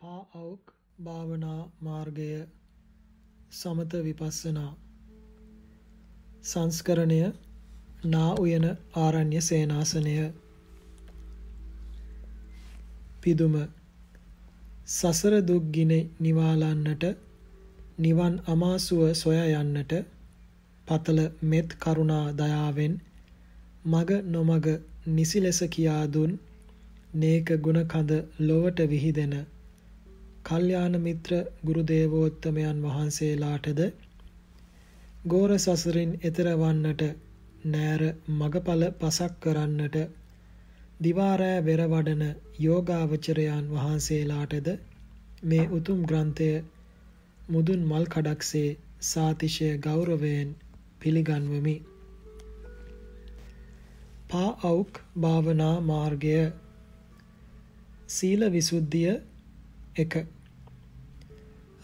පා අවුක් භාවනා මාර්ගය සමත විපස්සනා. සංස්කරණය නා උයන ආරණ්‍ය සේනාසනය. පිදුම සසර දුක් ගිනි නිවාලන්නට නිවන් අමාසුව සොයා යන්නට පතල මෙත් කරුණා දයාවෙන් මග නොමග නිසි ලෙස කියා දුන් නේක ගුණ කඳ ලොවට විහිදෙන කල්යාණ මිත්‍ර ගුරු දේවෝත්තමයන් වහන්සේලාටද ගෝර සසරින් එතර වන්නට නෑර මගඵල පසක් කරන්නට දිවාරෑ වෙර වඩන යෝගාවචරයන් වහන්සේලාටද මේ උතුම් ග්‍රන්ථය මුදුන් මල් කඩක්සේ සාතිශය ගෞරවයෙන් පිළිගන්වමි. පා අවුක් භාවනා මාර්ගය. සීල විසුද්ධිය. එක.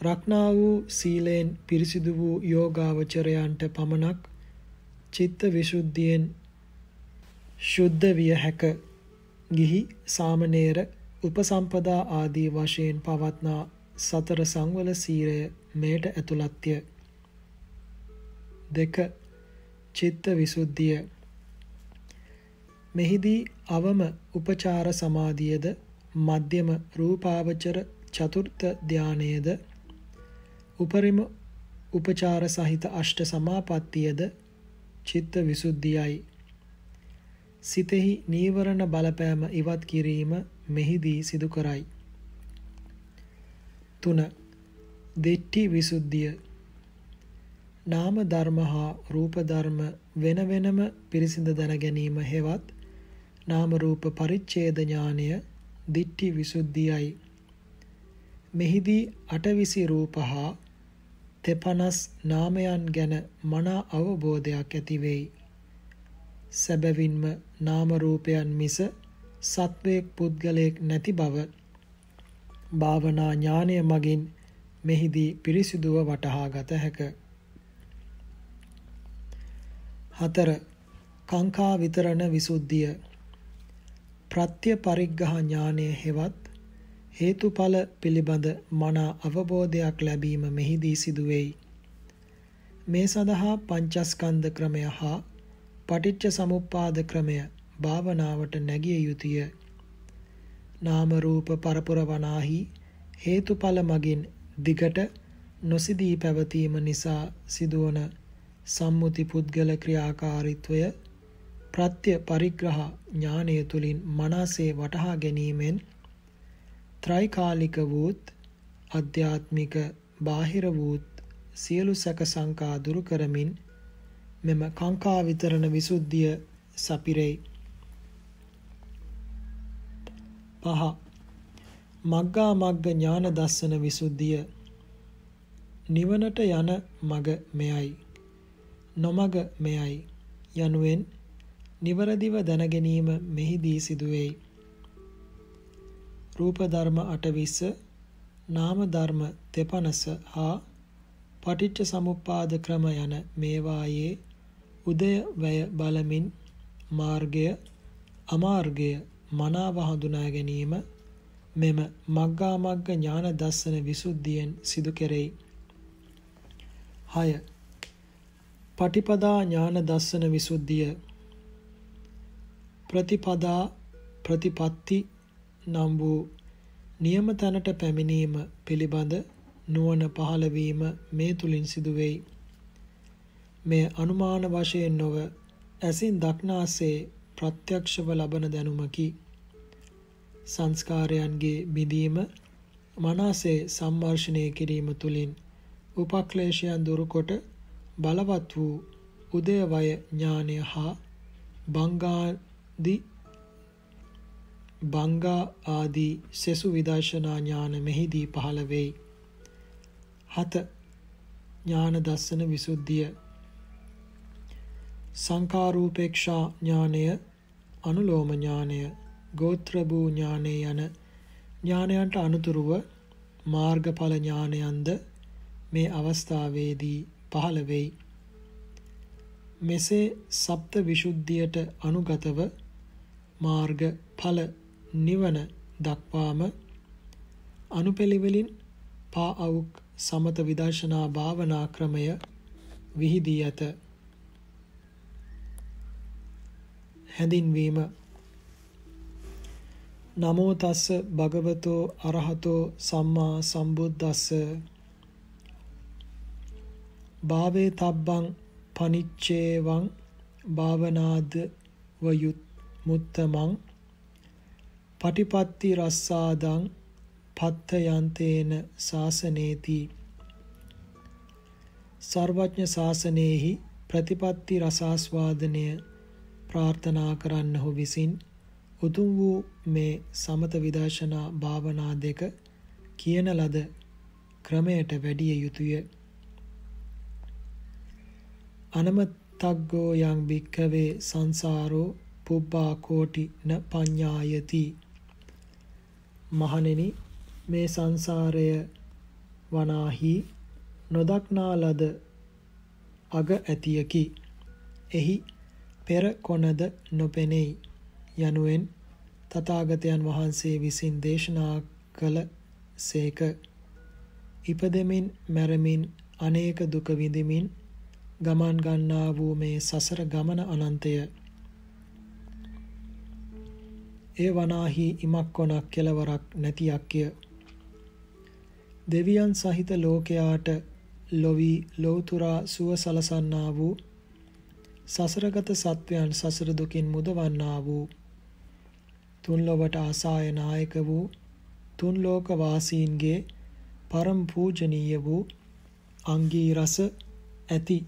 රක්නා වූ සීලයෙන් පිරිසිදු වූ යෝගාවචරයන්ට පමණක් චිත්ත විසුද්ධියෙන් ශුද්ධ විය හැක. ගිහි සාමණේර උපසම්පදා ආදී වශයෙන් පවත්නා සතර සංවල සීරය මෙයට ඇතුළත්ය. දෙක. චිත්ත විසුද්ධිය. මෙහිදී අවම උපචාර සමාධියද මධ්‍යම රූපාවචර චතුර්ථ ධානයේද උපරිම උපචාර සහිත අෂ්ට සමාපත්තියද චිත්ත විසුද්ධියයි සිතෙහි නීවරණ බලපෑම ඉවත් කිරීම මෙහිදී සිදු කරයි. 3. දිට්ඨි විසුද්ධිය නාම ධර්ම හා රූප ධර්ම වෙන වෙනම පිරිසිඳ දැන ගැනීම හෙවත් නාම රූප පරිච්ඡේද ඥානය දිට්ඨි විසුද්ධියයි. මෙහිදී අටවිසි රූප හා තෙපනස් නාමයන් ගැන මනා අවබෝධයක් ඇති වෙයි. සැබවින්ම නාම රූපයන් මිස සත්වයක් පුද්ගලයෙක් නැති බව භාවනා ඥානය මගින් මෙහිදී පිරිසිදුව වටහා ගත හැක. හතර කාංකා විතරණ විසුද්ධිය ප්‍රත්‍ය පරිග්‍රහ ඥානය හෙවත් හේතුඵල පිළිබඳ මනා අවබෝධයක් ලැබීම මෙහිදී සිදුවේයි. මේ සඳහා පංචස්කන්ධ ක්‍රමය හා පටිච්ච සමුප්පාද ක්‍රමය භාවනාවට නැගිය යුතුය. නාම රූප පරපුර වනාහි හේතුඵල මගින් දිගට නොසිදී පැවතීම නිසා සිදුවන සම්මුති පුද්ගල ක්‍රියාකාරීත්වය ප්‍රත්‍ය පරිග්‍රහ ඥානය තුලින් මනසේ වටහා ගැනීමෙන් ත්‍රිකාලික වූත් අධ්‍යාත්මික බාහිර වූත් සියලු සැක සංකා දුරු කරමින් මෙම කාංකා විතරණ විසුද්ධිය සපිරෙයි. පහ. මග්ගා මග්ග ඥාන දස්සන විසුද්ධිය. නිවනට යන මග මෙයයි. නොමග මෙයයි. යනුවෙන් නිවරදිව දැනගැනීම මෙහිදී සිදුවේයි. රූප ධර්ම 820 නාම ධර්ම 53 හා පටිච්ච සමුප්පාද ක්‍රම යන මේවායේ උදය වැය බලමින් මාර්ගය අමාර්ගය මනාව හඳුනා ගැනීම මෙම මග්ගා මග්ග ඥාන දස්සන විසුද්ධියෙන් සිදු කෙරෙයි. 6. පටිපදා ඥාන දස්සන විසුද්ධිය ප්‍රතිපදා ප්‍රතිපatti නම් වූ නියම තැනට පැමිණීම පිළිබඳ නුවණ පහළ වීම මේ තුලින් සිදු වෙයි. මේ අනුමාන වශයෙන් නොව ඇසින් දක්නාසේ ප්‍රත්‍යක්ෂව ලබන දැනුමකි. සංස්කාරයන්ගේ බිඳීම මනසේ සම්මර්ෂණය කිරීම තුළින් උපක්ලේශයන් දුරුකොට බලවත් වූ උදයවය ඥානය හා බංගාදි බංගා ආදී සෙසු විදර්ශනා ඥාන මෙහිදී පහළ වෙයි. 7 ඥාන දස්සන විසුද්ධිය සංඛාරූපේක්ෂා ඥානය අනුලෝම ඥානය ගෝත්‍ර භූ ඥානය යන ඥානයන්ට අනුතුරුව මාර්ගඵල ඥානයන්ද මේ අවස්ථාවේදී පහළ වෙයි. මෙසේ සප්ත විසුද්ධියට අනුගතව මාර්ග ඵල නිවන දක්වාම අනුපෙළිවෙලින් පා අවුක් සමත විදර්ශනා භාවනා ක්‍රමය විහිදී ඇත. හැඳින්වීම නමෝ තස්ස භගවතෝ අරහතෝ සම්මා සම්බුද්දස්ස භාවේ තබ්බං පනිච්චේවං භාවනාද වයුත් මුත්තමං පටිපත්ති රස්සාදං පත්ත යන්තේන ශාසනේති සර්වඥ ශාසනයෙහි ප්‍රතිපත්ති රසාස්වාදනය ප්‍රාර්ථනා කරන්නහු විසින් උතුම් වූ මේ සමත විදර්ශනා භාවනා දෙක කියන ලද ක්‍රමයට වැඩිය යුතුය. අනමතග්ගෝ යං භික්කවේ සංසාරෝ පුබ්බා කෝටි න පඤ්ඤායති මහණෙනි මේ සංසාරය වනාහි නොදක්නා ලද අග ඇතියකි. එහි පෙර කොනද නොපෙනෙයි. යනුවෙන් තථාගතයන් වහන්සේ විසින් දේශනා කළ සේක. ඉපදෙමින් මැරමින් අනේක දුක විඳිමින් ගමන් ගන්නා වූ මේ සසර ගමන අනන්තය. ඒ වනාහි ඉමක් කොනක් කෙලවරක් නැතියක්ය දෙවියන් සහිත ලෝකයාට ලොවි ලෝතුරා සුව සලසන්නා වූ සසරගත සත්වයන් සසර දුකින් මුදවන්නා වූ තුන්ලොවට ආසාය නායක වූ තුන් ලෝක වාසීන්ගේ පරම පූජනීය වූ අංගී රස ඇති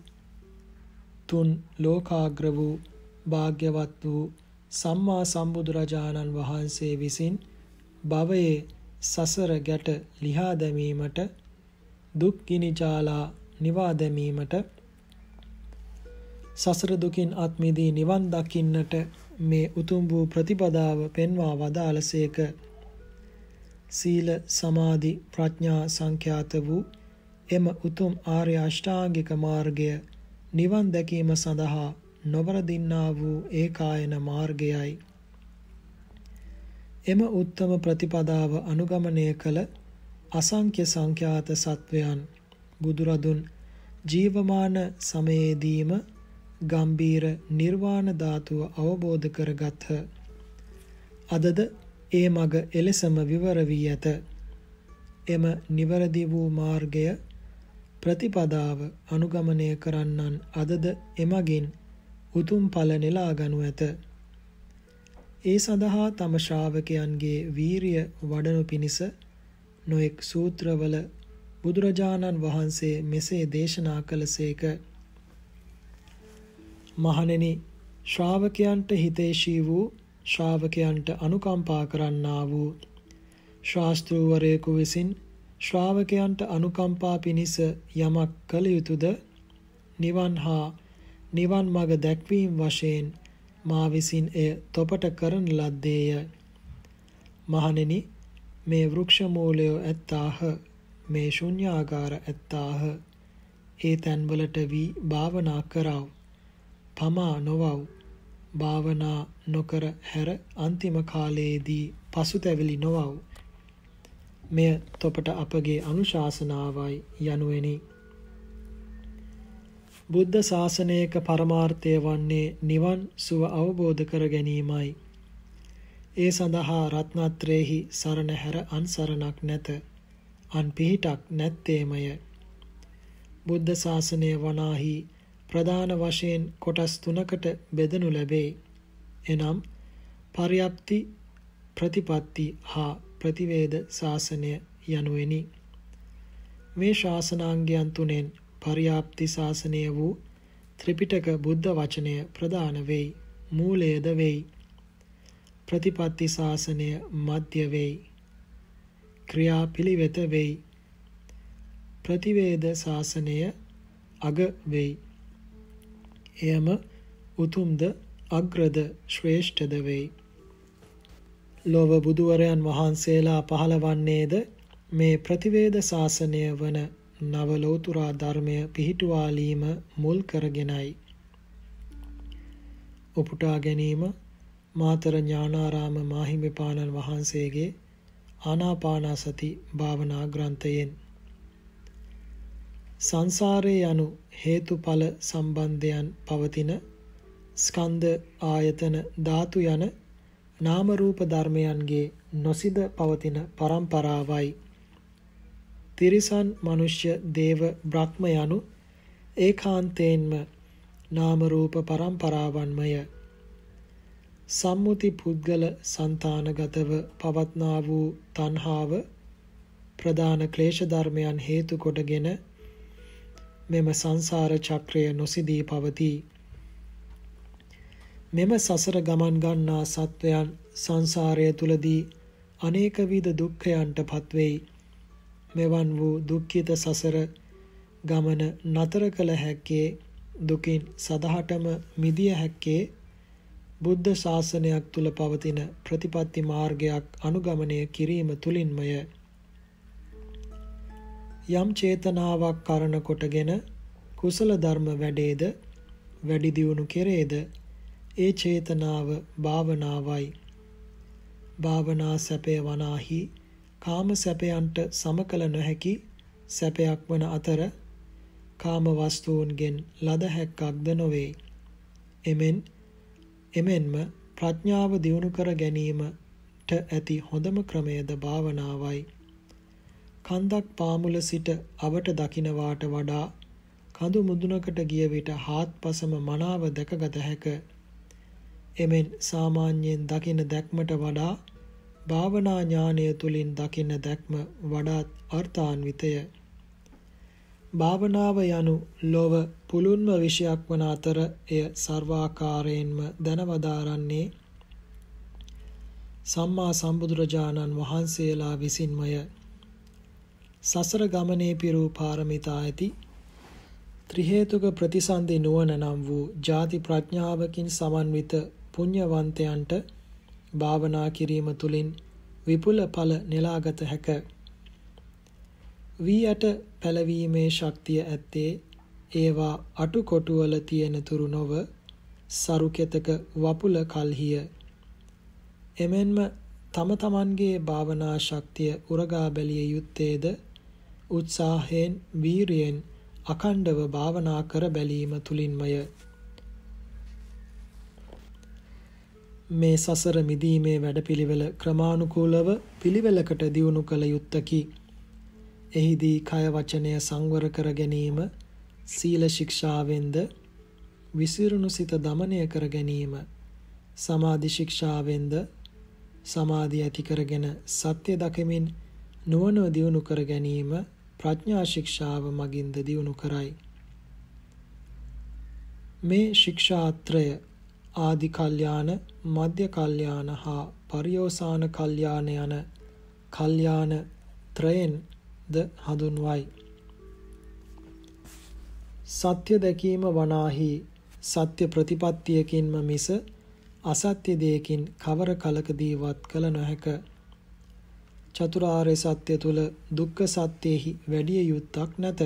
තුන් ලෝකාග්‍ර වූ භාග්‍යවත් වූ සම්මා සම්බුදුරජාණන් වහන්සේ විසින් භවයේ සසර ගැට ලිහා දැමීමට දුක් ගිනි ජාලා නිවා දැමීමට සසර දුකින් අත් මිදී නිවන් දකින්නට මේ උතුම් වූ ප්‍රතිපදාව පෙන්වා වදාළසේක. සීල සමාධි ප්‍රඥා සංඛ්‍යාත වූ එම උතුම් ආර්ය අෂ්ටාංගික මාර්ගය නිවන් දැකීම සඳහා නොවරදින්නා වූ ඒකායන මාර්ගයයි එම උත්තම ප්‍රතිපදාව අනුගමනය කළ අසංඛ්‍ය සංඛ්‍යාත සත්වයන් බුදුරදුන් ජීවමාන සමයේදීම ගම්බීර නිර්වාණ ධාතුව අවබෝධ කරගත්හ. අදද ඒ මග එලෙසම විවර වී ඇත. එම නිවැරදි වූ මාර්ගය ප්‍රතිපදාව අනුගමනය කරන්නන් අදද එමගින් උතුම් ඵල නෙලා ගනු ඇත. ඒ සඳහා තම ශ්‍රාවකයන්ගේ වීරිය වඩනු පිණිස නොඑක් සූත්‍රවල බුදුරජාණන් වහන්සේ මෙසේ දේශනා කළසේක. මහණෙනි ශ්‍රාවකයන්ට හිතේශී වූ ශ්‍රාවකයන්ට අනුකම්පා කරන්නා වූ ශාස්ත්‍රූවරයෙකු විසින් ශ්‍රාවකයන්ට අනුකම්පා පිණිස යමක් කළ යුතුද නිවන් හා නිවන් මඟ දැක්වීම වශයෙන් මා විසින් එය තොපට කරන ලද්දේය. මහණෙනි මේ වෘක්ෂ මූලය ඇත්තාහ මේ ශුන්‍යාගාර ඇත්තාහ. ඒ තැන්වලට වී භාවනා කරව. පමා නොවව්. භාවනා නොකර හැර අන්තිම කාලයේදී පසුතැවිලි නොවව්. මෙය තොපට අපගේ අනුශාසනාවයි යනුවෙනි. බුද්ධ ශාසනයක පරමාර්ථය වන්නේ නිවන් සුව අවබෝධ කර ගැනීමයි ඒ සඳහා රත්නත්‍රයෙහි සරණ හැර අන් සරණක් නැත අන් පිහිටක් නැත්තේමය බුද්ධ ශාසනය වනාහි ප්‍රධාන වශයෙන් කොටස් තුනකට බෙදනු ලැබේ. එනම් පර්යප්ති ප්‍රතිපත්ති හා ප්‍රතිවේද ශාසනය යනුවෙනි. මේ ශාසනාංගයන් තුනෙන් පර්යාප්ති ශාසනය වූ ත්‍රිපිටක බුද්ධ වචනය ප්‍රධාන වෙයි. මූලයද වෙයි. ප්‍රතිපත්ති ශාසනය මධ්‍ය වෙයි. ක්‍රියා පිළිවෙත වෙයි. ප්‍රතිවේද ශාසනය අග වෙයි. එයම උතුම්ද අග්‍රද ශ්‍රේෂ්ඨද වෙයි. ලොව බුදුවරයන් වහන්සේලා පහළවන්නේද මේ ප්‍රතිවේද ශාසනය වන නවලෝතුරා ධර්මය පිහිටුවාලීම මුල් කරගෙනයි. උපුටා ගැනීම මාතර ඥානාරාම මාහිමිපාණන් වහන්සේගේ ආනාපානසති භාවනා ග්‍රන්ථයෙන් සංසාරේ යනු හේතුඵල සම්බන්ධයන් පවතින ස්කන්ධ ආයතන ධාතු යන නාම රූප ධර්මයන්ගේ නොසිද පවතින පරම්පරාවයි. තිරිසන් මනුෂ්‍ය දේව බ්‍රහ්ම යනු ඒකාන්තයෙන්ම නාම රූප පරම්පරාවන්මය. සම්මුති පුද්ගල సంతානගතව පවත්නා වූ තණ්හාව ප්‍රධාන ක්ලේශ ධර්මයන් හේතු කොටගෙන මෙම සංසාර චක්‍රය නොසිදී පවතී. මෙම සසර ගමන් ගන්නා සත්වයන් සංසාරය තුලදී අනේකවිධ දුක්ඛයන්ට පත්වෙයි. මෙවන් වූ දුක්ඛිත සසර ගමන නතර කළ හැක්කේ දුකින් සදහටම මිදිය හැක්කේ බුද්ධ ශාසනයක් තුල පවතින ප්‍රතිපත්ති මාර්ගයක් අනුගමනය කිරීම තුලින්මය. යම් චේතනාවක් කරන කොටගෙන කුසල ධර්ම වැඩේද වැඩි දියුණු කෙරේද ඒ චේතනාව භාවනාවයි භාවනා සැපය වනාහි කාම සැපයන්ට සමකල නොහැකි සැපයක් වන අතර කාම වස්තුන්ගෙන් ලද හැක්කක්ද නොවේ එමෙන් එමෙන්ම ප්‍රඥාව දියුණු කර ගැනීමට ඇති හොඳම ක්‍රමයද භාවනාවයි කන්දක් පාමුල සිට අවට දකිනවාට වඩා කඳු මුදුනකට ගිය විට හාත්පසම මනාව දැකගත හැක. එමෙන් සාමාන්‍යයෙන් දකින දැක්මට වඩා භාවනා ඥානය තුලින් දකින දැක්ම වඩාත් අර්ථාන්විතය. භාවනාව යනු ලොව පුළුල්ම විෂයක් වන අතර එය සර්වාකාරයෙන්ම දැනවදාරන්නේ සම්මා සම්බුදුරජාණන් වහන්සේලා විසින්මය. සසර ගමනේ පිරූ පාරමිතා ඇති ත්‍රි හේතුක ප්‍රතිසන්දි නුවණ නම් වූ ಜಾති ප්‍රඥාවකින් සමන්විත පුණ්‍යවන්තයන්ට භාවනා කිරීම තුළින් විපුල ඵල නෙලාගත හැක. වී යට පැලවීමේ ශක්තිය ඇත්තේ ඒවා අටු කොටුවල තියෙන තුරු නොව සරු කෙතක වපුල කල්හිය. එමෙන්ම තම තමන්ගේ භාවනා ශක්තිය උරගා බැලිය යුත්තේද උත්සාහයෙන් වීරියෙන් අකණ්ඩව භාවනා කර බැලීම තුලින්මය මේ සසර මිදීමේ වැඩපිළිවෙල ක්‍රමානුකූලව පිළිවෙලකට දියුණු කළ යුත්තකි. එහිදී කය වචනය සංවර කර ගැනීම සීල ශික්ෂාවෙන්ද විසිරුණු සිත දමනය කර ගැනීම සමාධි ශික්ෂාවෙන්ද සමාධිය ඇති කරගෙන සත්‍ය දකමින් නුවණ දියුණු කර ගැනීම ප්‍රඥා ශික්ෂාව මගින්ද දියුණු කරයි. මේ ශික්ෂාත්‍රය ආදි කල්යාණ, මධ්‍ය කල්යාණ හා පරියෝසాన කල්යාණ යන කල්යාණ ත්‍රයෙන්ද හඳුන්වයි. සත්‍ය දැකීම වනාහි සත්‍ය ප්‍රතිපත්තියකින්ම මිස අසත්‍ය දෙයකින් කවර කලකදීවත් කළ නොහැක. චතුරාර්ය සත්‍ය තුල දුක්ඛ සත්‍යෙහි වැඩි යුත්තක් නැත.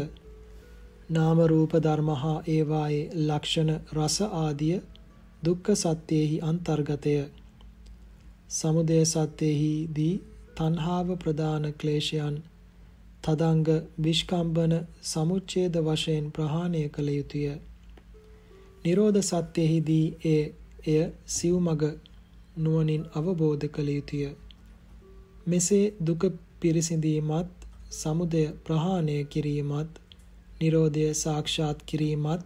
නාම රූප ධර්ම හා ඒවායේ ලක්ෂණ රස ආදිය දුක්ඛ සත්‍යෙහි අන්තර්ගතය. සමුදය සත්‍යෙහිදී තණ්හාව ප්‍රදාන ක්ලේශයන් තදංග විස්කම්බන සමුච්ඡේද වශයෙන් ප්‍රහාණය කළ යුතුය. නිරෝධ සත්‍යෙහිදී ඒ එය සිව්මග නුවණින් අවබෝධ කළ යුතුය. මෙසේ දුක පිරිසිඳීමත් සමුදය ප්‍රහාණය කිරීමත් නිරෝධය සාක්ෂාත් කිරීමත්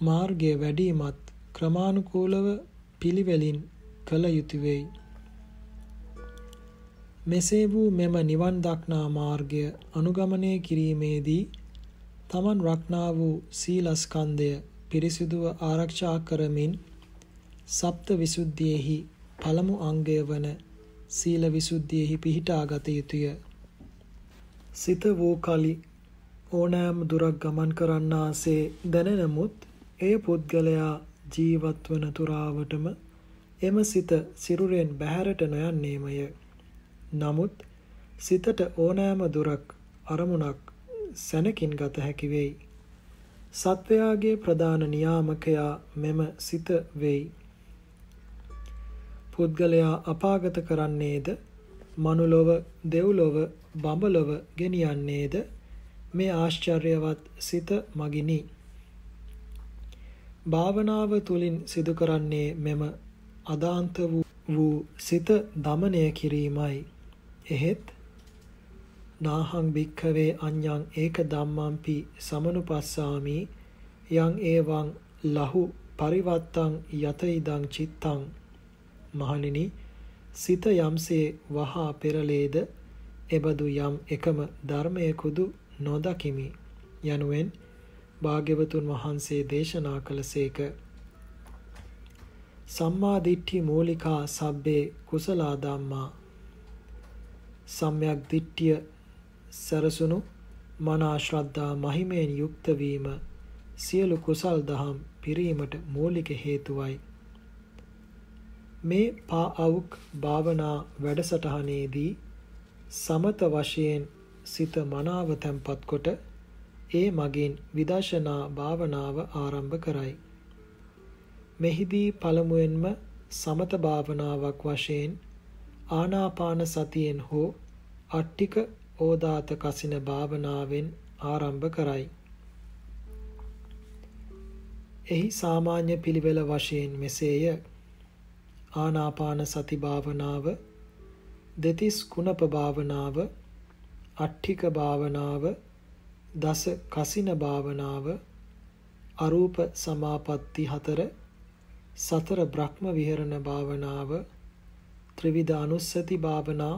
මාර්ගය වැඩිමත් ක්‍රමානුකූලව පිළිවෙලින් කළ යුතු වෙයි. මෙසේ වූ මෙම නිවන් දක්නා මාර්ගය අනුගමනය කිරීමේදී තමන් රක්නා වූ සීලස්කන්ධය පිරිසිදුව ආරක්ෂා කරමින් සප්ත විසුද්ධියෙහි පළමු අංගය වන සීල විසුද්ධියෙහි පිහිටා ගත යුතුය. සිත වූ කලි ඕනෑම දුරක් ගමන් කරන්නාසේ දැනෙනමුත් එය පුද්ගලයා ජීවත් වන තුරාවටම එම සිත සිරුරෙන් බැහැරට නොයන්නේමය. නමුත් සිතට ඕනෑම දුරක් අරමුණක් සැනකින් ගත හැකි වෙයි. සත්වයාගේ ප්‍රධාන නියාමකයා මෙම සිත වෙයි. පුද්ගලයා අපාගත කරන්නේද මනුලොව දෙව්ලොව බඹලොව ගෙනියන්නේද මේ ආශ්චර්යවත් සිත මගිනි. භාවනාව තුළින් සිදු කරන්නේ මෙම අදාන්ත වූ සිත දමනය කිරීමයි. එහෙත් නාහං භික්ඛවේ අඤ්ඤං ඒක ධම්මම්පි සමනුපස්සාමි යං ඒවං ලහු පරිවත්තං යත ඉදං චිත්තං මහණෙනි සිත යම්සේ වහා පෙරලේද එබදු යම් එකම ධර්මයේ කුදු නොදකිමි යනුවෙන් භාග්‍යවතුන් වහන්සේ දේශනා කළසේක සම්මා දිට්ඨි මූලිකා සබ්බේ කුසලා ධම්මා. සම්‍යක් දිට්ඨිය සරසුණු මනා ශ්‍රද්ධා මහිමෙන් යුක්ත වීම සියලු කුසල් දහම් පිරීමට මූලික හේතුවයි. මේ පා අවුක් භාවනා වැඩසටහනේදී සමත වශයෙන් සිත මනාව තැම්පත් කොට ඒ මගින් විදර්ශනා භාවනාව ආරම්භ කරයි. මෙහිදී පළමුවෙන්ම සමත භාවනාවක් වශයෙන් ආනාපාන සතියෙන් හෝ අට්ටික ඕදාත කසින භාවනාවෙන් ආරම්භ කරයි. එහි සාමාන්‍ය පිළිවෙල වශයෙන් මෙසේය. ආනාපාන සති භාවනාව දෙතිස් කුණප භාවනාව අට්ඨික භාවනාව දස කසින භාවනාව අරූප සමාපatti හතර සතර බ්‍රහ්ම විහරණ භාවනාව ත්‍රිවිධ අනුස්සති භාවනා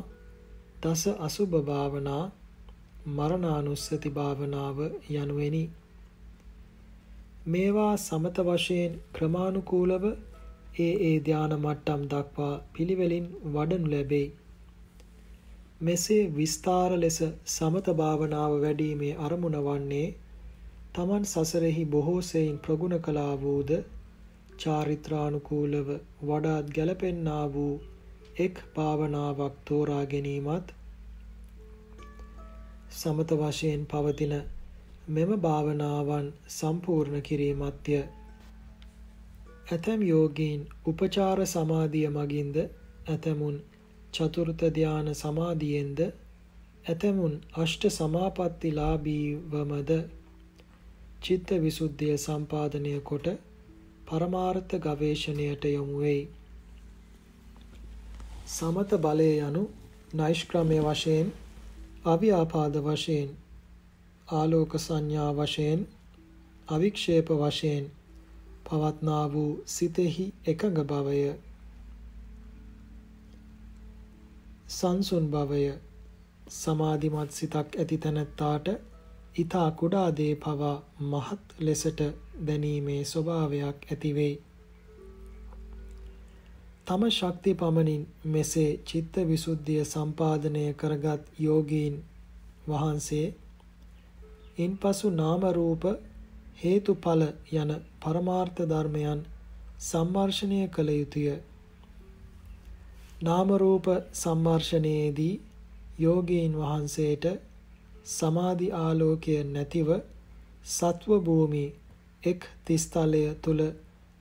දස අසුභ භාවනා මරණානුස්සති භාවනාව යනුවෙනි. මේවා සමත වශයෙන් ක්‍රමානුකූලව ඒ ඒ ධාන මට්ටම් දක්වා පිළිවෙලින් වඩනු ලැබේ. මෙසේ විස්තර ලෙස සමත භාවනාව වැඩිීමේ අරමුණ වන්නේ තමන් සසරෙහි බොහෝ සෙයින් ප්‍රගුණ කළා වූද චාරිත්‍රානුකූලව වඩාත් ගැලපෙන්නා වූ එක් භාවනාවක් තෝරා ගැනීමත් සමත වශයෙන් පවතින මෙම භාවනාවන් සම්පූර්ණ කිරීමත්ය. ඇතැම් යෝගීන් උපචාර සමාධිය මගින්ද ඇතැමුන් චතුර්ථ ධාන සමාධියෙන්ද ඇතමුන් අෂ්ට සමාපatti ලාභීවමද චිත්ත විසුද්ධිය සම්පාදනය කොට පරමාර්ථ ගවේෂණයට යොමු වෙයි. සමත බලය යනු නෛෂ්ක්‍රමය වශයෙන් අව්‍යාපාද වශයෙන් ආලෝක සංඥා වශයෙන් අවික්ෂේප වශයෙන් පවත්නා වූ සිතෙහි එකඟ බවය සංසුන් භවය සමාධිමත් සිතක් ඇති තැනැත්තාට ඊතා කුඩා දේ පවා මහත් ලෙසට දැනීමේ ස්වභාවයක් ඇති වෙයි. තම ශක්ති පමණින් මෙසේ චිත්ත විසුද්ධිය සම්පාදනය කරගත් යෝගීන් වහන්සේ ඉන්පසු නාම රූප හේතුඵල යන පරමාර්ථ ධර්මයන් සම්මර්ෂණය කළ යුතුය. නාම රූප සම්මර්ෂණයේදී යෝගීන් වහන්සේට සමාධි ආලෝකය නැතිව සත්ව භූමි එක් තිස්තලය තුල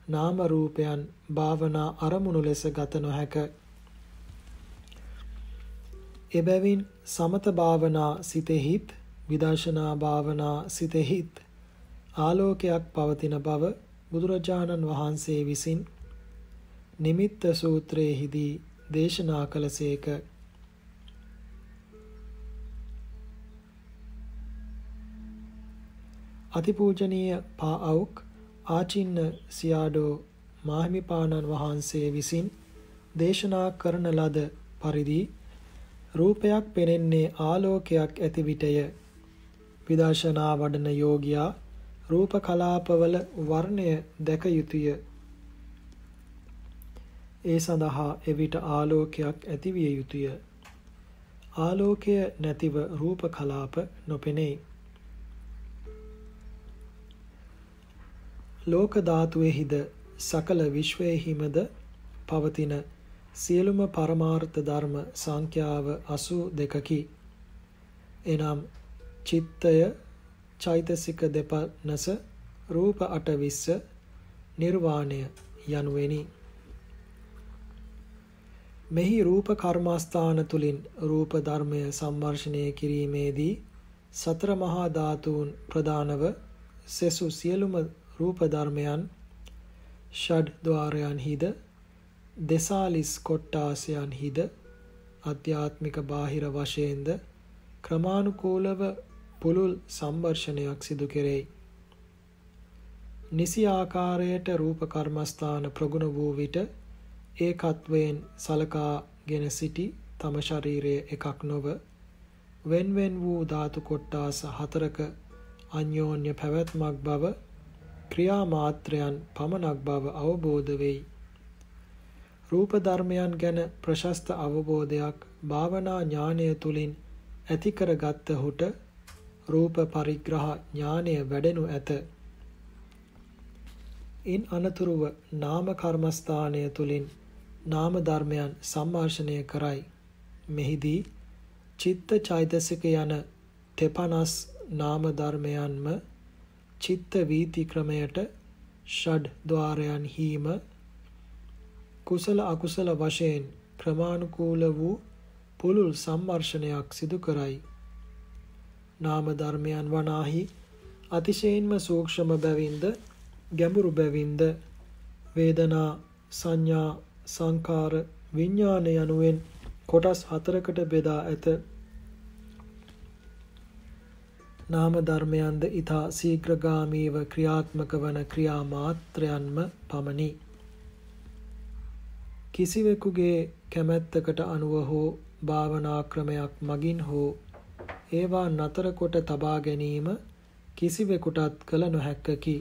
නාම රූපයන් භාවනා අරමුණු ලෙස ගත නොහැක. එබැවින් සමත භාවනා සිතෙහිත් විදර්ශනා භාවනා සිතෙහිත් ආලෝකයක් පවතින බව බුදුරජාණන් වහන්සේ විසින් නිමිත්ත සූත්‍රයේදී දේශනා කළසේක. අතිපූජනීය පාඅවුක් ආචින්න සියාඩෝ මාහිමිපාණන් වහන්සේ විසින් දේශනා කරන ලද පරිදි රූපයක් පෙනෙන්නේ ආලෝකයක් ඇති විටය විදර්ශනා වඩන යෝගියා රූප කලාපවල වර්ණය දැක යුතුය ඒ සඳහා එවිට ආලෝකයක් ඇතිවිය යුතුය. ආලෝකය නැතිව රූප කලාප නොපෙනෙයි. ලෝක ධාතුවේහිද සකල විශ්වයේහිමද පවතින සියලුම පරමාර්ථ ධර්ම සංඛ්‍යාව 82කි. එනම් චිත්තය චෛතසික දෙපනස රූප 820 නිර්වාණය යනුවෙනි. මෙහි රූප කර්මස්ථාන තුලින් රූප ධර්මය සම්වර්ෂණය කිරීමේදී සතර මහා ධාතුන් ප්‍රදානව සෙසු සියලුම රූප ධර්මයන් ෂඩ් ద్వාරයන්හිද දෙසාලිස් කොට්ටාසයන්හිද අධ්‍යාත්මික බාහිර වශයෙන්ද ක්‍රමානුකූලව පුළුල් සම්වර්ෂණයක් සිදු කෙරෙයි. නිසි ආකාරයට රූප කර්මස්ථාන ප්‍රගුණ වූ විට ඒකත්වයෙන් සලකාගෙන සිටි තම ශරීරයේ එකක් නොව wen wen වූ ධාතු කොට්ටාස හතරක අන්‍යෝන්‍ය පැවැත්මක් බව ක්‍රියා මාත්‍රයන් පමණක් බව අවබෝධ වෙයි. රූප ධර්මයන් ගැන ප්‍රශස්ත අවබෝධයක් භාවනා ඥානය තුලින් ඇති කරගත්තහුට රූප පරිග්‍රහ ඥානය වැඩෙනු ඇත. ඉන් අනතුරුව නාම කර්මස්ථානය තුලින් නාම ධර්මයන් සම්මාර්ෂණය කරයි. මෙහිදී චිත්ත චෛතසික යන තෙපනස් නාම ධර්මයන්ම චිත්ත වීති ක්‍රමයට ෂඩ් ద్వාරයන් හීම කුසල අකුසල වශයෙන් ක්‍රමානුකූල වූ පුළුල් සම්මර්ෂණයක් සිදු කරයි. නාම ධර්මයන් වනාහි අතිශයින්ම සූක්ෂම බැවින්ද ගැඹුරු බැවින්ද වේදනා සංඥා සංකාර විඥාන යනුවෙන් කොටස් හතරකට බෙදා ඇත. නාම ධර්මයන්ද ඊතා ශීඝ්‍රගාමීව ක්‍රියාත්මක වන ක්‍රියා මාත්‍රයන්ම පමණි. කිසිවෙකුගේ කැමැත්තකට අනුව හෝ භාවනා ක්‍රමයක් මගින් හෝ ඒවා නතර කොට තබා ගැනීම කිසිවෙකුටත් කළ නොහැක්කකි.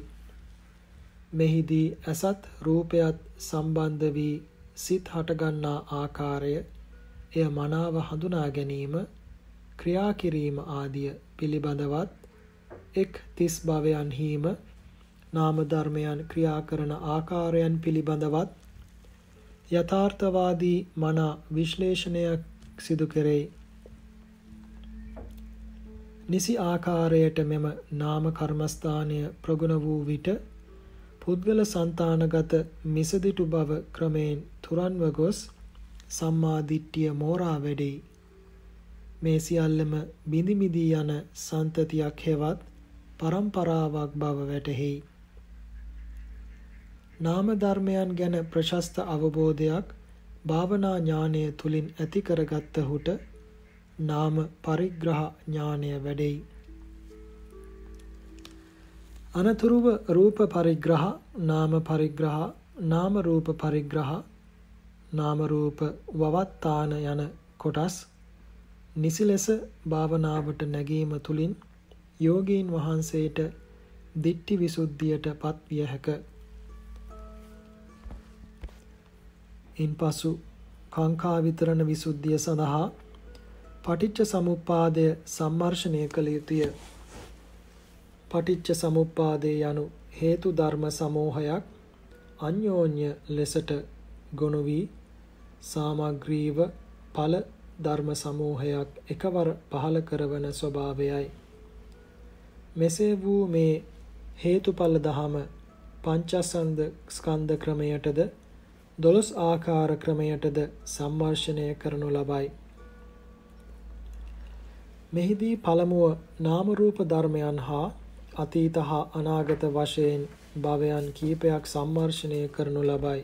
මෙහිදී ඇසත් රූපයත් සම්බන්ධ වී සිත් හටගන්නා ආකාරය එය මනාව හඳුනා ගැනීම ක්‍රියා කිරීම ආදිය පිළිබඳවත් එක් තිස් භවයන්හිම නාම ධර්මයන් ක්‍රියා කරන ආකාරයන් පිළිබඳවත් යථාර්ථවාදී මනා විශ්ලේෂණයක් සිදු කෙරෙයි. නිසි ආකාරයට මෙම නාම කර්මස්ථානය ප්‍රගුණ වූ විට පුද්ගල సంతානගත මිසදිටු බව ක්‍රමයෙන් තුරන්ව ගොස් සම්මා දිට්ඨිය මෝරා වැඩේ. මේ සියල්ලම බිඳිමිදි යන සන්තතියක් හෙවත් પરම්පරාවක් බව වැටහි. නාම ධර්මයන් ගැන ප්‍රශස්ත අවබෝධයක් භාවනා ඥානය තුලින් ඇති කරගත්තහුට නාම පරිග්‍රහ ඥානය වැඩේ. අනතුරුව රූප පරිග්‍රහ නාම පරිග්‍රහ නාම රූප පරිග්‍රහ නාම රූප වවත්තාන යන කොටස් නිසි ලෙස භාවනාවට නැගීම තුලින් යෝගීන් වහන්සේට දිට්ටි විසුද්ධියට පත්විය හැක. ඉන්පසු කාංකා විතරණ විසුද්ධිය සඳහා පටිච්ච සමුප්පාදය සම්මර්ෂණය කළ යුතුය. පටිච්ච සමුප්පාදය යනු හේතු ධර්ම සමූහයක් අන්‍යෝන්‍ය ලෙසට ගොනු වී සාමග්‍රීව ඵල ධර්ම සමූහයක් එකවර පහළ කරවන ස්වභාවයයි. මෙසේ වූ මේ හේතුඵල දහම පංචස්කන්ධ ස්කන්ධ ක්‍රමයටද දොළොස් ආකාර ක්‍රමයටද සම්වර්ෂණය කරනු ලබයි. මෙහිදී පළමුව නාම රූප ධර්මයන් හා අතීත හා අනාගත වශයෙන් භවයන් කීපයක් සම්මර්ෂණය කරනු ලබයි.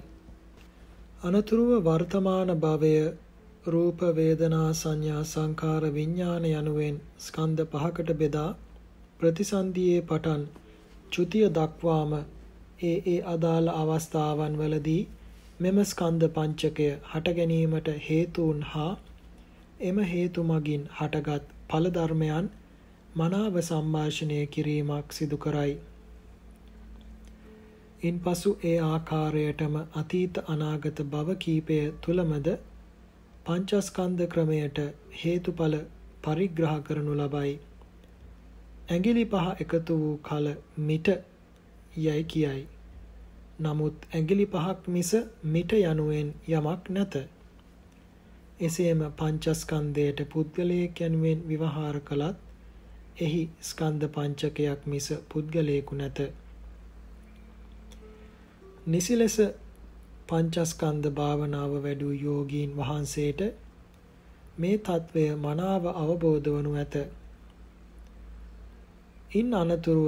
අනතුරුව වර්තමාන භවය රූප වේදනා සංඥා සංකාර විඥාන යනුවෙන් ස්කන්ධ පහකට බෙදා ප්‍රතිසන්දියේ පටන් චුතිය දක්වාම ඒ ඒ අදාළ අවස්ථාවන් වලදී මෙම ස්කන්ධ පංචකය හට ගැනීමට හේතුන් හා එම හේතු මගින් හටගත් ඵල ධර්මයන් මනාව සම්භාෂණය කිරීමක් සිදු කරයි. ඉන්පසු ඒ ආකාරයටම අතීත අනාගත භව කීපය තුලමද පංචස්කන්ධ ක්‍රමයට හේතුඵල පරිග්‍රහ කරනු ලබයි. ඇඟිලි පහ එකතු වූ කල මිට යයි කියයි. නමුත් ඇඟිලි පහක් මිස මිට යනුවෙන් යමක් නැත. එසේම පංචස්කන්ධයට පුද්ගලයෙක් යනුවෙන් විවහාර කළත් එහි ස්කන්ධ පංචකයක් මිස පුද්ගලයෙකු නැත. නිසි ලෙස පංචස්කන්ධ භාවනාව වැඩූ යෝගීන් වහන්සේට මේ తත්වය මනාව අවබෝධ වනු ඇත. ඉන් අනතුරුව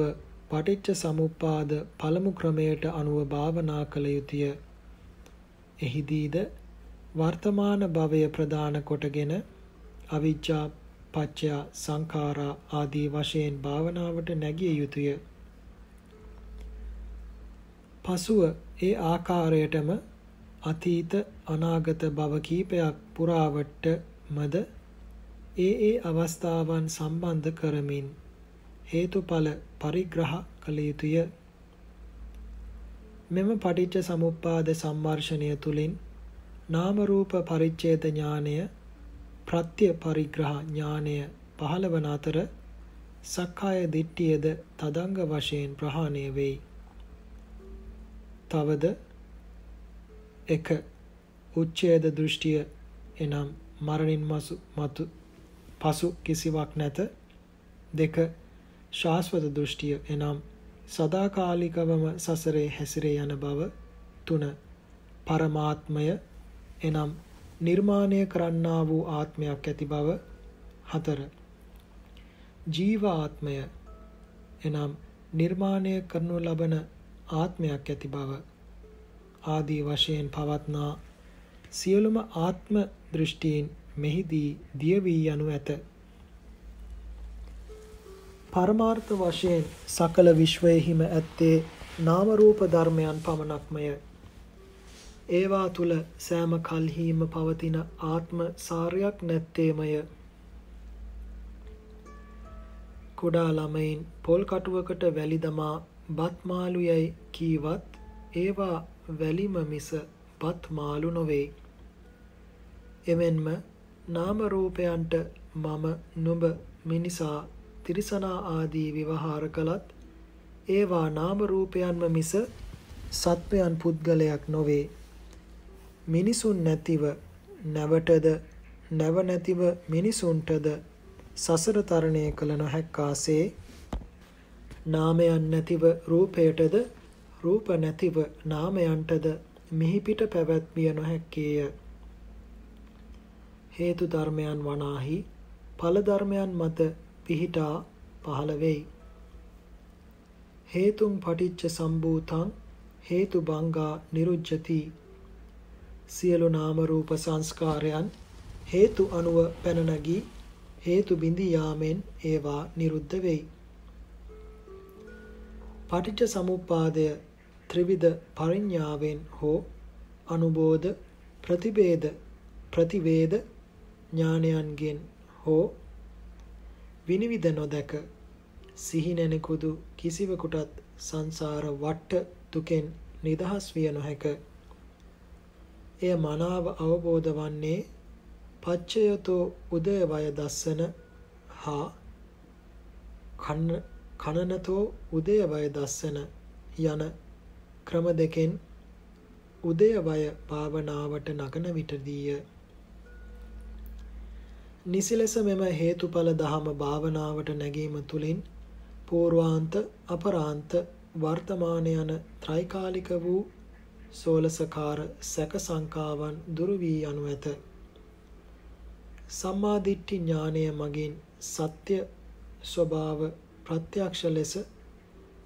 පටිච්ච සමුප්පාද පළමු ක්‍රමයට අනුව භාවනා කළ යුතුය. එහිදීද වර්තමාන භවය ප්‍රදාන කොටගෙන අවිජ්ජා පච්චය සංඛාරා ආදී වශයෙන් භාවනාවට නැගිය යුතුය. පසුව ඒ ආකාරයටම අතීත අනාගත භව කීපයක් පුරාවට මද ඒ ඒ අවස්ථාවන් සම්බන්ධ කරමින් හේතුඵල පරිග්‍රහ කළ යුතුය. මෙම පටිච්ච සමුප්පාද සම්මර්ෂණය තුළින් නාම රූප පරිච්ඡේද ඥානය ප්‍රත්‍ය පරිග්‍රහ ඥානය පහළවන අතර සක්කාය දිට්ඨියද තදංග වශයෙන් ප්‍රහාණය වෙයි. තවද 1 උච්ඡේද දෘෂ්ටිය එනම් මරණින් මසු මතු පසු කිසිවක් නැත. 2 ශාස්වත දෘෂ්ටිය එනම් සදාකාලිකවම සසරේ හැසිරේ යන බව. 3 පරමාත්මය එනම් නිර්මාණය කරන්නා වූ ආත්මයක් ඇති බව. 4 ජීව ආත්මය එනම් නිර්මාණය කරනු ලබන ආත්මයක් ඇති බව ආදී වශයෙන් පවත්නා සියලුම ආත්ම දෘෂ්ටීන් මෙහිදී දිය වී යනු ඇත. පරමාර්ථ වශයෙන් සකල විශ්වයෙහිම ඇත්තේ නාම රූප ධර්මයන් පමණක්මය. ඒවා තුල සෑම කල්හිම පවතින ආත්ම සාරයක් නැත්තේමය. කුඩා ළමයින් පොල් කටුවකට වැලි දමා බත් මාළු යයි කීවත් ඒවා වැලිම මිස බත් මාළු නොවේ. එමෙන්ම නාම රූපයන්ට මම නුඹ මිනිසා තිරිසනා ආදී විවහාර කළත් ඒවා නාම රූපයන්ම මිස සත්වයන් පුද්ගලයක් නොවේ. මිනිසුන් නැතිව නැවටද නැව නැතිව මිනිසුන්ටද සසර තරණය කළ නොහැක්කාසේ නාමයන් නැතිව රූපයටද රූප නැතිව නාමයන්ටද මිහිපිට පැවැත්විය නොහැක්කේය. හේතු ධර්මයන් වනාහි ඵල ධර්මයන් මත පිහිටා පහළ වෙයි. හේතුං පටිච්ච සම්භූතං හේතු බංගා නිරුජ්ජති සියලු නාම රූප සංස්කාරයන් හේතු අනුව පැන නැගී හේතු බිඳී යාමෙන් ඒවා නිරුද්ධ වෙයි. පටිච්ච සමුප්පාදය ත්‍රිවිධ පරිඥාවෙන් හෝ අනුබෝධ ප්‍රතිවේද ප්‍රතිවේද ඥානයන්ගෙන් හෝ විනිවිද නොදැක සිහිනෙනෙකුදු කිසිවකුටත් සංසාර වට්ට දුකෙන් නිදහස් විය නොහැක. එය මනාව අවබෝධ වන්නේ පච්චයතෝ උදයවය දස්සන හා කනනතෝ උදයවය දස්සන යන ක්‍රම දෙකෙන් උදයවය භාවනාවට නගන විටදීය. නිසි ලෙස මෙම හේතුඵල දහම භාවනාවට නැගීම තුළින් පූර්වාන්ත අපරාන්ත වර්තමාන යන ත්‍රිකාලික වූ සෝලසකාර සැක සංකාවන් දුරු වී යනු ඇත. සම්මාදිට්ඨි ඥානය මගින් සත්‍ය ස්වභාව ප්‍රත්‍යක්ෂ ලෙස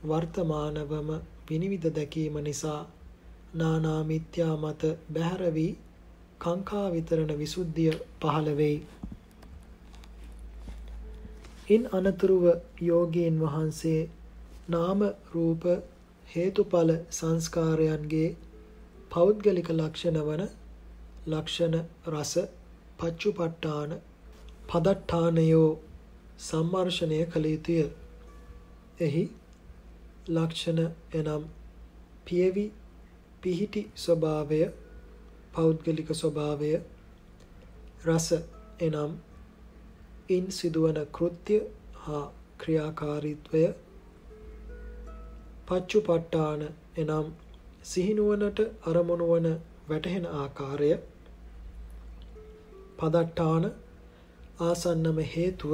වර්තමානවම විනිවිද දැකීම නිසා නානා මිත්‍යා මත බැහැර වී කාංකා විතරණ විසුද්ධිය පහළ වෙයි. ඉන් අනතුරුව යෝගීන් වහන්සේ නාම රූප හේතුඵල සංස්කාරයන්ගේ පෞද්ගලික ලක්ෂණ වන ලක්ෂණ රස පච්චුපට්ඨාන පදට්ඨානයෝ සම්මර්ෂණය කළ යුතුය. එහි ලක්ෂණ එනම් පියවි පිහිටි ස්වභාවය පෞද්ගලික ස්වභාවය රස එනම් ඉන් සිදුවන කෘත්‍ය හා ක්‍රියාකාරීත්වය පච්චුපට්ඨාන එනම් සිහිනුවනට අරමුණු වන වැටහෙන ආකාරය පදට්ඨාන ආසන්නම හේතුව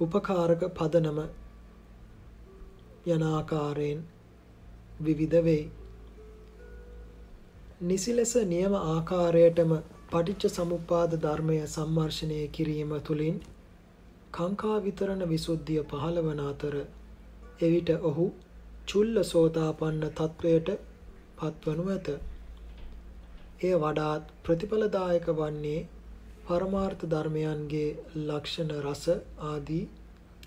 උපකාරක පදනම යන ආකාරයෙන් විවිධ වෙයි. නිසි ලෙස නියම ආකාරයටම පටිච්ච සමුප්පාද ධර්මය සම්මර්ෂණය කිරීම තුළින් කාංකා විතරණ විසුද්ධිය පහළ වන අතර එවිට ඔහු චුල්ල සෝතාපන්න තත්වයට පත්වනු ඇත. එය වඩාත් ප්‍රතිඵලදායක වන්නේ පරමාර්ථ ධර්මයන්ගේ ලක්ෂණ රස ආදී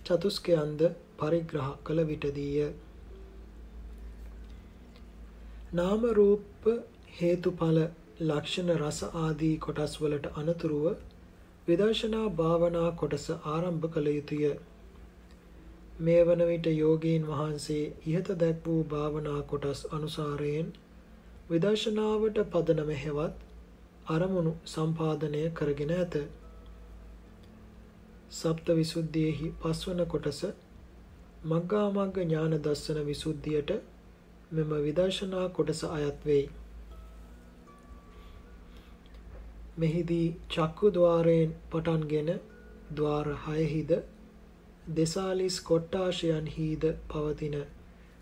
චතුස්කයන්ද පරිග්‍රහ කළ විටදීය. නාම රූප හේතුඵල ලක්ෂණ රස ආදී කොටස් වලට අනතුරුව විදර්ශනා භාවනා කොටස ආරම්භ කළ යුතුය. මේ වන විට යෝගීන් වහන්සේ ඉහත දැක් වූ භාවනා කොටස් අනුසාරයෙන් විදර්ශනාවට පදනම හෙවත් අරමුණු සම්පාදනය කරගෙන ඇත. සප්ත විසුද්ධියෙහි පස්වන කොටස මග්ගා මග්ග ඥාන දස්සන විසුද්ධියට මෙම විදර්ශනා කොටස අයත් වෙයි. මෙහිදී චක්කු ద్వාරයෙන් පටන්ගෙන ద్వාර 6හිද දෙසාලිස් කොට්ටාශයන්හිද පවතින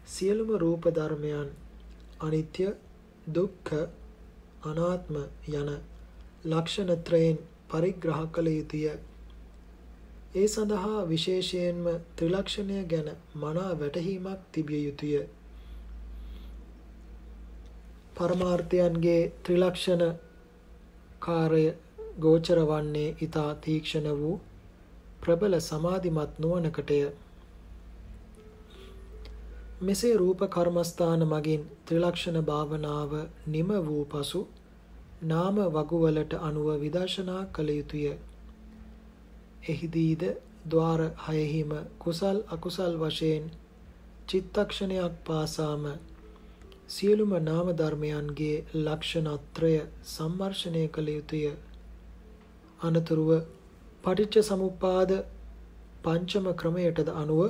සියලුම රූප ධර්මයන් අනිත්‍ය දුක්ඛ අනාත්ම යන ලක්ෂණ ත්‍රයෙන් පරිග්‍රහ කළ යුතුය. ඒ සඳහා විශේෂයෙන්ම ත්‍රිලක්ෂණය ගැන මනා වැටහීමක් තිබිය යුතුය. පරමාර්ථයන්ගේ ත්‍රිලක්ෂණ කාර්ය ගෝචර වන්නේ ඊතා තීක්ෂණ වූ ප්‍රබල සමාධිමත් නුවණකටය. මෙසේ රූප කර්මස්ථාන මගින් ත්‍රිලක්ෂණ භාවනාව නිම වූ පසු නාම වගුවලට අනුව විදර්ශනා කළ යුතුය. එහිදීද ద్వාර හයෙහිම කුසල් අකුසල් වශයෙන් චිත්තක්ෂණයක් පාසාම සියලුම නාම ධර්මයන්ගේ ලක්ෂණත්‍රය සම්මර්ෂණය කළ යුතුය. අනතුරුව පටිච්ච සමුප්පාද පංචම ක්‍රමයටද අනුව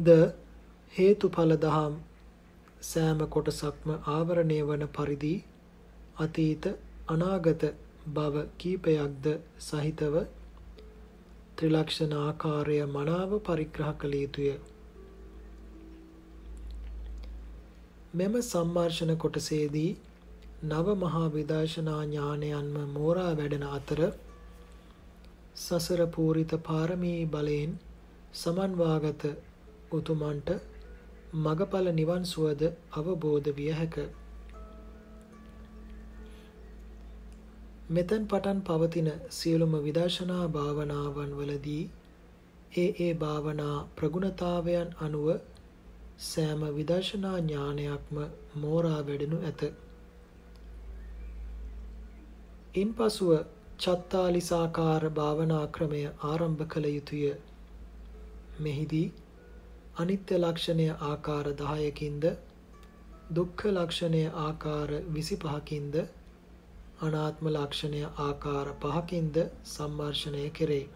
ද හේතුඵල දහම් සෑම කොටසක්ම ආවරණය වන පරිදි අතීත අනාගත භව කීපයක්ද සහිතව ත්‍රිලක්ෂණ ආකාරය මනාව පරිග්‍රහ කළ යුතුය. මෙම සම්මර්ෂණ කොටසේදී නව මහා විදර්ශනා ඥානයන්ම මෝරා වැඩෙන අතර සසර පූරිත පාරමී බලයෙන් සමන්වාගත උතුමන්ට මගඵල නිවන් සුවද අවබෝධ විය හැක. මෙතෙන් පටන් පවතින සියලුම විදර්ශනා භාවනාවන් වලදී ඒ ඒ භාවනා ප්‍රගුණතාවයන් අනුව සෑම විදර්ශනා ඥානයක්ම මෝරා වැඩෙනු ඇත. ඉන්පසුව චත්තාලිසාකාර භාවනා ක්‍රමය ආරම්භ කළ යුතුය. මෙහිදී අනිත්‍ය ලක්ෂණය ආකාර 10කින්ද දුක්ඛ ලක්ෂණය ආකාර 25කින්ද අනාත්ම ලක්ෂණය ආකාර 5කින්ද සම්මර්ෂණය කෙරේ.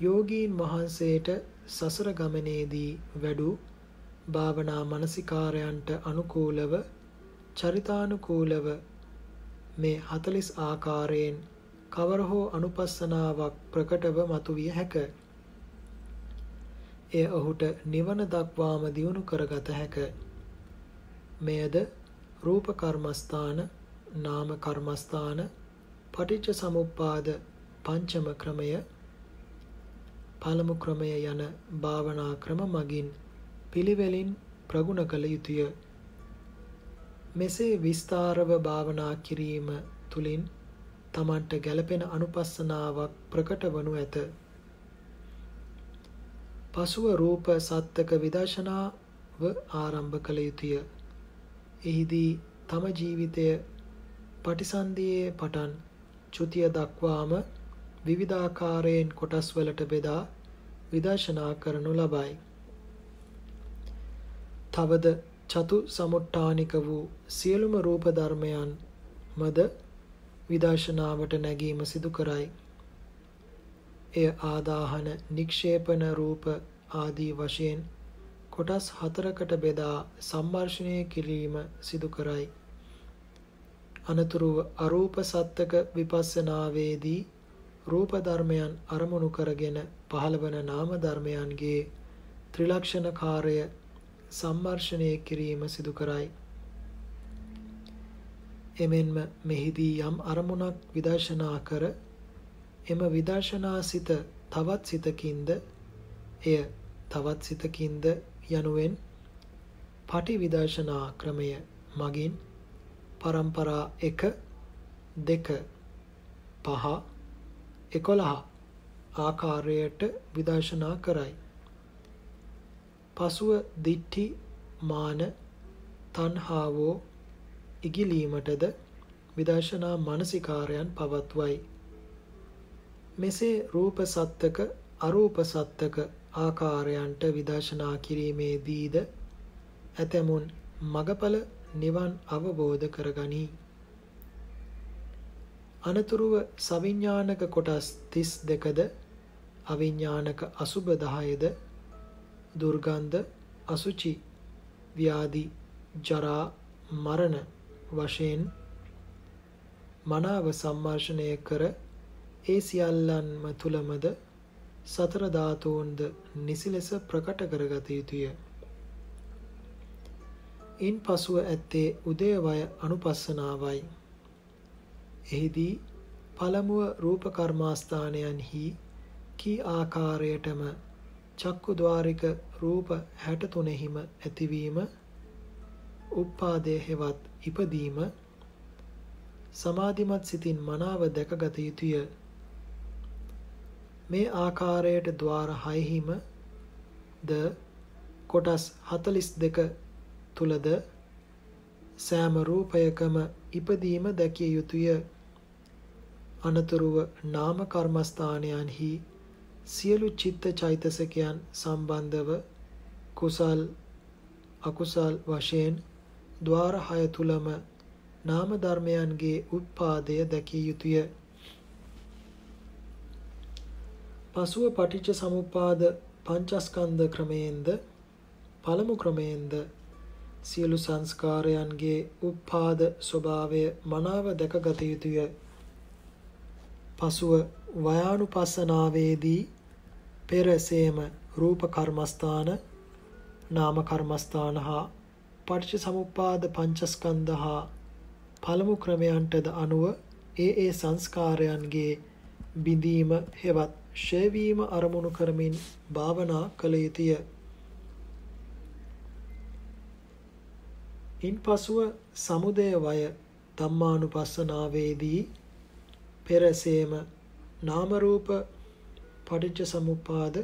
යෝගීන් වහන්සේට සසර ගමනේදී වැඩූ භාවනා මානසිකාරයන්ට අනුකූලව චරිතානුකූලව මේ 40 ආකාරයෙන් කවර හෝ අනුපස්සනාවක් ප්‍රකටව මතුවිය හැකිය. එය ඔහුට නිවන දක්වාම දියුණු කරගත හැක. මෙයද රූප කර්මස්ථාන, නාම කර්මස්ථාන, පටිච්ච සමුප්පාද පංචම ක්‍රමය, පළමු ක්‍රමය යන භාවනා ක්‍රම මගින් පිළිවෙලින් ප්‍රගුණ කළ යුතුය. මෙසේ විස්තරව භාවනා කිරීම තුළින් තමන්ට ගැළපෙන අනුපස්සනාවක් ප්‍රකට වනු ඇත. පසුව රූප සත්තක විදර්ශනාව ආරම්භ කළ යුතුය. එහිදී තම ජීවිතය පටිසන්ධියේ පටන් චුතිය දක්වාම විවිධාකාරයෙන් කොටස් වලට බෙදා විදර්ශනා කරනු ලබයි. තවද චතු සමුට්ටානික වූ සියලුම රූප ධර්මයන් මද විදර්ශනාවට නැගීම සිදු කරයි. එය ආදාහන නික්ෂේපන රූප ආදී වශයෙන් කොටස් හතරකට බෙදා සම්මර්ෂණය කිරීම සිදු කරයි. අනතුරුව අරූප සත්තක විපස්සනාවේදී රූප ධර්මයන් අරමුණු කරගෙන පහළවන නාම ධර්මයන්ගේ ත්‍රිලක්ෂණ කාර්ය සම්මර්ෂණය කිරීම සිදු කරයි. එමෙන්ම මෙහිදී යම් අරමුණක් විදර්ශනා කර එම විදර්ශනා සිත තවත් සිතකින්ද එය තවත් සිතකින්ද යනුවෙන් පටි විදර්ශනා ක්‍රමය මගින් පරම්පරා 1 2 5 11 ආකාරයට විදර්ශනා කරයි. පසුව දිට්ඨි මාන තණ්හාවෝ ඉගිලීමටද විදර්ශනා මානසිකාරයන් පවත්වයි. මෙසේ රූප සත්තක අරූප සත්තක ආකාරයන්ට විදර්ශනා කිරීමේදීද ඇතැමුන් මගඵල නිවන් අවබෝධ කරගනී. අනතුරුව සවිඥානික කොටස් 32ද අවිඥානික අසුබ 10ද දුර්ගන්ධ අසුචි ව්‍යාධි ජරා මරණ වශයෙන් මනාව සම්මර්ෂණය කර ඒ සියල්ලන්ම තුලමද සතර ධාතුන්ද නිසි ලෙස ප්‍රකට කරගත යුතුය. ඉන් පසුව ඇත්තේ උදේවය අනුපස්සනාවයි. එහිදී පළමුව රූප කර්මාස්ථානයන්හි කී ආකාරයටම චක්කු ద్వාරික රූප 63හිම ඇතිවීම උප්පාදේ හෙවත් ඉපදීම සමාධිමත් සිතින් මනාව දැකගත යුතුය මේ ආකාරයට ద్వාර 6හිම ද කොටස් 42 තුලද සෑම රූපයකම ඉපදීම දැකිය යුතුය. අනතුරුව නාම කර්මස්ථානයන්හි සියලු චිත්ත චෛතසිකයන් සම්බන්ධව කුසල් අකුසල් වශයෙන් ద్వාර 6 තුලම නාම ධර්මයන්ගේ උත්පාදය දැකිය යුතුය. පසුව පටිච්ච සමුප්පාද පංචස්කන්ධ ක්‍රමයෙන්ද පළමු ක්‍රමයෙන්ද සියලු සංස්කාරයන්ගේ උත්පාද ස්වභාවය මනාව දැකගත යුතුය. පසුව වයානුපස්සනාවේදී පෙරසේම රූප කර්මස්ථාන නාම කර්මස්ථාන හා පටිච්ච සමුප්පාද පංචස්කන්ධ හා පළමු ක්‍රමයන්ටද අනුව ඒ ඒ සංස්කාරයන්ගේ බිඳීම හෙවත් ෂේවීම අරමුණු කරමින් භාවනා කළ යුතුය. ඉන්පසුව සමුදය වය ධම්මානුපස්සනාවේදී පෙරසේම නාම රූප පටිච්ච සමුප්පාද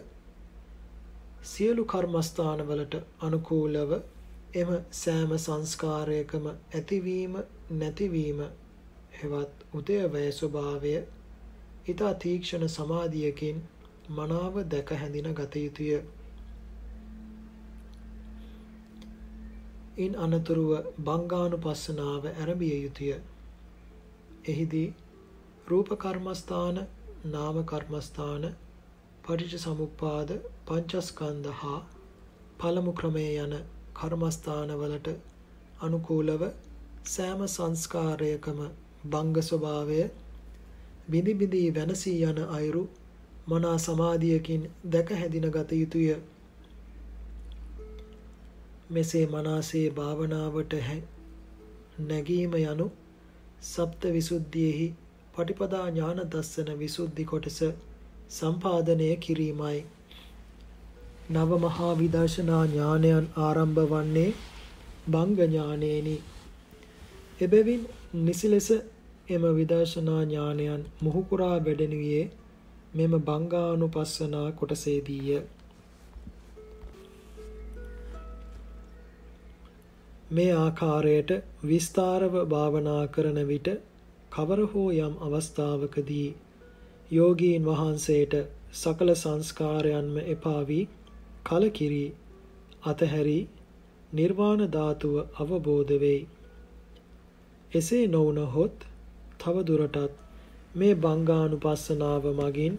සියලු කර්මස්ථානවලට අනුකූලව එම සෑම සංස්කාරයකම ඇතිවීම නැතිවීම හෙවත් උදයවැය ස්වභාවය ඊතා තීක්ෂණ සමාධියකින් මනාව දැක හැඳින ගත යුතුය. ඉන් අනතුරුව බංගානුපස්සනාව ආරම්භිය යුතුය. එහිදී රූප කර්මස්ථාන නාම කර්මස්ථාන පටිච්ච සමුප්පාද පංචස්කන්ධ හා පළමු ක්‍රමයේ යන කර්මස්ථානවලට අනුකූලව සෑම සංස්කාරයකම බංග ස්වභාවය බිඳි බිඳි වෙනසී යන අයුරු මනා සමාධියකින් දැක හැදින ගත යුතුය. මෙසේ මනාසේ භාවනාවට නැගීම යනු සප්ත විසුද්ධියෙහි පටිපදා ඥාන දස්සන විසුද්ධි කොටස සම්පාදනය කිරීමයි. නව මහා විදර්ශනා ඥානයන් ආරම්භ වන්නේ බංග ඥානේනි. එබැවින් නිසි ලෙස එම විදර්ශනා ඥානයන් මුහුකුරා වැඩෙනුයේ මෙම බංගානුපස්සනා කොටසේදීය. මේ ආකාරයට විස්තරව භාවනා කරන විට කවර හෝ යම් අවස්ථාවකදී යෝගීන් වහන්සේට සකල සංස්කාරයන්ම එපා වී කලකිරී අතහැරී නිර්වාණ ධාතුව අවබෝධ වෙයි. එසේ නොවුනහොත් තව දුරටත් මේ බංගානුපස්සනාව මගින්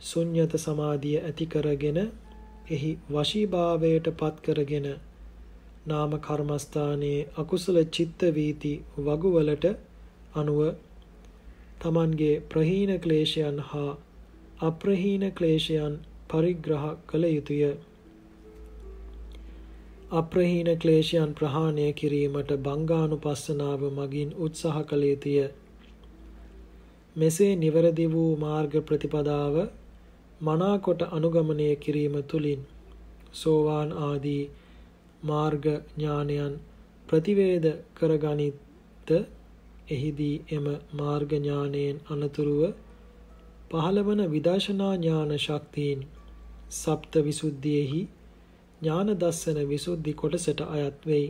ශුන්්‍යත සමාධිය ඇති කරගෙන එහි වශීභාවයට පත් කරගෙන නාම කර්මස්ථානයේ අකුසල චිත්ත වීති වගුවලට අනුව තමන්ගේ ප්‍රහීන ක්ලේශයන් හා අප්‍රහීන ක්ලේශයන් පරිග්‍රහ කළ යුතුය. අප්‍රහීන ක්ලේශයන් ප්‍රහාණය කිරීමට බංගානුපස්සනාව මගින් උත්සාහ කළ යුතුය. මෙසේ නිවැරදි වූ මාර්ග ප්‍රතිපදාව මනාකොට අනුගමනය කිරීම තුළින් සෝවාන් ආදී මාර්ග ඥානයන් ප්‍රතිවේද කරගනිත එහිදී එම මාර්ග ඥානයෙන් අනතුරුව පහළවන විදර්ශනා ඥාන ශක්තියින් සප්ත විසුද්ධියෙහි ඥාන දස්සන විසුද්ධි කොටසට අයත් වෙයි.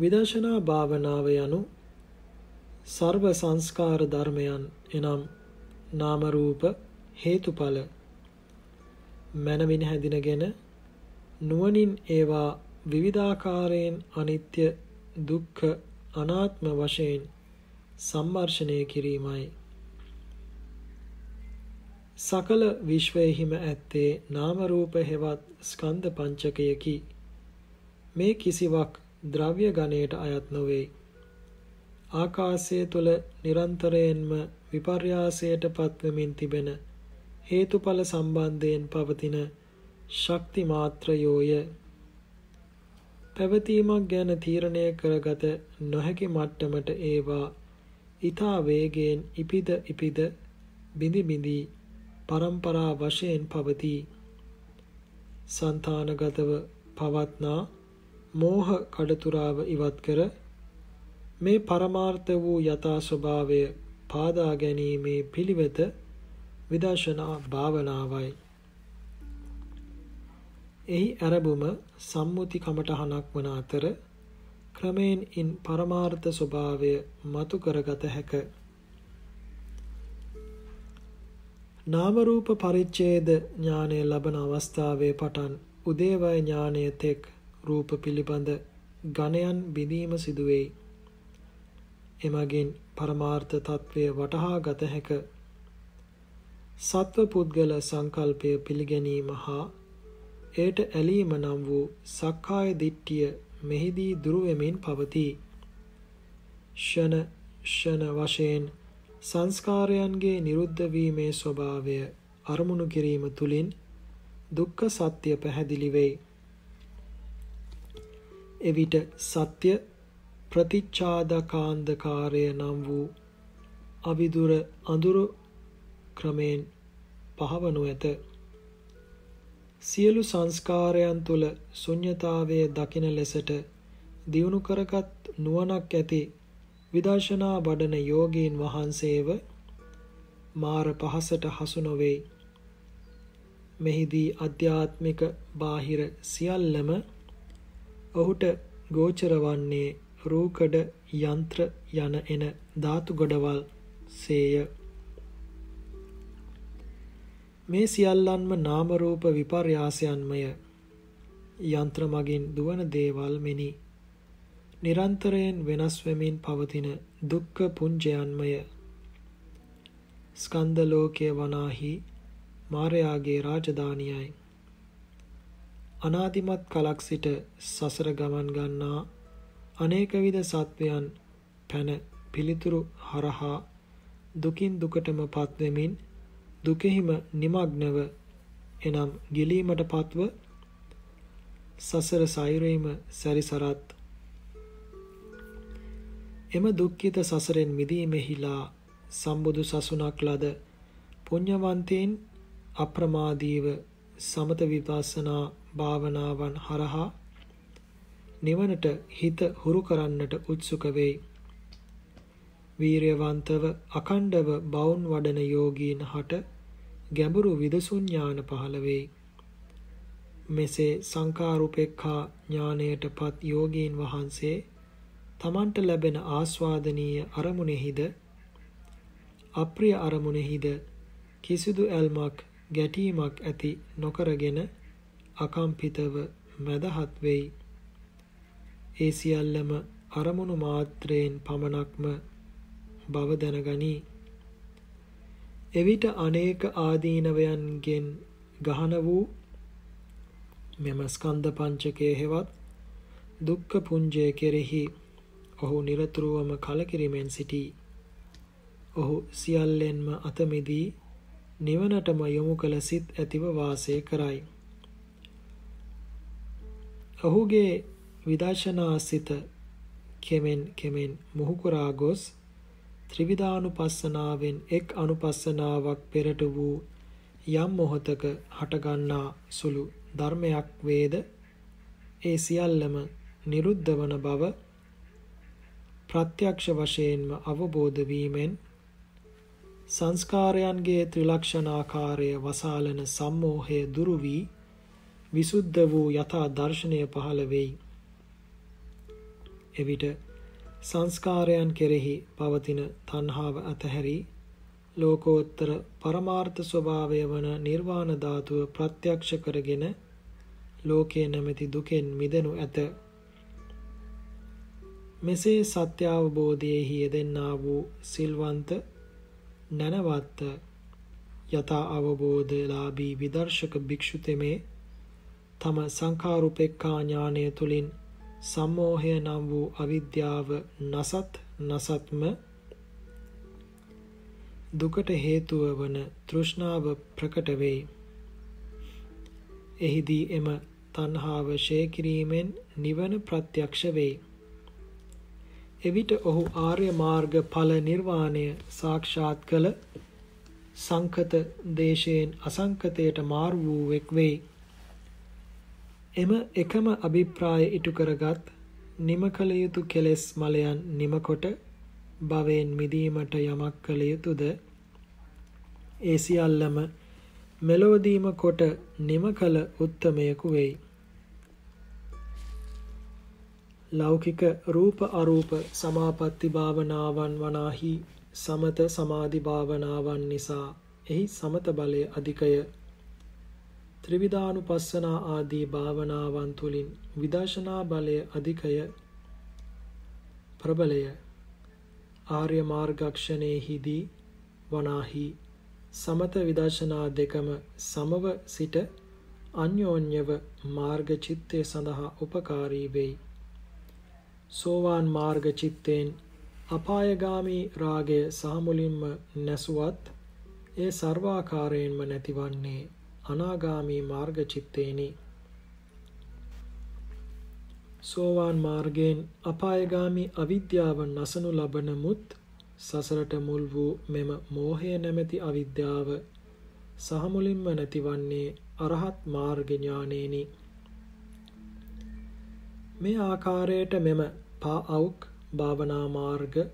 විදර්ශනා භාවනාව යනු සර්ව සංස්කාර ධර්මයන් එනම් නාම රූප හේතුඵල මනවින් හැඳිනගෙන නුවණින් ඒවා විවිධාකාරයෙන් අනිත්‍ය දුක්ඛ අනාත්ම වශයෙන් සම්මර්ෂණය කිරීමයි. සකල විශ්වයෙහිම ඇත්තේ නාම රූප හෙවත් ස්කන්ධ පංචකයකි. මේ කිසිවක් ද්‍රව්‍ය ගණයට අයත් නොවේ. ආකාශය තුල නිරන්තරයෙන්ම විපර්යාසයට පත්වමින් තිබෙන හේතුඵල සම්බන්ධයෙන් පවතින ශක්ති මාත්‍රයෝය. පැවතීමක් ගැන තීරණය කරගත නොහැකි මට්ටමට ඒවා ඊතා වේගයෙන් ඉපිද ඉපිද බිඳි බිඳි પરම්පරා වශයෙන් පවතී. సంతానගතව පවත්නා මෝහ කඩතුරාව ඉවත් කර මේ පරමාර්ථ වූ යථා ස්වභාවය පාදා ගැනීමේ පිළිවෙත විදර්ශනා භාවනාවයි. එහි ඇරබුම සම්මුති කමටහනක් වන අතර ක්‍රමයෙන් ඉන් පරමාර්ථ ස්වභාවය මතු කරගත හැක. නාම රූප පරිච්ඡේද ඥානය ලබන අවස්ථාවේ පටන් උදේවය ඥානය තෙක් රූප පිළිබඳ ඝණයන් බිඳීම සිදුවේයි. එමගින් පරමාර්ථ తත්වය වටහා ගත හැක. සත්ව පුද්ගල සංකල්පය පිළිගැනීම හා එයට ඇලීම නම් වූ සක්කාය දිට්ඨිය මෙහිදී දුරු වෙමින් පවතී. ෂණ ෂණ වශයෙන් සංස්කාරයන්ගේ නිරුද්ධ වීමේ ස්වභාවය අරමුණු කිරීම තුළින් දුක්ඛ සත්‍ය පැහැදිලි වෙයි. එවිට සත්‍ය ප්‍රතිච්ඡාදකාන්දකාරය නම් වූ අවිදුර අඳුරු ක්‍රමෙන් පහවනු ඇත. සියලු සංස්කාරයන් තුල ශුන්්‍යතාවයේ දකින ලෙසට දියුණු කරගත් නුවණක් ඇති විදර්ශනා වඩන යෝගීන් වහන්සේව මාර පහසට හසු නොවේ. මෙහිදී අධ්‍යාත්මික බාහිර සියල්ලම ඔහුට ගෝචර වන්නේ රූකඩ යන්ත්‍ර යන එන ධාතු ගොඩවල් සේය. මේ සියල්ලන්ම නාම රූප විපර්යාසයන්මය. යන්ත්‍ර මගින් දුවන දේවල් මෙනි. නිරන්තරයෙන් වෙනස් වෙමින් පවතින දුක්ඛ පුංජයන්මය. ස්කන්ධ ලෝකයේ වනාහි මායාගේ රාජධානියයි. අනාදිමත් කලක් සිට සසර ගමන් ගන්නා අනේකවිධ සත්වයන් පැන පිළිතුරු හරහා දුකින් දුකටම පත්වෙමින් දුකෙහිම නිමග්නව එනම් ගෙලීමට පත්ව සසර සෛරේම සැරිසරත්. එම දුක්ඛිත සසරෙන් මිදීමෙහිලා සම්බුදු සසුනක් ලද පුඤ්ඤවන්තයින් අප්‍රමාදීව සමත විපස්සනා භාවනාවන් හරහා නිවනට හිත හුරු කරන්නට උත්සුක වෙයි. වීරයවන්තව අකණ්ඩව බවුන් වඩන යෝගීන් හට ගැඹුරු විදසුන් ඥාන පහළ වෙයි. මෙසේ සංකාරුපෙක්ඛා ඥානයට පත් යෝගීන් වහන්සේ තමන්ට ලැබෙන ආස්වාදනීය අරමුණෙහිද අප්‍රිය අරමුණෙහිද කිසිදු ඇල්මක් ගැටීමක් ඇති නොකරගෙන අකම්පිතව මැදහත් වෙයි. ඒ සියල්ලම අරමුණු මාත්‍රයෙන් පමණක්ම බව දැනගනී. එවිට අනේක ආදීනවයන්ගෙන් ගහන වූ මෙම ස්කන්ධ පංචකයේ හෙවත් දුක්ඛ පුංජය කෙරෙහි ඔහු নিরතුරුවම කලකිරීමෙන් සිටී. ඔහු සියල්ලෙන්ම අත මිදී නිවනටම යොමු කළ සිත් ඇතිව වාසය කරයි. ඔහුගේ විදර්ශනා සිත කෙමෙන් කෙමෙන් මුහුකුරා ගොස් ත්‍රිවිධානුපස්සනාවෙන් එක් අනුපස්සනාවක් පෙරට වූ යම් මොහතක හටගන්නා සුළු ධර්මයක් වේද ඒ සියල්ලම නිරුද්ධ වන බව ප්‍රත්‍යක්ෂ වශයෙන්ම අවබෝධ වීමෙන් සංස්කාරයන්ගේ ත්‍රිලක්ෂණාකාරය වසාලන සම්මෝහය දුරු වී විසුද්ධ වූ යථා දර්ශනය පහළ වෙයි. එවිට සංස්කාරයන් කෙරෙහි පවතින තණ්හාව අතහැරි ලෝකෝත්තර පරමාර්ථ ස්වභාවය වන නිර්වාණ ධාතුව ප්‍රත්‍යක්ෂ කරගෙන ලෝකේ නැමැති දුකෙන් මිදෙනු ඇත. මෙසේ සත්‍ය අවබෝධයෙහි යෙදෙන්නා වූ සිල්වන්ත නැනවත්ත යථා අවබෝධලාභී විදර්ශක භික්ෂු තෙමේ තම සංඛාරුපෙක්ඛා ඥානය තුලින් සම්මෝහය නම් වූ අවිද්‍යාව නසත් නසත්ම දුකට හේතුව වන තෘෂ්ණාව ප්‍රකට වෙයි. එහිදී එම තණ්හාව ෂේ කිරීමෙන් නිවන ප්‍රත්‍යක්ෂ වෙයි. එවිට ඔහු ආර්ය මාර්ග ඵල නිර්වාණය සාක්ෂාත් කළ සංකත දේශයෙන් අසංකතයට මාරු වූවෙක් වෙයි. එම එකම අභිප්‍රාය ඉටු කරගත් නිම කළ යුතු කෙලෙස් මලයන් නිමකොට භවයෙන් මිදීමට යමක් කළ යුතුද ඒ සියල්ලම මෙලොවදීම කොට නිම කළ උත්තමයකු වෙයි. ලෞකික රූප අරූප සමාපatti භාවනාවන් වනාහි සමත සමාධි භාවනාවන් නිසා එහි සමත බලය අධිකය ත්‍රිවිධානුපස්සනා ආදී භාවනාවන් තුළින් විදර්ශනා බලය අධිකය ප්‍රබලය ආර්ය මාර්ගක්ෂණයෙහිදී වනාහි සමත විදර්ශනා දෙකම සමව සිට අන්‍යෝන්‍යව මාර්ග චිත්තය සඳහා උපකාරී වෙයි. සෝවාන් මාර්ග චිත්තයෙන් අපායගාමී රාගය සහමුලින්ම නැසුවත් ඒ සර්වාකාරයෙන්ම නැතිවන්නේ අනාගාමී මාර්ග චිත්තේනි. සෝවාන් මාර්ගයෙන් අපායගාමී අවිද්‍යාව නසනු ලබන මුත් සසරට මුල් වූ මෙම මෝහය නැමැති අවිද්‍යාව සහමුලින්ම නැතිවන්නේ අරහත් මාර්ග ඥානේනි. මේ ආකාරයට මෙම පා අවුක් භාවනා මාර්ගය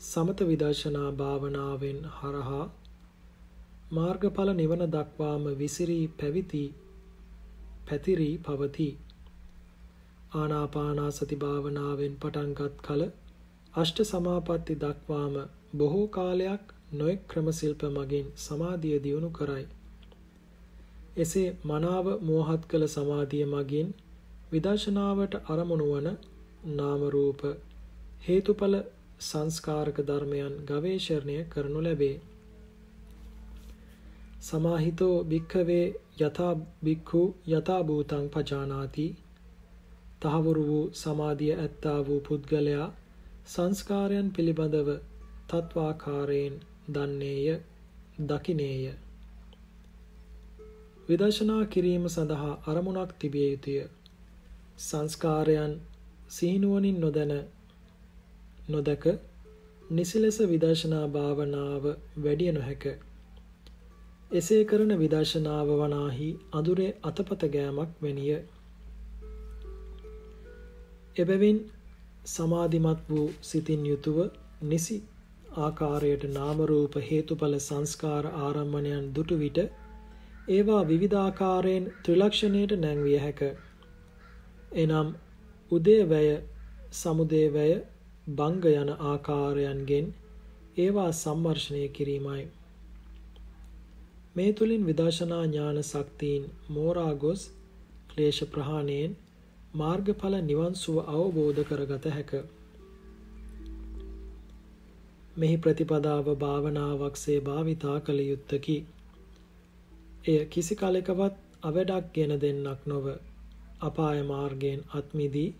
සමත විදර්ශනා භාවනාවෙන් හරහා මාර්ගඵල නිවන දක්වාම විසිරී පැවිති පැතිරී පවතී. ආනාපානාසති භාවනාවෙන් පටන්ගත් කල අෂ්ට සමාපatti දක්වාම බොහෝ කාලයක් නොයෙක් ක්‍රමශිල්ප මගින් සමාධිය දියුණු කරයි. එසේ මනාව මෝහත් කළ සමාධිය මගින් විදර්ශනාවට අරමුණු වන නාම රූප හේතුඵල සංස්කාරක ධර්මයන් ගවේෂණය කරනු ලැබේ. සමාහිතෝ භික්ඛවේ යථා භික්ඛු යථා භූතං පජානාති. තහවුරු වූ සමාධිය ඇත්තා වූ පුද්ගලයා සංස්කාරයන් පිළිබඳව තත්වාකාරයෙන් දන්නේය දකිනේය විදර්ශනා කිරීම සඳහා අරමුණක් තිබිය යුතුය. සංස්කාරයන් සිහිනුවණින් නොදැන නොදක නිසිලෙස විදර්ශනා භාවනාව වැඩිය නොහැක. එසේ කරන විදර්ශනාව වනාහි අඳුරේ අතපත ගෑමක් වැනිය එබැවින් සමාධිමත් වූ සිතින් යුතුව නිසි ආකාරයට නාම රූප හේතුඵල සංස්කාර ආරම්මණයන් දුටු විට ඒවා විවිධාකාරයෙන් ත්‍රිලක්ෂණයට නැංවිය හැක. එනම් උදේවැය සමුදේවැය බංග යන ආකාරයන්ගෙන් ඒවා සම්මර්ෂණය කිරීමයි. මේ තුළින් විදර්ශනා ඥාන ශක්තියින් මෝරා ගොස් ක්ලේශ ප්‍රහාණයෙන් මාර්ගඵල නිවන් සුව අවබෝධ කරගත හැක. මෙහි ප්‍රතිපදාව භාවනාවක්සේ භාවිතා කළ යුත්තකි. එය කිසි කලෙකවත් අවඩක් ගෙන දෙන්නක් නොව අපාය මාර්ගයෙන් අත්මිදී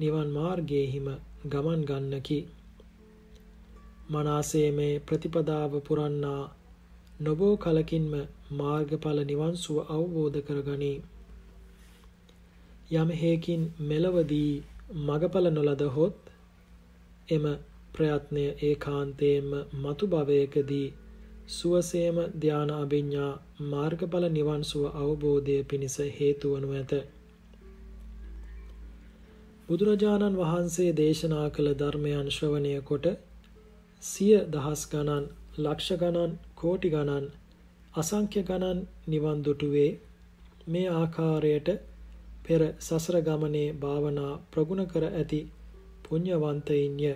නිවන් මාර්ගයෙහිම ගමන් ගන්නකි. මනාසේ මේ ප්‍රතිපදාව පුරන්නා නොබෝ කලකින්ම මාර්ගඵල නිවන් සුව අවබෝධ කරගනී. යම් හේකින් මෙලවදී මගඵල නොලදහොත් එම ප්‍රයත්නය ඒකාන්තයෙන්ම මතු භවයකදී සුවසේම ධාන අභිඥා මාර්ගඵල නිවන් සුව අවබෝධය පිණිස හේතු වනු ඇත. බුදුරජාණන් වහන්සේ දේශනා කළ ධර්මයන් ශ්‍රවණය කොට සිය දහස් ගණන් ලක්ෂ ගණන් කෝටි ගණන් අසංඛ්‍ය ගණන් නිවන් දුටුවේ මේ ආකාරයට පෙර සසර ගමනේ භාවනා ප්‍රගුණ කර ඇති පුණ්‍යවන්තයින්ය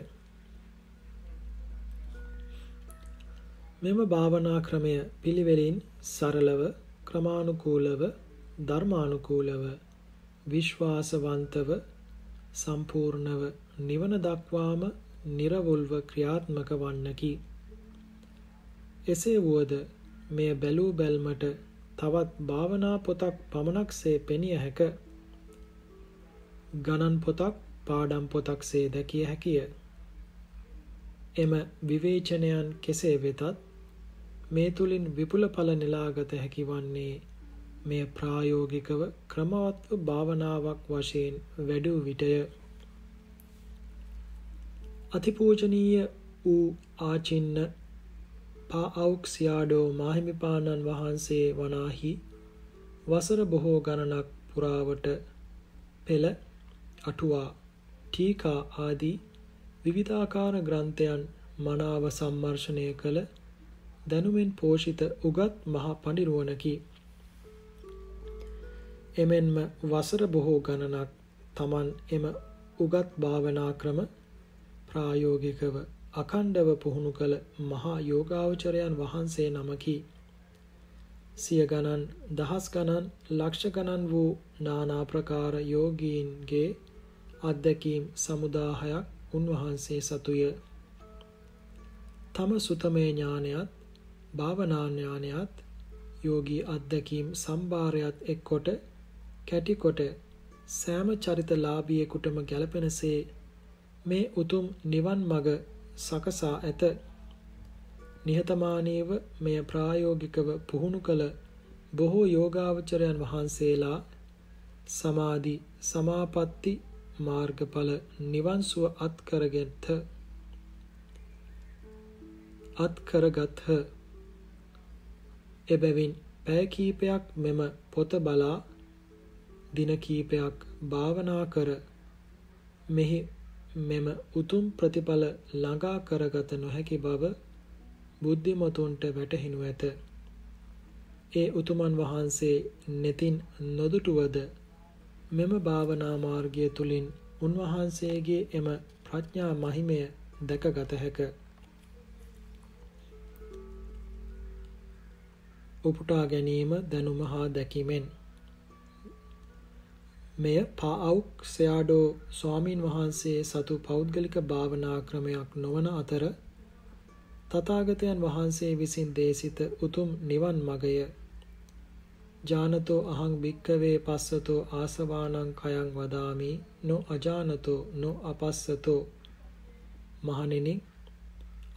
මෙම භාවනා ක්‍රමය පිළිවෙලින් සරලව ක්‍රමානුකූලව ධර්මානුකූලව විශ්වාසවන්තව සම්පූර්ණව නිවන දක්වාම නිරවුල්ව ක්‍රියාත්මක වන්නකි. එසේ වුවද මෙය බැලූ බැල්මට තවත් භාවනා පොතක් පමණක්සේ පෙනිය හැක. ගණන් පොතක් පාඩම් පොතක්සේ දැකිය හැකිය. එම විවේචනයන් කෙසේ වෙතත් මේ තුලින් විපුල ඵල නෙලාගත හැකි වන්නේ මෙය ප්‍රායෝගිකව ක්‍රමවත්ව භාවනාවක් වශයෙන් වැඩූ විටය අතිපූජනීය වූ ආචින්න පාඅවුක්සියාඩෝ මාහිමිපාණන් වහන්සේ වනාහි වසර බොහෝ ගණනක් පුරාවට පෙළ අටුවා ටීකා ආදී විවිධාකාර ග්‍රන්ථයන් මනාව සම්මර්ෂණය කළ දැනුමෙන් පෝෂිත උගත් මහ පඬිරුවනකි. එමෙන්ම වසර බොහෝ ගණනක් තමන් එම උගත් භාවනා ක්‍රම ප්‍රායෝගිකව අකණ්ඩව පුහුණු කළ මහා යෝගාවචරයන් වහන්සේ නමකි. සිය ගණන් දහස් ගණන් ලක්ෂ ගණන් වූ නානා ප්‍රකාර යෝගීන්ගේ අත්දැකීම් සමුදාහයක් උන්වහන්සේ සතුය. තම සුතමේ ඥානයත් භාවනා ඥානයත් යෝගී අත්දැකීම් සම්භාරයත් එක්කොට කැටිකොට සෑම චරිත ලාභියෙකුටම ගැලපෙනසේ මේ උතුම් නිවන් මඟ සකසා ඇත. නිහතමානීව මෙය ප්‍රායෝගිකව පුහුණු කළ බොහෝ යෝගාවචරයන් වහන්සේලා සමාධි සමාපatti මාර්ගඵල නිවන් සුව අත්කරගෙත්හ අත්කරගත්හ එබැවින් පැය කීපයක් මෙම පොත බලා දින කීපයක් භාවනා කර මෙහි මෙම උතුම් ප්‍රතිඵල ළඟා කරගත නොහැකි බව බුද්ධිමතුන්ට වැටහෙනු ඇත. ඒ උතුමන් වහන්සේ netin නොදුටුවද මෙම භාවනා මාර්ගය තුලින් උන්වහන්සේගේ එම ප්‍රඥා මහිමය දැකගත හැක. උපුටා ගැනීම දැනුම හා දැකීමෙන් මෙය පාඅවුක් සයාඩෝ ස්වාමීන් වහන්සේ සතු පෞද්ගලික භාවනා ක්‍රමයක් නොවන අතර තථාගතයන් වහන්සේ විසින් දේශිත උතුම් නිවන් මගය. ජානතෝ අහං භික්කවේ පස්සතෝ ආසවානං කයං වදාමි. නො අජානතෝ නො අපස්සතෝ. මහණෙනි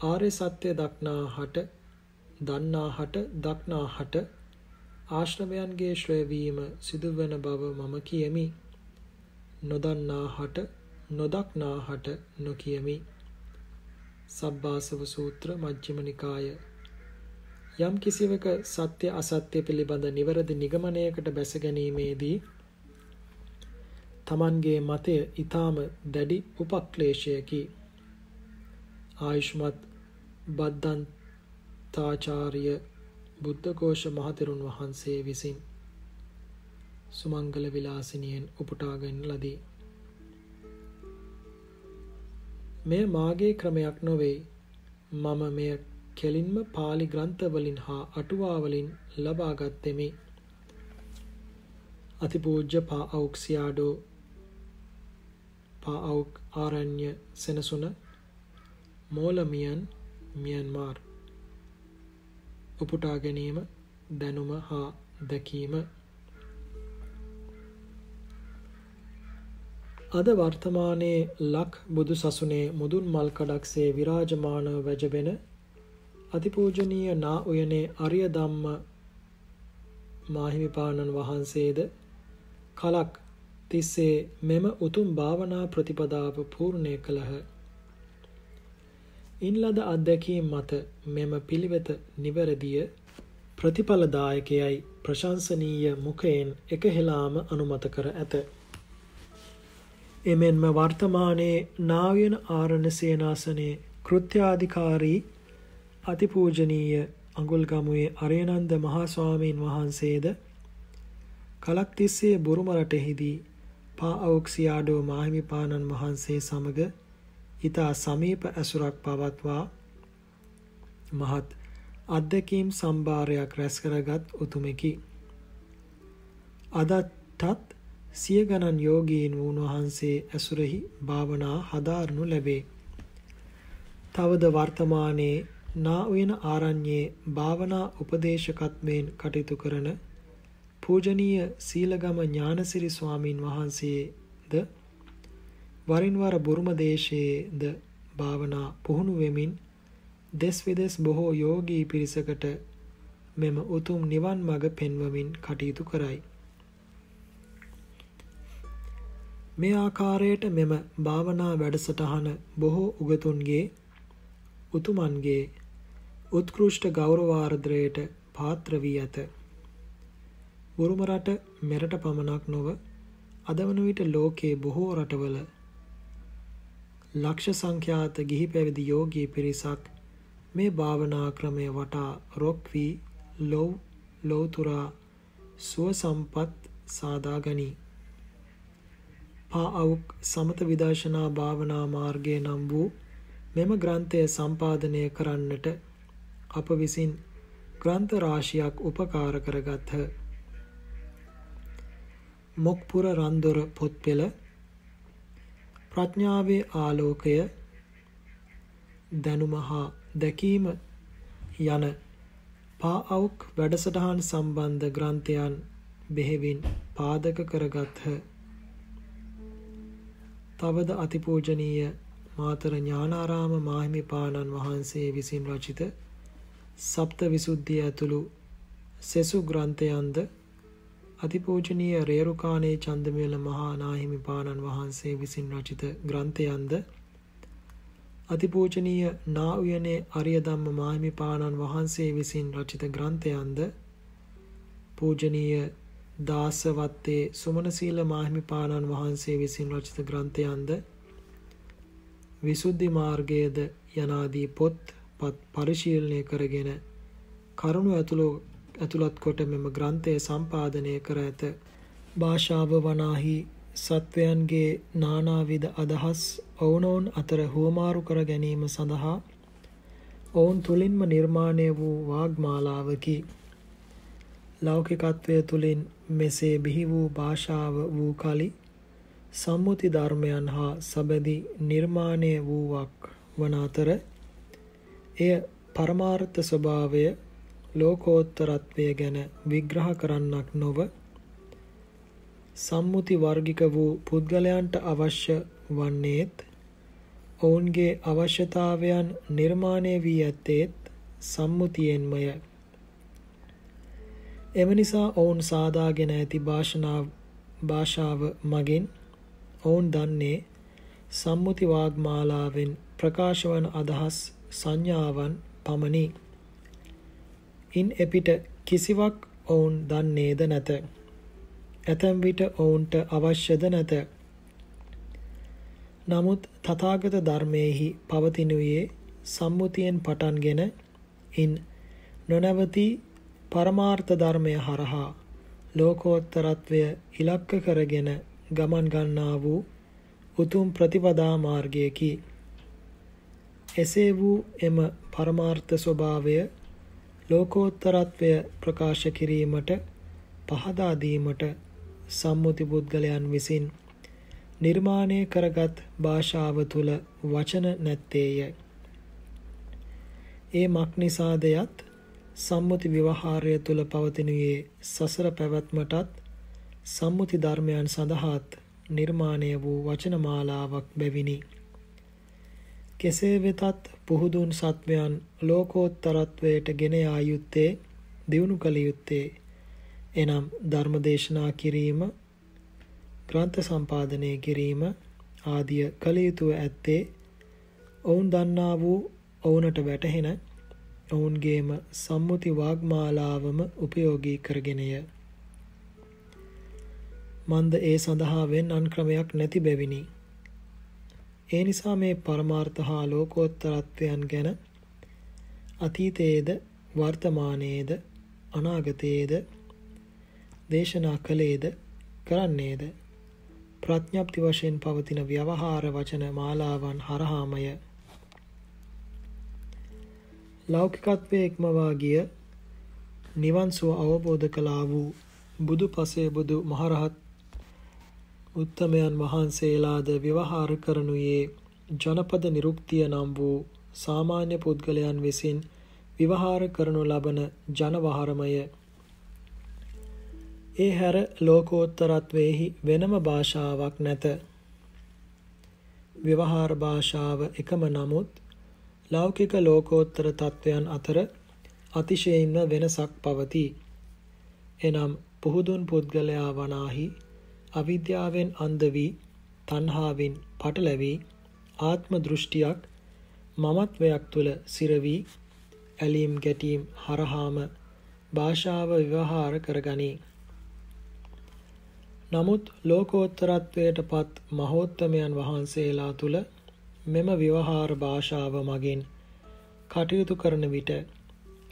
ආර්ය සත්‍ය දක්නා හට දන්නා හට දක්නා හට ආශ්‍රමයන්ගේ ශ්‍රේවීම සිදුවන බව මම කියමි. නොදන්නා හට නොදක්නා හට නොකියමි. සබ්බාසව සූත්‍ර මජ්ක්‍ධිම නිකාය යම් කිසිවක සත්‍ය අසත්‍ය පිළිබඳ නිවැරදි නිගමනයකට බැස ගැනීමේදී තමන්ගේ මතය ඊටාම දැඩි උපක්ලේශයකි ආයුෂ්මත් බද්දන්තාචාර්ය බුද්ධඝෝෂ මහතෙරුන් වහන්සේ විසින් සුමංගල විලාසිනියෙන් උපුටාගෙන ලදී. මෙය මාගේ ක්‍රමයක් නොවේ. මම මෙය කෙලින්ම පාලි ග්‍රන්ථවලින් හා අටුවාවලින් ලබාගත්තෙමි. අතිපූජ්‍ය පා අවුක්සියාඩෝ පා අවුක් ආරණ්‍ය සෙනසුන මෝලමියන් මියන්මාර් උපුටා ගැනීම දැනුම හා දැකීම අද වර්තමානයේ ලක් බුදු සසුනේ මුදුන් මල් කඩක්සේ විරාජමානව වැජබෙන අතිපූජනීය නා උයනේ අරිය ධම්ම මාහිමිපාණන් වහන්සේද කලක් තිස්සේ මෙම උතුම් භාවනා ප්‍රතිපදාව පූර්ණය කළහ. ඉන් ලද අත්දැකීම් මත මෙම පිළිවෙත නිවැරදිය ප්‍රතිඵලදායකයයි ප්‍රශංසනීය මුඛයෙන් එකහෙලාම අනුමත කර ඇත. එමෙන්ම වර්තමානයේ නාවියන ආරණ සේනාසනයේ කෘත්‍යාධිකාරී අතිපූජනීය අඟුල්ගමුවේ අරයනන්ද මහා ස්වාමීන් වහන්සේද කලක් තිස්සේ බුරුම රටෙහිදී පා අවුක්සියාඩෝ මාහිමිපාණන් වහන්සේ සමග ඊතා සමීප ඇසුරක් පවත්වා මහත් අත්දැකීම් සම්භාරයක් රැස් කරගත් උතුමෙකි. අදටත් සිය ගණන් යෝගීන් වහන්සේ ඇසුරෙහි භාවනා හදාරනු ලැබේ. තවද වර්තමානයේ නා උයන ආරණ්‍යයේ භාවනා උපදේශකත්වයෙන් කටයුතු කරන පූජනීය සීලගම ඥානසිරි ස්වාමින් වහන්සේද වරින් වර බුරුම දේශයේද භාවනා පුහුණු වෙමින් දෙස් විදෙස් බොහෝ යෝගී පිරිසකට මෙම උතුම් නිවන් මඟ පෙන්වමින් කටයුතු කරයි. මේ ආකාරයට මෙම භාවනා වැඩසටහන බොහෝ උගතුන්ගේ උතුමන්ගේ උත්කෘෂ්ඨ ගෞරවාර්ද්‍රයට පාත්‍ර වී ඇත. බුරුම රට මෙරට පමණක් නොව අද වන විට ලෝකයේ බොහෝ රටවල ලක්ෂ සංඛ්‍යාත ගිහි පැවිදි යෝගී පිරිසක් මේ භාවනා ක්‍රමය වටා රොක් වී ලොව් ලෝතුරා සුව සම්පත් සාදා ගනී. පා අවුක් සමත විදර්ශනා භාවනා මාර්ගය නම් වූ මෙම ග්‍රන්ථය සම්පාදනය කරන්නට අප විසින් ග්‍රන්ථ රාශියක් උපකාර කරගත්හ. මොක්පුර රන්දොර පොත්පෙළ ප්‍රඥාවේ ආලෝකය දැනුම හා දැකීම යන පා අවුක් වැඩසටහන් සම්බන්ධ ග්‍රන්ථයන් බෙහෙවින් පාදක කරගත්හ. තවද අතිපූජනීය මාතර ඥානාරාම මාහිමිපාණන් වහන්සේ විසින් රචිත සප්ත විසුද්ධිය ඇතුළු සෙසු ග්‍රන්ථයන්ද අතිපූජනීය රේරුකානේ චන්දමිල මහා නාහිමිපාණන් වහන්සේ විසින් රචිත ග්‍රන්ථයන්ද? අතිපූජනීය නා උයනේ අරිය ධම්ම මාහිමිපාණන් වහන්සේ විසින් රචිත ග්‍රන්ථයන්ද? පූජනීය දාසවත්තේ සුමනසීල මාහිමිපාණන් වහන්සේ විසින් රචිත ග්‍රන්ථයන්ද? විසුද්ධි මාර්ගයේද යනාදී පොත් පත් පරිශීලනය කරගෙන කරුණු ඇතුළු ඇතුළත් කොට මෙම ග්‍රන්ථය සම්පාදනය කර ඇත. භාෂාව වනාහි සත්වයන්ගේ නානාවිධ අදහස් ඔවුනොවුන් අතර හුවමාරු කර ගැනීම සඳහා ඔවුන් තුළින්ම නිර්මාණය වූ වාග්මාලාවකි. ලෞකිකත්වය තුළින් මෙසේ බිහි වූ භාෂාව වූ කලි සම්මුති ධර්මයන් හා සබැදි නිර්මාණය වූවක් වන අතර එය පරමාර්ථ ස්වභාවය ලෝකෝත්තරත්වය ගැන විග්‍රහ කරන්නක් නොව සම්මුති වර්ගික වූ පුද්ගලයන්ට අවශ්‍ය වන්නේත් ඔවුන්ගේ අවශ්‍යතාවයන් නිර්මාණය වී ඇත්තේත් සම්මුතියෙන්මය. එම නිසා ඔවුන් සාදාගෙන ඇති භාෂාව මගින් ඔවුන් දන්නේ සම්මුති වාග්මාලාවෙන් ප්‍රකාශ වන අදහස් සංඥාවන් පමණි. ඉන් එපිට කිසිවක් ඔවුන් දන්නේද නැත. ඇතැම් විට ඔවුන්ට අවශ්‍යද නැත. නමුත් තථාගත ධර්මයේහි පවතිනුයේ සම්මුතියෙන් පටන්ගෙන ඉන් නොනවති පරමාර්ථ ධර්මය හරහා ලෝකෝත්තරත්වය ඉලක්ක කරගෙන ගමන් ගන්නා වූ උතුම් ප්‍රතිපදා මාර්ගයකි. එසේ වූ එම පරමාර්ථ ස්වභාවය ලෝකෝත්තරත්වය ප්‍රකාශ කිරීමට පහදා දීමට සම්මුති පුද්ගලයන් විසින් නිර්මාණය කරගත් භාෂාව තුල වචන නැත්තේය. ඒ මක් නිසාදයත් සම්මුති ව්‍යවහාරය තුළ පවතිනුයේ සසර පැවැත්මටත් සම්මුති ධර්මයන් සඳහාත් නිර්මාණය වූ වචනමාලාවක් බැවිනි. කෙසේ වෙතත් පුහුදුන් සත්වයන් ලෝකෝත්තරත්වයට ගෙන යා යුත්තේ දියුණු කළ යුත්තේ එනම් ධර්මදේශනා කිරීම ග්‍රන්ථ සම්පාදනය කිරීම ආදිය කළ යුතුව ඇත්තේ ඔවුන් දන්නා වූ ඔවුනට වැටහෙන ඔවුන්ගේම සම්මුති වාග්මාලාවම උපයෝගී කරගෙනය. මන්ද ඒ සඳහා වෙන් අන් ක්‍රමයක් නැති බැවිනි. ඒ නිසා මේ පරමාර්ථ හා ලෝකෝත්තරත්වයන් ගැන අතීතයේද වර්තමානයේද අනාගතයේද දේශනා කළේද කරන්නේද? ප්‍රඥප්ති වශයෙන් පවතින ව්‍යවහාර වචන මාලාවන් හරහාමය. ලෞකිකත්වයේ ඉක්මවා ගිය නිවන් සුව අවබෝධ කළා වූ බුදු පසේ බුදු මහරහත් උත්තමයන් වහන්සේලාද ව්‍යවහාර කරනුයේ ජනපද නිරුක්තිය නම් වූ සාමාන්‍ය පුද්ගලයන් විසින් විවහාර කරනු ලබන ජනවහරමය. ඒ හැර ලෝකෝත්තරත්වයෙහි වෙනම භාෂාවක් නැත. ව්‍යවහාර භාෂාව එකම නමුත් ලෞකික ලෝකෝත්තර තත්ත්වයන් අතර අතිශයින්ම වෙනසක් පවතී. එනම් පුහුදුන් පුද්ගලයා වනාහි අවිද්‍යාවෙන් අන්ධ වී තණ්හාවෙන් පටලැවී ආත්ම දෘෂ්ටියක් මමත්වයක් තුළ සිරවී ඇලීම් ගැටීම් හරහාම භාෂාව ව්‍යවහාර කරගනී. නමුත් ලෝකෝත්තරත්වයට පත් මහෝත්තමයන් වහන්සේලා තුළ මෙම ව්‍යවහාර භාෂාව මගින් කටයුතු කරන විට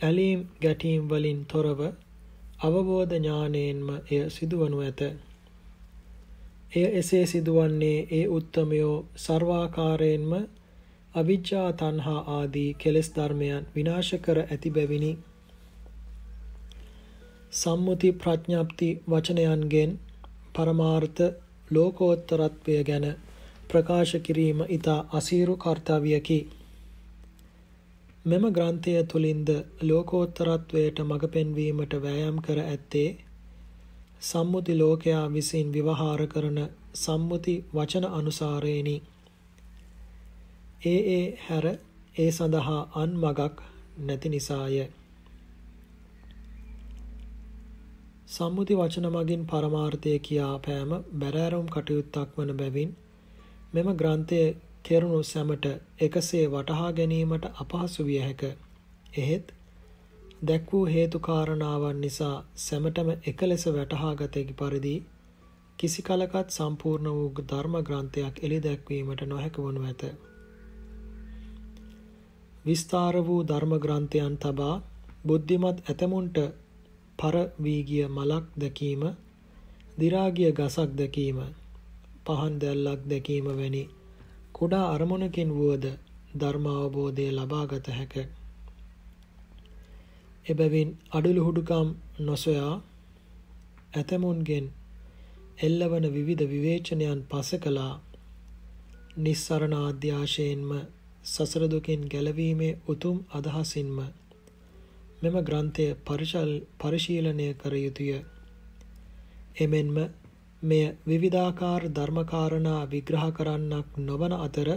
ඇලීම් ගැටීම් වලින් තොරව අවබෝධ ඥානයෙන්ම එය සිදුවනු ඇත. එය එසේ සිදුවන්නේ ඒ උත්තමයෝ සර්වාකාරයෙන්ම අවිජ්ජා තණ්හා ආදී කෙලෙස් ධර්මයන් විනාශ කර ඇති බැවිනි. සම්මුති ප්‍රඥප්ති වචනයන්ගෙන් පරමාර්ථ ලෝකෝත්තරත්වය ගැන ප්‍රකාශ කිරීම ඊට අසීරු කාර්යයකි. මෙම ග්‍රන්ථය තුලින්ද ලෝකෝත්තරත්වයට මඟ පෙන්වීමට වෑයම් කර ඇත්තේ සම්මුති ලෝකයා විසින් විවහාර කරන සම්මුති වචන අනුසාරේනි. ඒ ඒ හැර ඒ සඳහා අන් මගක් නැති නිසාය. සම්මුති වචන මගින් පරමාර්ථය කියා පෑම බැරෑරුම් කටයුත්තක් වන බැවින් මෙම ග්‍රන්ථය කෙරුණු සැමට එකසේ වටහා ගැනීමට අපහසු විය හැක. එහෙත් දැක් වූ හේතු කාරණාවන් නිසා සැමටම එක ලෙස වටහා ගත හැකි පරිදි කිසි කලකත් සම්පූර්ණ වූ ධර්ම ග්‍රන්ථයක් එළි දැක්වීමට නොහැක වනු ඇත. විස්තාර වූ ධර්ම ග්‍රන්ථයන් තබා බුද්ධිමත් ඇතමුන්ට පර වී ගිය මලක් දැකීම, දි รา ගිය ගසක් දැකීම, පහන් දැල්ලක් දැකීම වැනි කුඩා අරමුණකින් වුවද ධර්ම අවබෝධය ලබාගත හැක. එබැවින් අඩලුහුඩුකම් නොසොයා ඇතමුන්ගෙන් එල්ලවන විවිධ විවේචනයන් පසකලා නිස්සරණ ආධ්‍යාශයෙන්ම සසර දුකින් ගැලවීමේ උතුම් අදහසින්ම මෙම ග්‍රන්ථය පරිශීලනය කර යුතුය. එමෙන්ම මෙය විවිධාකාර ධර්මකාරණා විග්‍රහ කරන්නක් නොවන අතර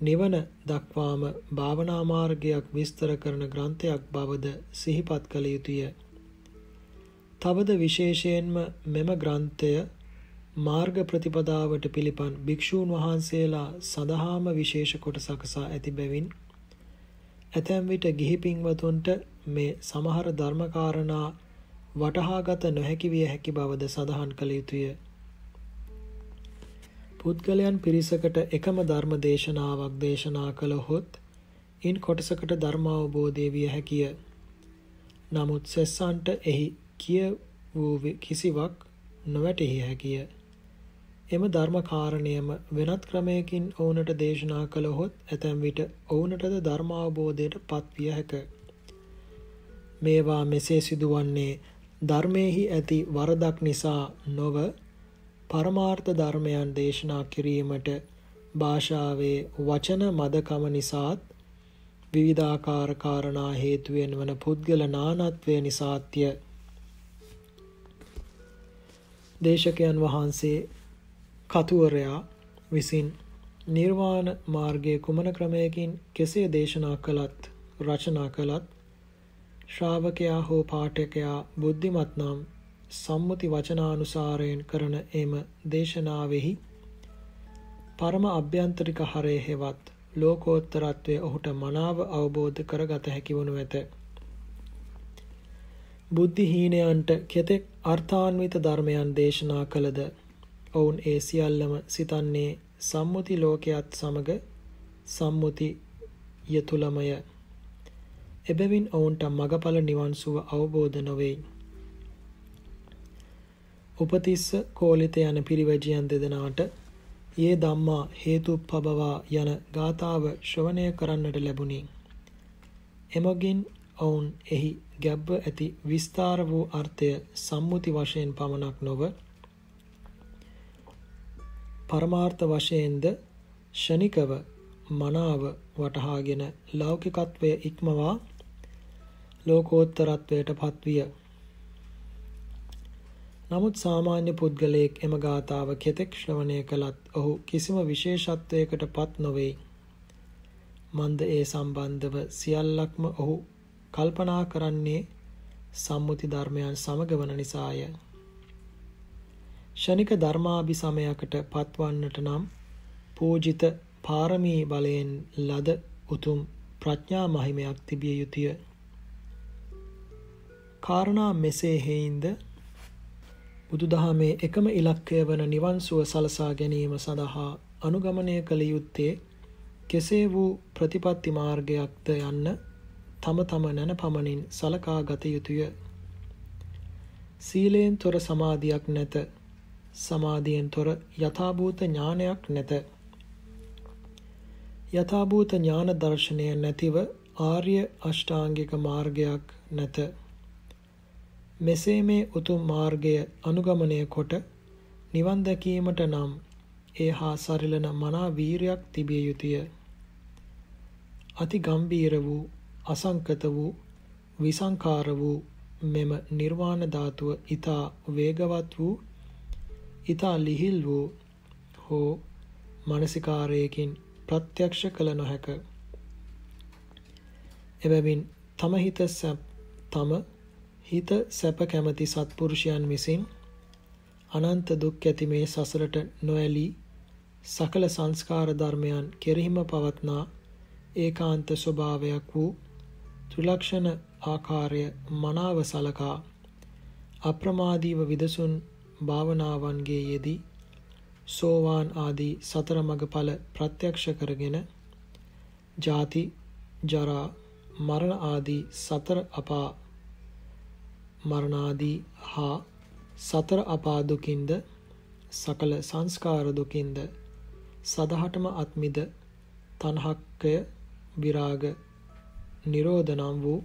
නිවන දක්වාම භාවනා මාර්ගයක් විස්තර කරන ග්‍රන්ථයක් බවද සිහිපත් කළ යුතුය. තවද විශේෂයෙන්ම මෙම ග්‍රන්ථය මාර්ග ප්‍රතිපදාවට පිළිපන් භික්ෂූන් වහන්සේලා සඳහාම විශේෂ කොට සකසා ඇති බැවින් ඇතැම් විට ගිහි පින්වතුන්ට මේ සමහර ධර්මකාරණා වටහාගත නොහැකි විය හැකි බවද සඳහන් කළ යුතුය. පුද්ගලයන් පිරිසකට එකම ධර්ම දේශනාවක් දේශනා කළහොත් ඉන් කොටසකට ධර්මාවබෝධය විය හැකිය. නමුත් සෙස්සන්ට එහි කිය වූ කිසිවක් නොවැටහි හැකිය. එම ධර්ම කාරණයම වෙනත් ක්‍රමයකින් ඔවුනට දේශනා කළහොත් ඇතැම් විට ඔවුනටද ධර්මාවබෝධයට පත්විය හැක. මේවා මෙසේ සිදුවන්නේ ධර්මයෙහි ඇති වරදක් නිසා නොව පරමාර්ථ ධර්මයන් දේශනා කිරීමට භාෂාවේ වචන මදකම නිසාත් විවිධාකාර කාරණා හේතුවෙන් වන පුද්ගල නානත්වය නිසාත්ය. දේශකයන් වහන්සේ කතුවරයා විසින් නිර්වාණ මාර්ගයේ කුමන ක්‍රමයකින් කෙසේ දේශනා කළත් රචනා කළත් ශ්‍රාවකයා හෝ පාඨකයා බුද්ධිමත් නම් සම්මුති වචනානුසාරයෙන් කරන එම දේශනාවෙහි පරම අභ්‍යන්තරික හරය හෙවත් ලෝකෝත්තරත්වය ඔහුට මනාව අවබෝධ කරගත හැකි වනු ඇත. බුද්ධිහීනයන්ට කෙතෙක් අර්ථාන්විත ධර්මයන් දේශනා කළද ඔවුන් ඒ සියල්ලම සිතන්නේ සම්මුති ලෝකයත් සමග සම්මුති යතුලමය. එබැවින් ඔවුන්ට මගඵල නිවන් සුව අවබෝධ නොවෙයි. උපතිස්ස කෝලිත යන පිරිවැජියන් දෙදෙනාට ඒ ධම්මා හේතුප්පබවා යන ගාථාව ශ්‍රවණය කරන්නට ලැබුණි. එමගින් ඔවුන් එහි ගැබ්ව ඇති විස්තර වූ අර්ථය සම්මුති වශයෙන් පමණක් නොව පරමාර්ථ වශයෙන්ද ෂණිකව මනාව වටහාගෙන ලෞකිකත්වය ඉක්මවා ලෝකෝත්තරත්වයට පත්විය. නමුත් සාමාන්‍ය පුද්ගලයෙක් එම ගාථාව කෙතෙක් ශ්‍රවණය කළත් ඔහු කිසිම විශේෂත්වයකට පත් නොවේ. මන්ද ඒ සම්බන්ධව සියල්ලක්ම ඔහු කල්පනා කරන්නේ සම්මුති ධර්මයන් සමග වන නිසාය. ෂණික ධර්මාභිසමයකට පත්වන්නට නම් පූජිත පාරමී බලයෙන් ලද උතුම් ප්‍රඥා මහිමයක් තිබිය යුතුය. කාරණා මෙසේ හේයින්ද බුදුදහමේ එකම ඉලක්කය වන නිවන් සුව සලසා ගැනීම සඳහා අනුගමනය කළ යුත්තේ කෙසේ වූ ප්‍රතිපත්ති මාර්ගයක්ද යන්න තම තම නැන පමණින් සලකා ගත යුතුය. සීලයෙන් තොර සමාධියක් නැත. සමාධියෙන් තොර යථාභූත ඥානයක් නැත. යථාභූත ඥාන දර්ශනය නැතිව ආර්ය අෂ්ටාංගික මාර්ගයක් නැත. මෙසේ මේ උතුම් මාර්ගය අනුගමනය කොට නිවන් දැකීමට නම් ඒ හා සරිලන මනා වීරයක් තිබිය යුතුය. අති ගම්බීර වූ අසංකත වූ විසංකාර වූ මෙම නිර්වාණ ධාතුව ඊතා වේගවත් වූ ඊතා ලිහිල් වූ හෝ මානසිකාරයකින් ප්‍රත්‍යක්ෂ කළ නොහැක. එබැවින් තම හිත තම හිත සැප කැමති සත්පුරුෂයන් විසින් අනන්ත දුක් ඇති මේ සසරට නොඇලී සකල සංස්කාර ධර්මයන් කෙරෙහිම පවත්නා ඒකාන්ත ස්වභාවයක් වූ ත්‍රිලක්ෂණ ආකාරය මනාව සලකා අප්‍රමාදීව විදසුන් භාවනාවන්ගේ යෙදී සෝවාන් ආදී සතර මඟ ඵල ප්‍රත්‍යක්ෂ කරගෙන ජාති ජරා මරණ ආදී සතර අපා මරණාදී හා සතර අපා දුකින්ද සකල සංස්කාර දුකින්ද සදහටම අත්මිද තණ්හක්කය විරාග නිරෝධ නම් වූ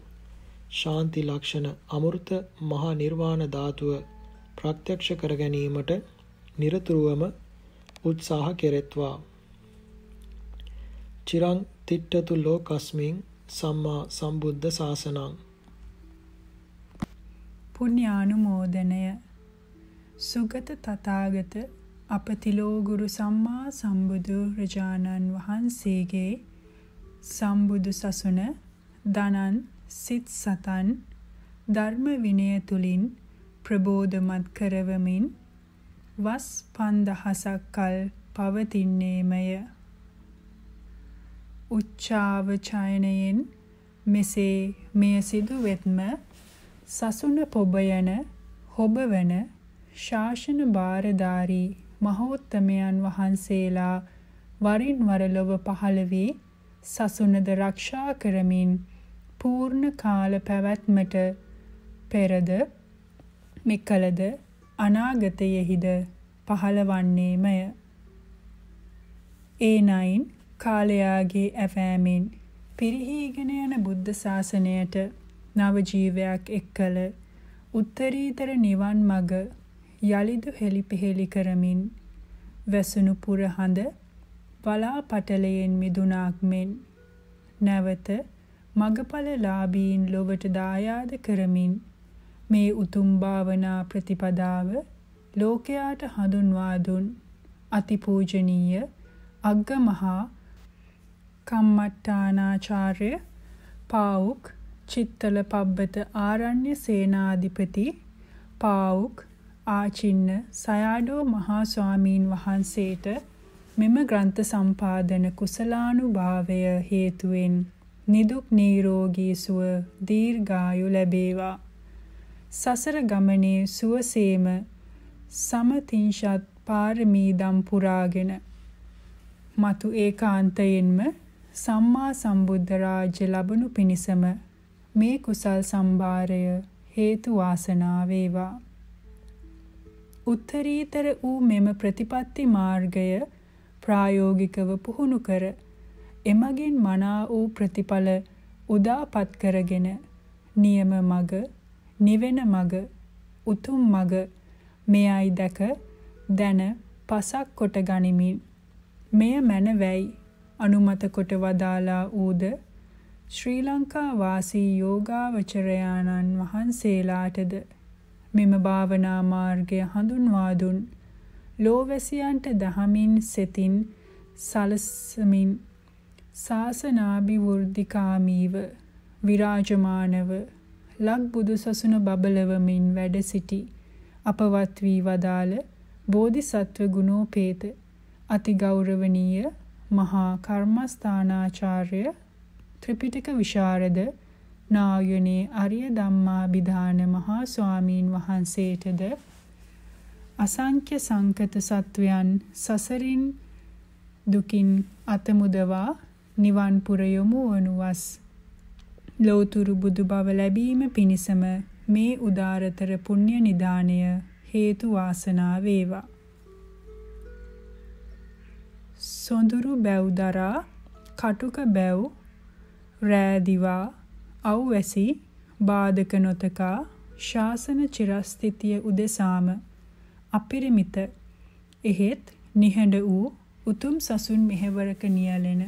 ශාන්ති ලක්ෂණ අමෘත මහා නිර්වාණ ධාතුව ප්‍රත්‍යක්ෂ කර ගැනීමට নিরතුරුවම උත්සාහ කෙරෙත්වා. චිරං තිට්ඨතු ලෝකස්මින් සම්මා සම්බුද්ධ ශාසනං පුණ්‍යානුමෝදනය. සුගත තථාගත අපතිලෝ ගුරු සම්මා සම්බුදු රජාණන් වහන්සේගේ සම්බුදු සසුන දනන් සිත් සතන් ධර්ම විනය තුලින් ප්‍රබෝධමත් කරවමින් වස් 5000ක් කල් පවතින්නේමය. උච්චාවචයනයෙන් මෙසේ මෙය සිදු වෙත්ම සසුන පොබයන හොබවන ශාසන බාරධාරී මහෝත්තමයන් වහන්සේලා වරින් වර ලොව පහළ වී සසුනද රක්ෂා කරමින් පූර්ණ කාල පැවැත්මට පෙරද මෙකලද අනාගතයෙහිද පහළවන්නේමය. ඒනයින් කාලයාගේ ඇවෑමෙන් පිරිහීගෙන යන බුද්ධ ශාසනයට නව ජීවයක් එක්කල උත්තරීතර නිවන් මඟ යලිදු හෙළිපෙහෙළි කරමින් වැසුණු පුරහඳ බලාපටලයෙන් මිදුණාක් මෙන් නැවත මගඵලලාභීන් ලොවට දායාද කරමින් මේ උතුම් භාවනා ප්‍රතිපදාව ලෝකයාට හඳුන්වා දුන් අතිපූජනීය අග්ගමහා කම්මට්ටානාචාර්ය පාවුක් චිත්තල පබ්බත ආරණ්‍ය සේනාධිපති පාවුක් ආචින්න සයාඩෝ මහා ස්වාමීන් වහන්සේට මෙම ග්‍රන්ථ සම්පාදන කුසලානුභාවය හේතුවෙන් නිදුක් නිරෝගී සුව දීර්ඝායු ලැබේවා. සසර ගමනේ සුවසේම සමතිංශත් පාරමී දම් පුරාගෙන මතු ඒකාන්තයෙන්ම සම්මා සම්බුද්ධ රාජ්‍ය ලැබුණු පිණිසම මේ කුසල් සම්භාරය හේතු වාසනා වේවා. උත්තරීතර වූ මෙම ප්‍රතිපත්ති මාර්ගය ප්‍රායෝගිකව පුහුණු කර එමගින් මනා වූ ප්‍රතිඵල උදාපත් කරගෙන නියම මග නිවෙන මග උතුම් මග මෙයයි දැක දැන පසක් කොට ගනිමින් මෙය මැනවැයි අනුමත කොට වදාලා ඌද ශ්‍රී ලංකා වාසී යෝගාවචරයාණන් වහන්සේලාටද මෙම භාවනා මාර්ගය හඳුන්වා දුන්. ලෝවැසියන්ට දහමින් සෙතින් සලසමින් සාසනාභිවෘද්ධිකාමීව විරාජමානව ලක් බුදු සසුන බබලවමින් වැඩ සිටි අපවත් වී වදාළ බෝධිසත්ව ගුණෝපේත අති ගෞරවනීය මහා කර්මස්ථානාචාර්ය ත්‍රිපිටක විශාරද නායනේ අරිය ධම්මා බිධාන මහා ස්වාමීන් වහන්සේටද අසංඛ්‍ය සංකත සත්වයන් සසරින් දුකින් අතමුදවා නිවන් පුර යොමු වනුවස්. ලෝතුරු බුදු බව ලැබීම පිණිසම මේ උදාරතර පුණ්‍ය නිදානය හේතු වාසනා වේවා. සොඳුරු බැව් දරා කටුක බැව් රෑ දිවා අවැසි බාධක නොතකා ශාසන චිරස්ථිතිය උදෙසාම අපිරිමිත. එහෙත් නිහඬ වූ උතුම් සසුන් මෙහෙවරක නියැලෙන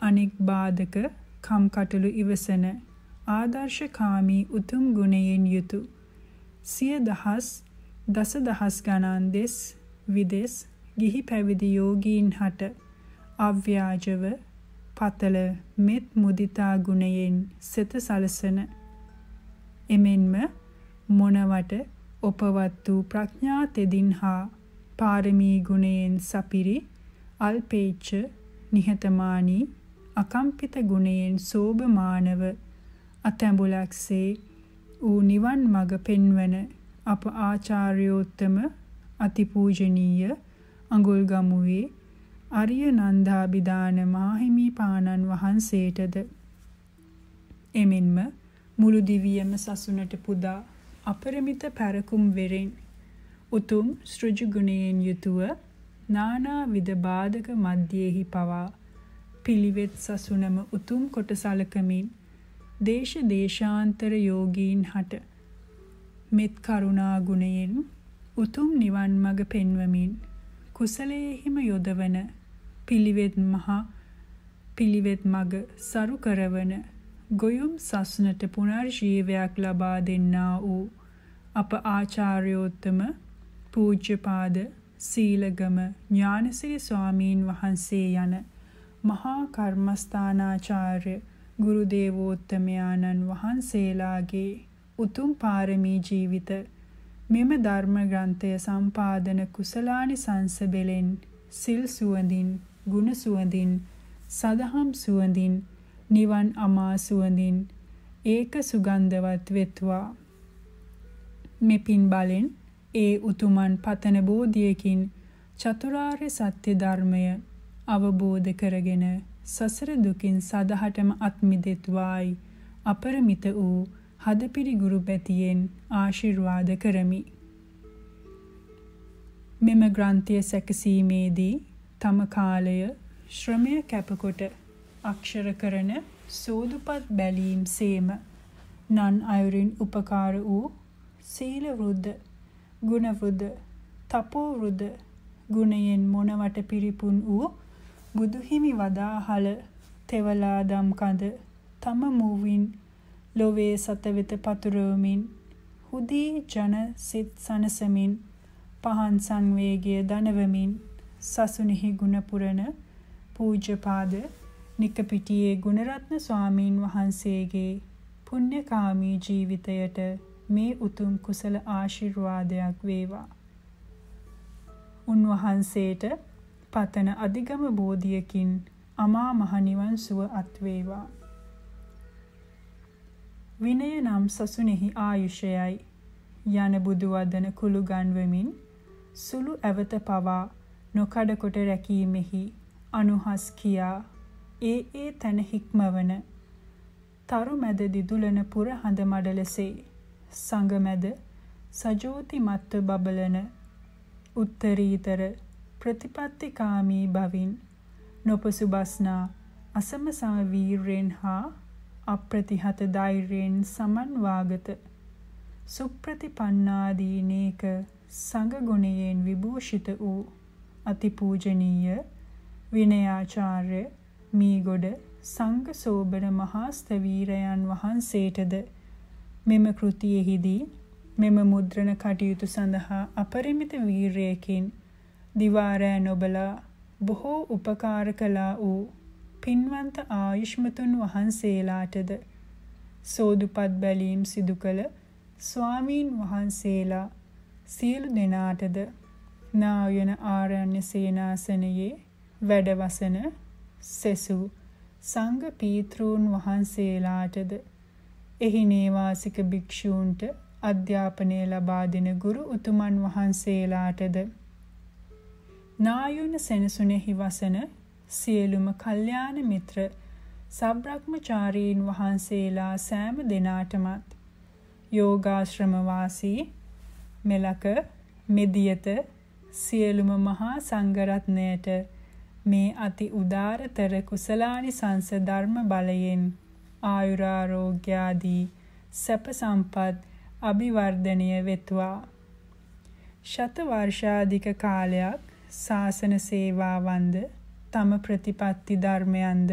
අනෙක් බාධක කම්කටොළු ඉවසන ආදර්ශකාමී උතුම් ගුණයෙන් යුතු සිය දහස් දස දහස් ගණන් දෙස් විදෙස් ගිහි පැවිදි යෝගීන් හට අව්‍යාජව පතල මෙත් මුදිතා ගුණයෙන් සෙත සලසන. එමෙන්ම මොනවට උපවත් වූ ප්‍රඥා තෙදින් හා පාරමී ගුණයෙන් සපිරි අල්පේච්ඡ නිහතමානී අකම්පිත ගුණයෙන් සෝභමානව අතැඹුලක්සේ ඌ නිවන් මඟ පෙන්වන අප ආචාර්යෝත්තම අතිපූජනීය අඟුල්ගමුවේ අරිය නන්දාබිදාන මාහිමි පාණන් වහන්සේටද එමෙන්ම මුළු දිවියම සසුනට පුදා අපරිමිත පැරකුම් වෙරෙන් උතුම් සෘජු ගුණයෙන් යුතුව නානා විද බාධක මැදෙහි පවා පිළිවෙත් සසුනම උතුම් කොට සලකමින් දේශ දේශාන්තර යෝගීන් හට මෙත් කරුණා ගුණයෙන් උතුම් නිවන් මඟ පෙන්වමින් කුසලයේහිම යොදවන පිළිවෙත් මහා පිළිවෙත් මග සරු කරවන ගොයුම් සස්නට පුනර්ජීවයක් ලබා දෙන්නා වූ අප ආචාර්යෝත්තම පූජ්‍යපාද සීලගම ඥානසිරි ස්වාමීන් වහන්සේ යන මහා කර්මස්ථානාචාර්ය ගුරු දේවෝත්තමයාණන් වහන්සේලාගේ උතුම් පාරමී ජීවිත මෙම ධර්ම ග්‍රන්ථය සම්පාදන කුසලානි සංසබෙලෙන් සිල් සුවඳින් ගුණ සුවඳින් සදහම් සුවඳින් නිවන් අමා සුවඳින් ඒක සුගන්ධවත් වෙත්වා. මෙපින් බලෙන් ඒ උතුමන් පතන බෝධියකින් චතුරාර්ය සත්‍ය ධර්මය අවබෝධ කරගෙන සසර දුකින් සදහටම අත්මිදෙත්වායි අපරමිත වූ හදපිරි ගුරු පැතියෙන් ආශිර්වාද කරමි. මෙම ග්‍රන්ථය සැකසීමේදී තම කාලය ශ්‍රමය කැපකොට අක්ෂර කරන සෝදුපත් බැලීම් සේම නන් අයුරින් උපකාර වූ සීල වෘද්ධ ගුණ වෘද්ධ තපෝ වෘද්ධ ගුණයෙන් මොනවට පිරිපුන් වූ බුදුහිමි වදාහල තෙවලාදම් කඳ තම මූවින් ලොවේ සත වෙත පතුරවමින් හුදී ජන සිත් සනසමින් පහන් සංවේගය දනවමින් සසුනේහි ගුණ පුරන පූජ්‍යපාද නිකපිටියේ ගුණරත්න ස්වාමීන් වහන්සේගේ පුණ්‍යකාමී ජීවිතයට මේ උතුම් කුසල ආශිර්වාදයක් වේවා. උන්වහන්සේට පතන අධිගම බෝධියකින් අමා මහ නිවන් සුව අත් වේවා. විනය නම් සසුනේහි ආයුෂයයි යන බුදු වදන කුළු ගන්වමින් සුළු ඇවත පවා නොකඩ කොට රැකීමෙහි අනුහස් කියා ඒ ඒ තන හික්මවන තරු මැද දිදුලන පුර හඳ මඩලසේ සංග මැද සජෝති මත්ව බබලන උත්තරීතර ප්‍රතිපත්තිකාමී බවින් නොපසුබස්නා අසම සම වීරයෙන් හා අප්‍රතිහත ධෛර්යයෙන් සමන්වාගත සුප්‍රතිපන්නාදීනේක සංඝ ගුණයෙන් විභූෂිත වූ අතිපූජනීය විනයාචාර්ය මීගොඩ සංඝ සෝබන මහා ස්තවීරයන් වහන්සේටද මෙම කෘතියෙහිදී මෙම මුද්‍රණ කටයුතු සඳහා අපරිමිත වීරයකින් දිවාරෑ නොබලා බොහෝ උපකාර කළා වූ පින්වන්ත ආයුෂ්මතුන් වහන්සේලාටද සෝදුපත් බැලීම් සිදු කළ ස්වාමීන් වහන්සේලා සියලු දෙනාටද නායන ආරණ්‍ය සේනාසනයේ වැඩවසන සෙසු සංඝ පීත්‍රූන් වහන්සේලාටද එහි නේවාසික භික්ෂූන්ට අධ්‍යාපනය ලබා දෙන ගුරු උතුමන් වහන්සේලාටද නායුන සෙනසුනේහි වසන සියලුම කල්යාණ මිත්‍ර සබ්‍රක්‍මචාරීන් වහන්සේලා සෑම දෙනාටමත් යෝගාශ්‍රම වාසී මෙලක මෙදියත සියලුම මහා සංඝරත්නයට මේ අති උදාරතර කුසලානිසංස ධර්ම බලයෙන් ආයුරාරෝග්‍යාදී සැප සම්පත් අභිවර්ධනය වෙත්වා. ශත වර්ෂාධික කාලයක් ශාසන සේවාවන්ද තම ප්‍රතිපත්ති ධර්මයන්ද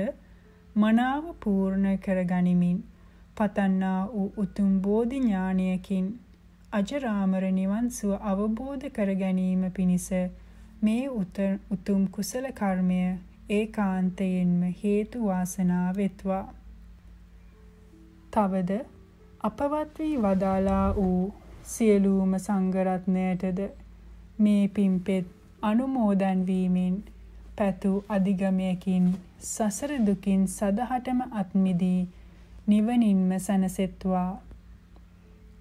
මනාව පූර්ණ කර ගනිමින් පතන්නා වූ උතුම් බෝධි ඥානයකින් අජරාමර නිවන් සුව අවබෝධ කර ගැනීම පිණිස මේ උතුම් කුසල කර්මය ඒකාන්තයෙන්ම හේතු වාසනා වෙත්වා. තවද අපවත් වී වදාලා වූ සියලුම සංඝරත්නයටද මේ පිම්පෙත් අනුමෝදන් වීමෙන් පැතු අධිගමයකින් සසර දුකින් සදහටම අත්මිදී නිවනින්ම සැනසෙත්වා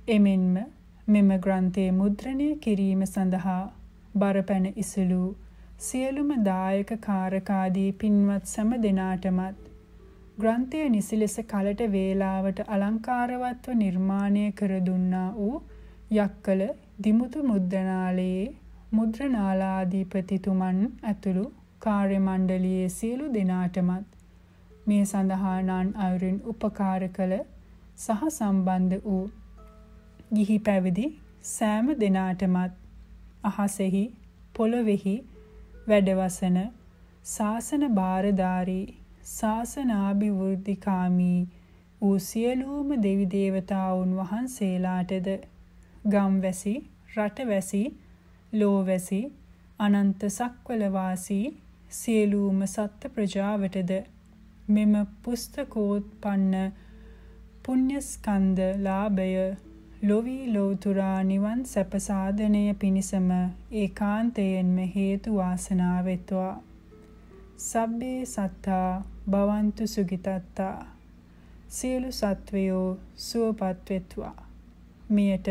එමෙන්ම මෙම ග්‍රන්ථයේ මුද්‍රණය කිරීම සඳහා බරපැන ඉසුළු සියලුම දායක කාරකාදී පින්වත් සෑම දෙනාටමත් ග්‍රන්ථය නිසි ලෙස කලට වේලාවට අලංකාරවත්ව නිර්මාණය කර දුන්නා වූ යක්කල දිමුතු මුද්‍රණාලයේ මුද්‍රණාලාධිපතිතුමන් ඇතුළු කාර්ය මණ්ඩලයේ සියලු දෙනාටමත් මේ සඳහා නන් අයුරින් උපකාර කළ සහ සම්බන්ධ වූ ගිහි පැවිදි සෑම දෙනාටමත් අහසෙහි පොළොවෙහි වැඩවසන ශාසන භාරධාරී ශාසනාභිවෘද්ධිකාමී වූ සියලුම දෙවි දේවතාවුන් වහන්සේලාටද ගම්වැසි රටවැසි ලෝවැසි අනන්ත සක්වල වාසී සියලුම සත්ත්ව ප්‍රජාවටද මෙම පුස්තකෝත්පන්න පුණ්‍යස්කන්ධ ලාභය ලොවී ලෝතුරා නිවන් සැප සාධනය පිණිසම ඒකාන්තයෙන්ම හේතු වාසනා වෙත්වා. සබ්බේ සත්තා භවන්තු සුගිතත්තා. සියලු සත්වයෝ සුවපත් වෙත්වා. මෙයට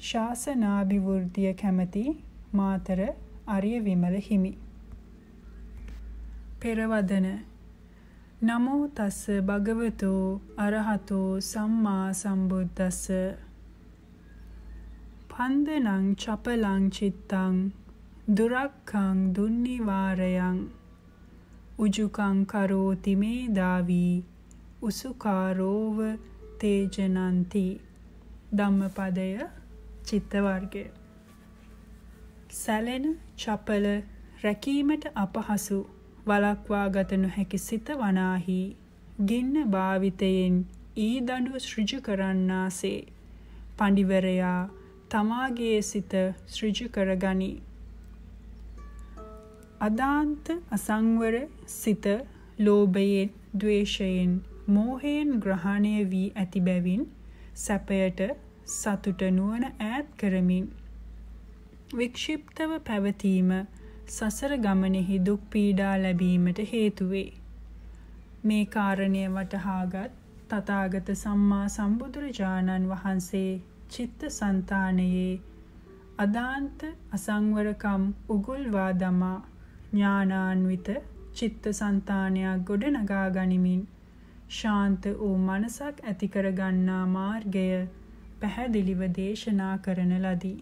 ශාසනාභිවෘද්ධිය කැමැති මාතර අරිය විමල හිමි. පෙරවදන නමෝ තස්ස භගවතෝ අරහතෝ සම්මා සම්බුද්දස්ස පන්දනං චපලං චිත්තං දුරක්ඛං දුන්නිවාරයං. උජුකං කරෝති මේ දාවී උසුකාරෝව තේජනಂತಿ ධම්මපදය චිත්ත වර්ගය සැලෙන චපල රැකීමට අපහසු වලක්වා ගත නොහැකි සිත වනාහි ගින්න භාවිතයෙන් ඊ දඬු සෘජු කරන්නාසේ. පඬිවරයා තමාගේ සිත සෘජු කරගනි. අදාන්ත අසංවර සිත ලෝභයෙන්, ద్వේෂයෙන්, මෝහයෙන් ග්‍රහණය වී ඇති බැවින් සැපයට, සතුට නුවණ ඈත් කරමින් වික්ෂිප්තව පැවතීම සසර ගමනේහි දුක් පීඩා ලැබීමට හේතු වේ. මේ කාරණය වටහාගත් තථාගත සම්මා සම්බුදුරජාණන් වහන්සේ චිත්ත સંතානයේ අදාන්ත අසංවරකම් උගුල්වා දමා ඥානාන්විත චිත්ත સંතානයක් ගොඩනගා ගනිමින් ශාන්ත වූ මනසක් ඇති කර ගන්නා මාර්ගය පැහැදිලිව දේශනා කරන ලදී.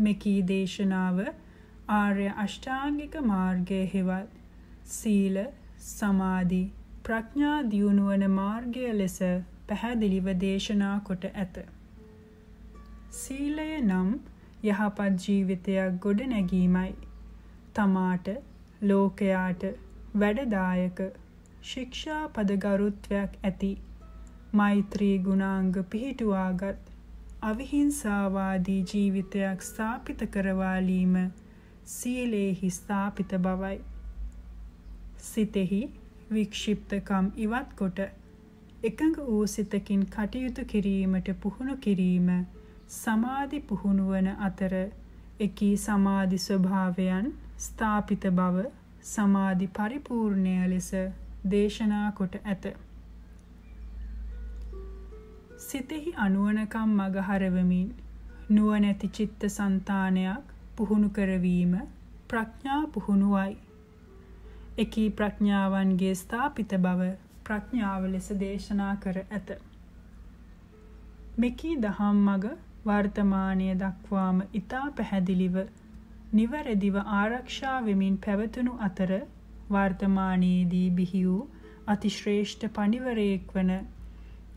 මෙකී දේශනාව ආර්ය අෂ්ටාංගික මාර්ගයේ හෙවත් සීල සමාධි ප්‍රඥා දියුණුවන මාර්ගය ලෙස පැහැදිලිව දේශනා කොට ඇත. සීලය නම් යහපත් ජීවිතයක් ගොඩ නැගීමයි. තමාට ලෝකයාට වැඩදායක ශික්ෂා පදගරුත්වයක් ඇති මෛත්‍රී ගුණාංග පිහිටුවාගත් අවිහිංසාවාදී ජීවිතයක් ස්ථාපිත කරවාලීම සීලේහි ස්ථාපිත බවයි. සිතෙහි වික්ෂිප්තකම් ඉවත් කොට එකඟ වූ සිතකින් කටයුතු කිරීමට පුහුණු කිරීම සමාධි පුහුණුවන අතර එකී සමාධි ස්වභාවයන් ස්ථාපිත බව සමාධි පරිපූර්ණය ලෙස දේශනා කොට ඇත. සිතෙහි අනුවණකම් මග හරවමින් නුවණැති චිත්ත સંතානයක් පුහුණු කරවීම ප්‍රඥා පුහුණුවයි. එකී ප්‍රඥාවන්ගේ ස්ථාපිත බව ප්‍රඥාව ලෙස දේශනා කර ඇත. මෙකී දහම් මග වර්තමානය දක්වාම ඊතා පැහැදිලිව නිවැරදිව ආරක්ෂා වෙමින් පැවතුණු අතර වර්තමානයේදී බිහි වූ අතිශ්‍රේෂ්ඨ පණිවරයෙක් වන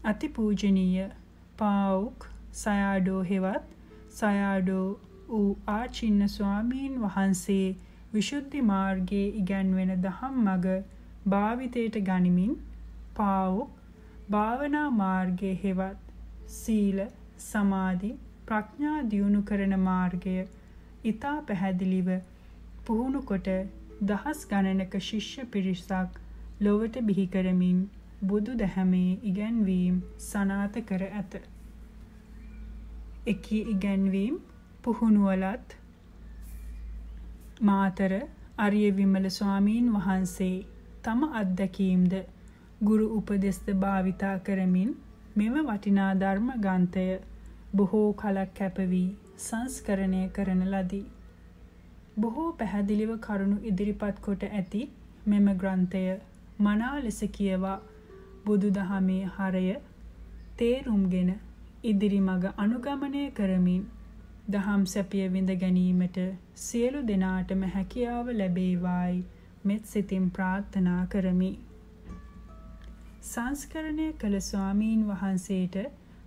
අතිපූජනීය පාවුක් සයාඩෝ හෙවත් සයාඩෝ වූ ආචින්න ස්වාමීන් වහන්සේ විසුද්ධි මාර්ගයේ ඉගැන්වෙන දහම් මඟ භාවිතයට ගනිමින් පාවුක් භාවනා මාර්ගයේ හෙවත් සීල සමාධි ප්‍රඥා දියුණු කරන මාර්ගය ඊතා පැහැදිලිව පුහුණු කොට දහස් ගණනක ශිෂ්‍ය පිරිසක් ලොවට බිහි කරමින් බුදු දහමේ ඉගැන්වීම් සනාත කර ඇත. එකී ඉගැන්වීම් පුහුණුවලත් මාතර අරිය විමල ස්වාමීන් වහන්සේ තම අත්දැකීම්ද ගුරු උපදෙස්ද භාවිතා කරමින් මෙම වටිනා ධර්ම ග්‍රන්ථය බොහෝ කලක් කැප වී සංස්කරණය කරන ලදී. බොහෝ පැහැදිලිව කරුණු ඉදිරිපත් කොට ඇති මෙම ග්‍රන්ථය මනා ලෙස කියවා බුදුදහමේ හරය තේරුම්ගෙන ඉදිරි මඟ අනුගමනය කරමින් දහම් සැපිය විඳ ගැනීමට සියලු දෙනාටම හැකියාව ලැබේවායි මෙත් සිතින් ප්‍රාර්ථනා කරමි. සංස්කරණය කළ ස්වාමීන් වහන්සේට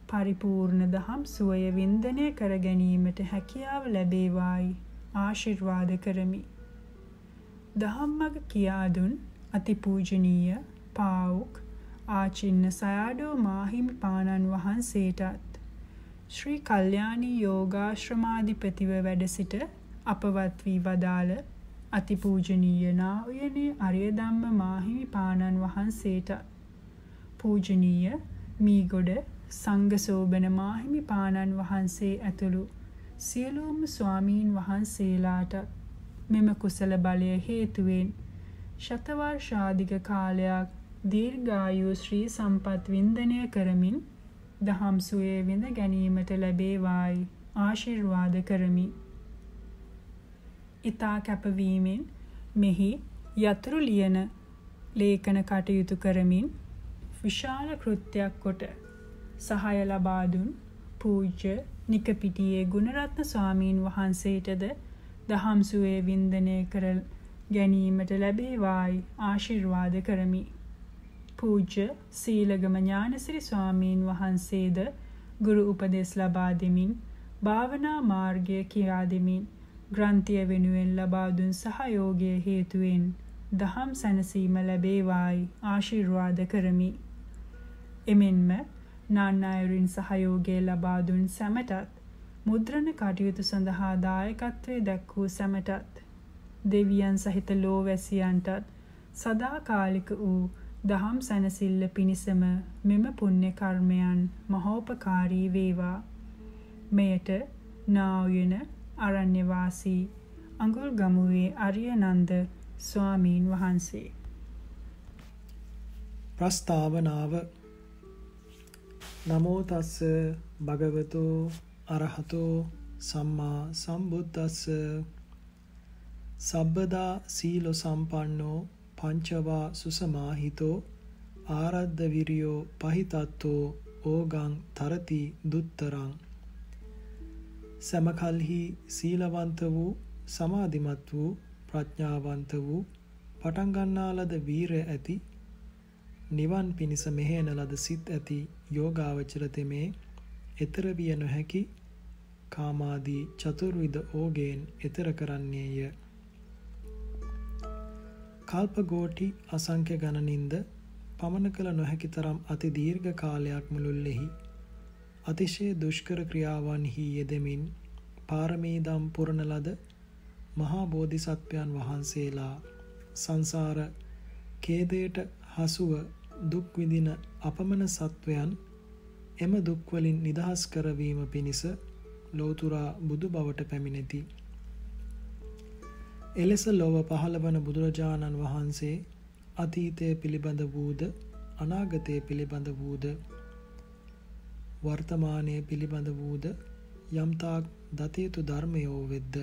පරිපූර්ණ දහම් සුවය වින්දනය කර ගැනීමට හැකියාව ලැබේවායි. ආශිර්වාද කරමි. දහම්මග කියා දුන් අතිපූජනීය පාවුක් ආචින්න සයාඩෝ මාහිමි පාණන් වහන්සේටත්. ශ්‍රී කල්යාණී යෝගාශ්‍රමාධිපතිව වැඩ සිට අපවත් වී වදාළ අතිපූජනීය නා උයනේ අරිය ධම්ම මාහිමි පාණන් වහන්සේටත්. පූජනීය මීගොඩ සංඝසෝබන මාහිමි පාණන් වහන්සේ ඇතුළු සියලුම ස්වාමීන් වහන්සේලාට මෙම කුසල බලය හේතුවෙන් ශතවර්ෂාධික කාලයක් දීර්ඝායු ශ්‍රී සම්පත් වින්දනය කරමින් දහම් සුවේ විඳ ගැනීමට ලැබේවායි ආශිර්වාද කරමි. ඊතා කැපවීමෙන් මෙහි යතුරු ලියන ලේඛන කටයුතු කරමින් විශාල කෘත්‍යයක් කොට සහාය ලබා දුන් පූජ්‍ය නිකපිටියේ ගුණරත්න ස්වාමීන් වහන්සේටද දහම් සුවේ වින්දනය කර ගැනීමට ලැබේවායි ආශිර්වාද කරමි. පූජ්‍ය සීලගම ඥානසිරි ස්වාමීන් වහන්සේද ගුරු උපදෙස් ලබා දෙමින් භාවනා මාර්ගය කියා දෙමින් ග්‍රන්ථිය වෙනුවෙන් ලබා දුන් සහයෝගය හේතුවෙන් දහම් සැනසීම ලැබේවායි ආශිර්වාද කරමි. එමෙන්ම නාන්නායුරින් සහයෝගය ලබා දුන් සැමටත් මුද්‍රණ කටයුතු සඳහා දායකත්වයේ දැක්වූ සැමටත් දෙවියන් සහිත ලෝවැසියන්ටත් සදාකාලික වූ දහම් සැනසෙල්ල පිණිසම මෙම පුණ්‍ය කර්මයන් මහෝපකාරී වේවා. මෙයට නායන අරණ්‍ය වාසී අඟුල්ගමුවේ අරියනන්ද ස්වාමීන් වහන්සේ ප්‍රස්තාවනාව නමෝ තස්ස භගවතෝ අරහතෝ සම්මා සම්බුද්දස්ස සබ්බදා සීලෝ සම්පන්නෝ පංචවා සුසමාහිතෝ ආරද්ධ විරියෝ පහිතත්තෝ ඕගං තරති දුත්තරං සමකල්හි සීලවන්ත වූ සමාධිමත් වූ ප්‍රඥාවන්ත වූ පටන් ගන්නා ලද වීරය ඇති නිවන් පිණිස මෙහෙයන ලද සිත් ඇති යෝගාවචර තෙමේ ඊතර විය නොහැකි කාමාදී චතුර්විධ ඕගෙන් ඊතර කරන්නේය. කල්පගෝටි අසංඛ්‍ය ගණනින්ද පමණ කළ නොහැකි තරම් අති දීර්ඝ කාලයක් මුළුල්ලෙහි අතිශය දුෂ්කර ක්‍රියාවන්හි යෙදෙමින් පාරමී දම් පුරන ලද මහා බෝධිසත්වයන් වහන්සේලා සංසාර ඛේදයට හසුව දුක් විඳින අපමණ සත්වයන් එම දුක් වලින් නිදහස් කරවීම පිණිස ලෝතුරා බුදු බවට පැමිණෙති. එලෙස ලොව පහළවන බුදුරජාණන් වහන්සේ අතීතය පිළිබඳ වූද අනාගතය පිළිබඳ වූද වර්තමානය පිළිබඳ වූද යම්තාක් දතයුතු ධර්මයෝ වෙද්ද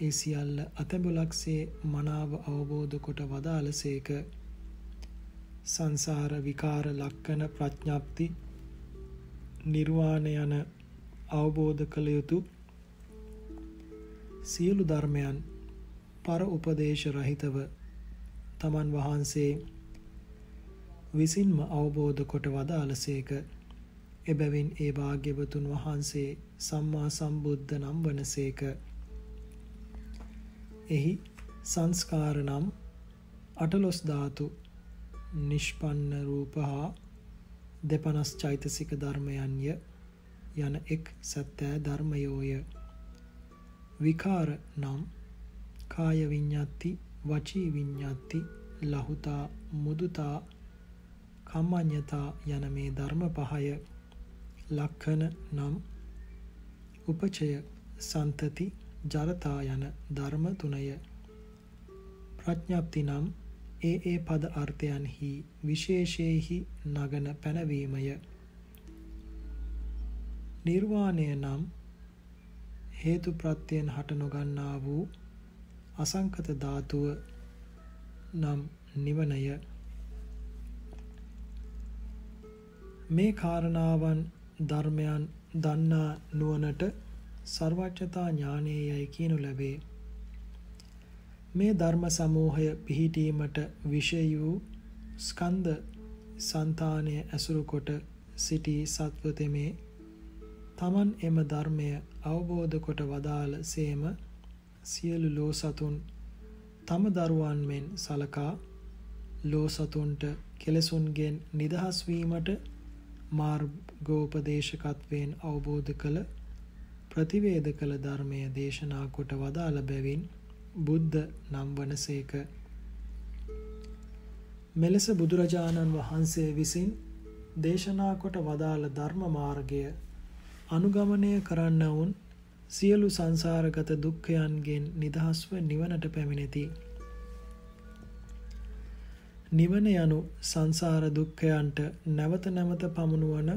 ඒ සියල්ල අතැඹුලක්සේ මනාව අවබෝධ කොට වදාළසේක සංසාර විකාර ලක්කන ප්‍රඥප්ති නිර්වාණය යන අවබෝධ කළ යුතු සියලු ධර්මයන් පර උපදේශ රහිතව තමන් වහන්සේ විසින්ම අවබෝධ කොට වදාළසේක. එබැවින් ඒ භාග්‍යවතුන් වහන්සේ සම්මා සම්බුද්ධ නම් වනසේක. එහි සංස්කාර නම් අටලොස් ධාතු නිෂ්පන්න රූප හා දෙපනස් චෛතසික ධර්මයන්ය යන එක් සත්‍යය ධර්මයෝය. විකාර නම් කාය විඤ්ඤාති වචී විඤ්ඤාති ලහුතා මුදුතා කම්මඤ්ඤතා යන මේ ධර්ම පහය. ලක්ෂණ නම් උපචය සන්තති ජරතා යන ධර්ම තුනය. ප්‍රඥප්ති නම් ඒ ඒ පද අර්ථයන්හි විශේෂයෙහි නගන පැනවීමය. නිර්වාණය නම් හේතු ප්‍රත්‍යයෙන් හට නොගන්නා වූ අසංකත ධාතුව නම් නිවනය. මේ කාරණාවන් ධර්මයන් දන්නා නුවණට සර්වඥතා ඥානයයි කියනු ලැබේ. මේ ධර්ම සමූහය පිහිටීමට විෂය වූ ස්කන්ධ సంతානය ඇසුරු කොට සිටි සත්වතෙමේ තමන් එම ධර්මය අවබෝධ කොට වදාළ සේම සියලු ලෝ සතුන් තම දරුවන් මෙන් සලකා ලෝ සතුන්ට කෙලසුන්ගෙන් නිදහස් වීමට මාර්ගෝපදේශකත්වයෙන් අවබෝධ කළ ප්‍රතිවේද කළ ධර්මය දේශනා කොට වදාළ බැවින් බුද්ධ නම් වනසේක මෙලෙස බුදුරජාණන් වහන්සේ විසින් දේශනා කොට වදාළ ධර්ම මාර්ගය අනුගමනය කරන්නවුන් සියලු සංසාරගත දුක්ඛයන්ගෙන් නිදහස්ව නිවනට පැමිණෙති. නිවන යනු සංසාර දුක්ඛයන්ට නැවත නැවත පමුණුවන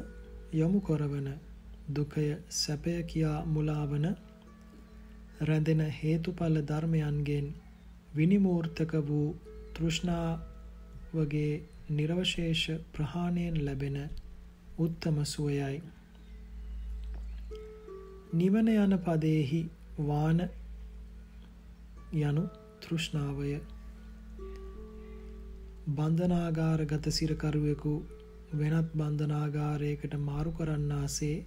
යොමු කරවන දුකය සැපය කියා මුලාවන රැඳෙන හේතුඵල ධර්මයන්ගෙන් විනිමූර්තක වූ තෘෂ්ණාවගේ නිර්වශේෂ ප්‍රහාණයෙන් ලැබෙන උත්තම සුවයයි. නිවන යන පදයෙහි වාන යනු තෘෂ්ණාවය. බන්ධනාගාරගත සිරකරුවෙකු වෙනත් බන්ධනාගාරයකට මාරු කරන්නාසේ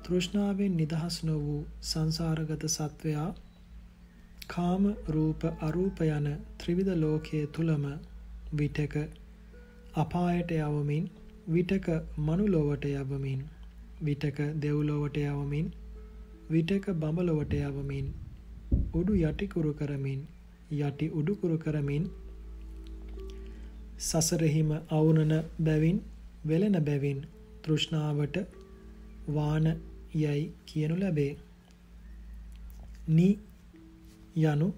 තෘෂ්ණාවෙන් නිදහස් නො වූ සංසාරගත සත්වයා කාම රූප අරූප යන ත්‍රිවිධ ලෝකයේ තුලම විටක අපායට යවමින් විටක මනුලොවට යවමින් විටක දෙව්ලොවට යවමින් විටක බඹලොවට යවමින් උඩු යටිකුරු කරමින් යටි උඩුකුරු කරමින් සසරෙහිම අවුනන බැවින් වෙලෙන බැවින් තෘෂ්ණාවට වාන යයි කියනු ලැබේ. නි යනු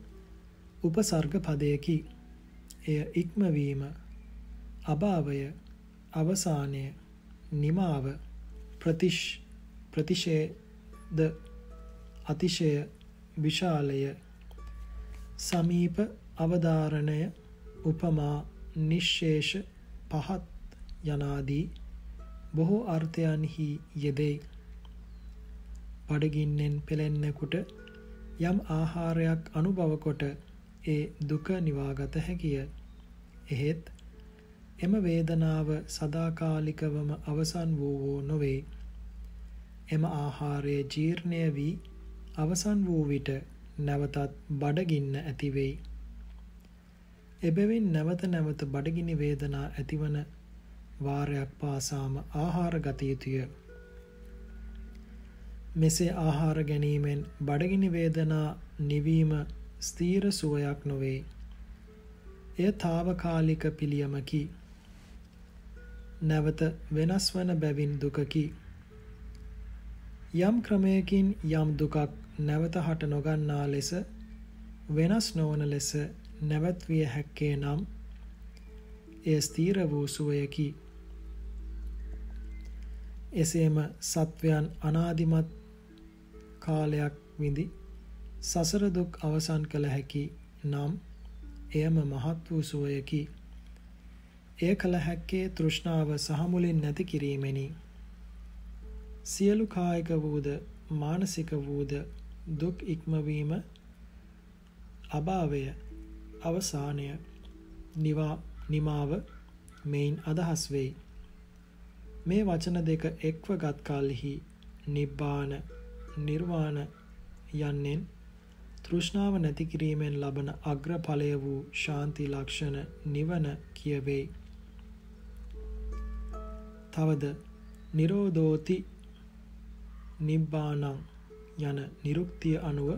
උපසර්ග පදයකි. එය ඉක්මවීම, අභාවය, අවසානය, නිමාව, ප්‍රතිශ් ප්‍රතිශේද අතිශය විශාලය සමීප අවධාරණය උපමා නිශ්ශේෂ පහත් යනාදී බොහෝ අර්ථයන්හි යෙදේ. බඩගින්නෙන් පෙළෙන්නෙකුට යම් ආහාරයක් අනුභව කොට ඒ දුක නිවාගත හැකිය. එහෙත් එම වේදනාව සදාකාලිකවම අවසන් වූවෝ නොවේ. එම ආහාරය ජීර්ණය වී අවසන් වූ විට නැවතත් බඩගින්න ඇතිවෙයි. එබැවින් නැවත නැවත බඩගිනි වේදනා ඇතිවන වාරයක් පාසාම ආහාර ගත යුතුය. මෙසේ ආහාර ගැනීමෙන් බඩගිනි වේදනා නිවීම ස්ථීර සුවයක් නොවේ. එය తాවකාලික පිළියමකි. නැවත වෙනස් වන බැවින් දුකකි. යම් ක්‍රමයකින් යම් දුකක් නැවත හට නොගන්නා ලෙස වෙනස් නොවන ලෙස නැවැත්විය හැක්කේ නම් එය ස්ථීර වූ සුවයකි. එසේම සත්වයන් අනාදිමත් කාලයක් විඳි සසර දුක් අවසන් කළ හැකි නම් එයම මහත් වූ සුවයකි. එය කළ හැක්කේ තෘෂ්ණාව සහමුලින් නැති කිරීමෙනි. සියලු කායික වූද මානසික වූද දුක් ඉක්මවීම අභාවය අවසානය නිවා නිමාව මෙයින් අදහස් වෙයි. මේ වචන දෙක එක්ව ගත් කලෙහි නිබ්බාන නිර්වාණ යන්නෙන් තෘෂ්ණාව නැති කිරීමෙන් ලබන අග්‍රඵලය වූ ශාන්ති ලක්ෂණ නිවන කියවෙයි. තවද නිරෝධෝති නිබ්බානං යන නිරුක්තිය අනුව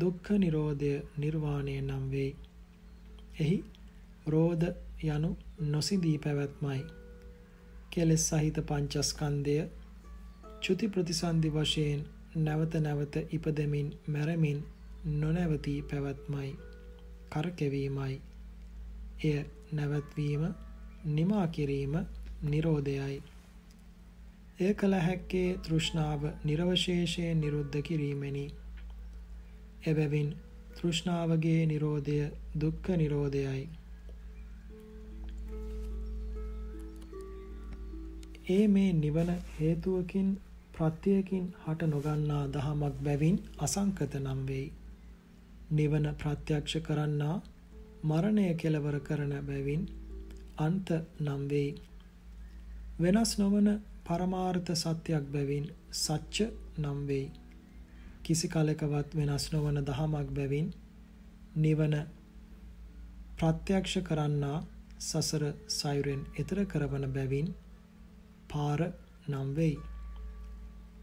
දුක්ඛ නිරෝධය නිර්වාණය නම් වෙයි. එහි රෝධ යනු නොසිඳී පැවැත්මයි. කෙලෙස් සහිත පංචස්කන්ධය චුති ප්‍රතිසන්දි වශයෙන් නැවත නැවත ඉපදෙමින් මැරෙමින් නොනැවතී පැවැත්මයි. කරකැවීමයි. එය නැවැත්වීම නිමා කිරීම නිරෝධයයි. එය කළ හැක්කේ තෘෂ්ණාව නිර්වශේෂයෙන් නිරුද්ධ කිරීමෙනි. එබැවින් තෘෂ්ණාවගේ නිරෝධය දුක්ඛ නිරෝධයයි. ඒ මේ නිවන හේතුවකින් ප්‍රත්‍යයකින් හට නොගන්නා දහමක් බැවින් අසංකත නම් වෙයි. නිවන ප්‍රත්‍යක්ෂ කරන්නා මරණය කෙලවර කරන බැවින් අන්ත නම් වෙයි. වෙනස් නොවන පරමාර්ථ සත්‍යයක් බැවින් සච්ච නම් වෙයි. කිසි කලකවත් වෙනස් නොවන දහමක් බැවින් නිවන ප්‍රත්‍යක්ෂ කරන්නා සසර සයුරෙන් එතර කරවන බැවින් පාර නම් වෙයි.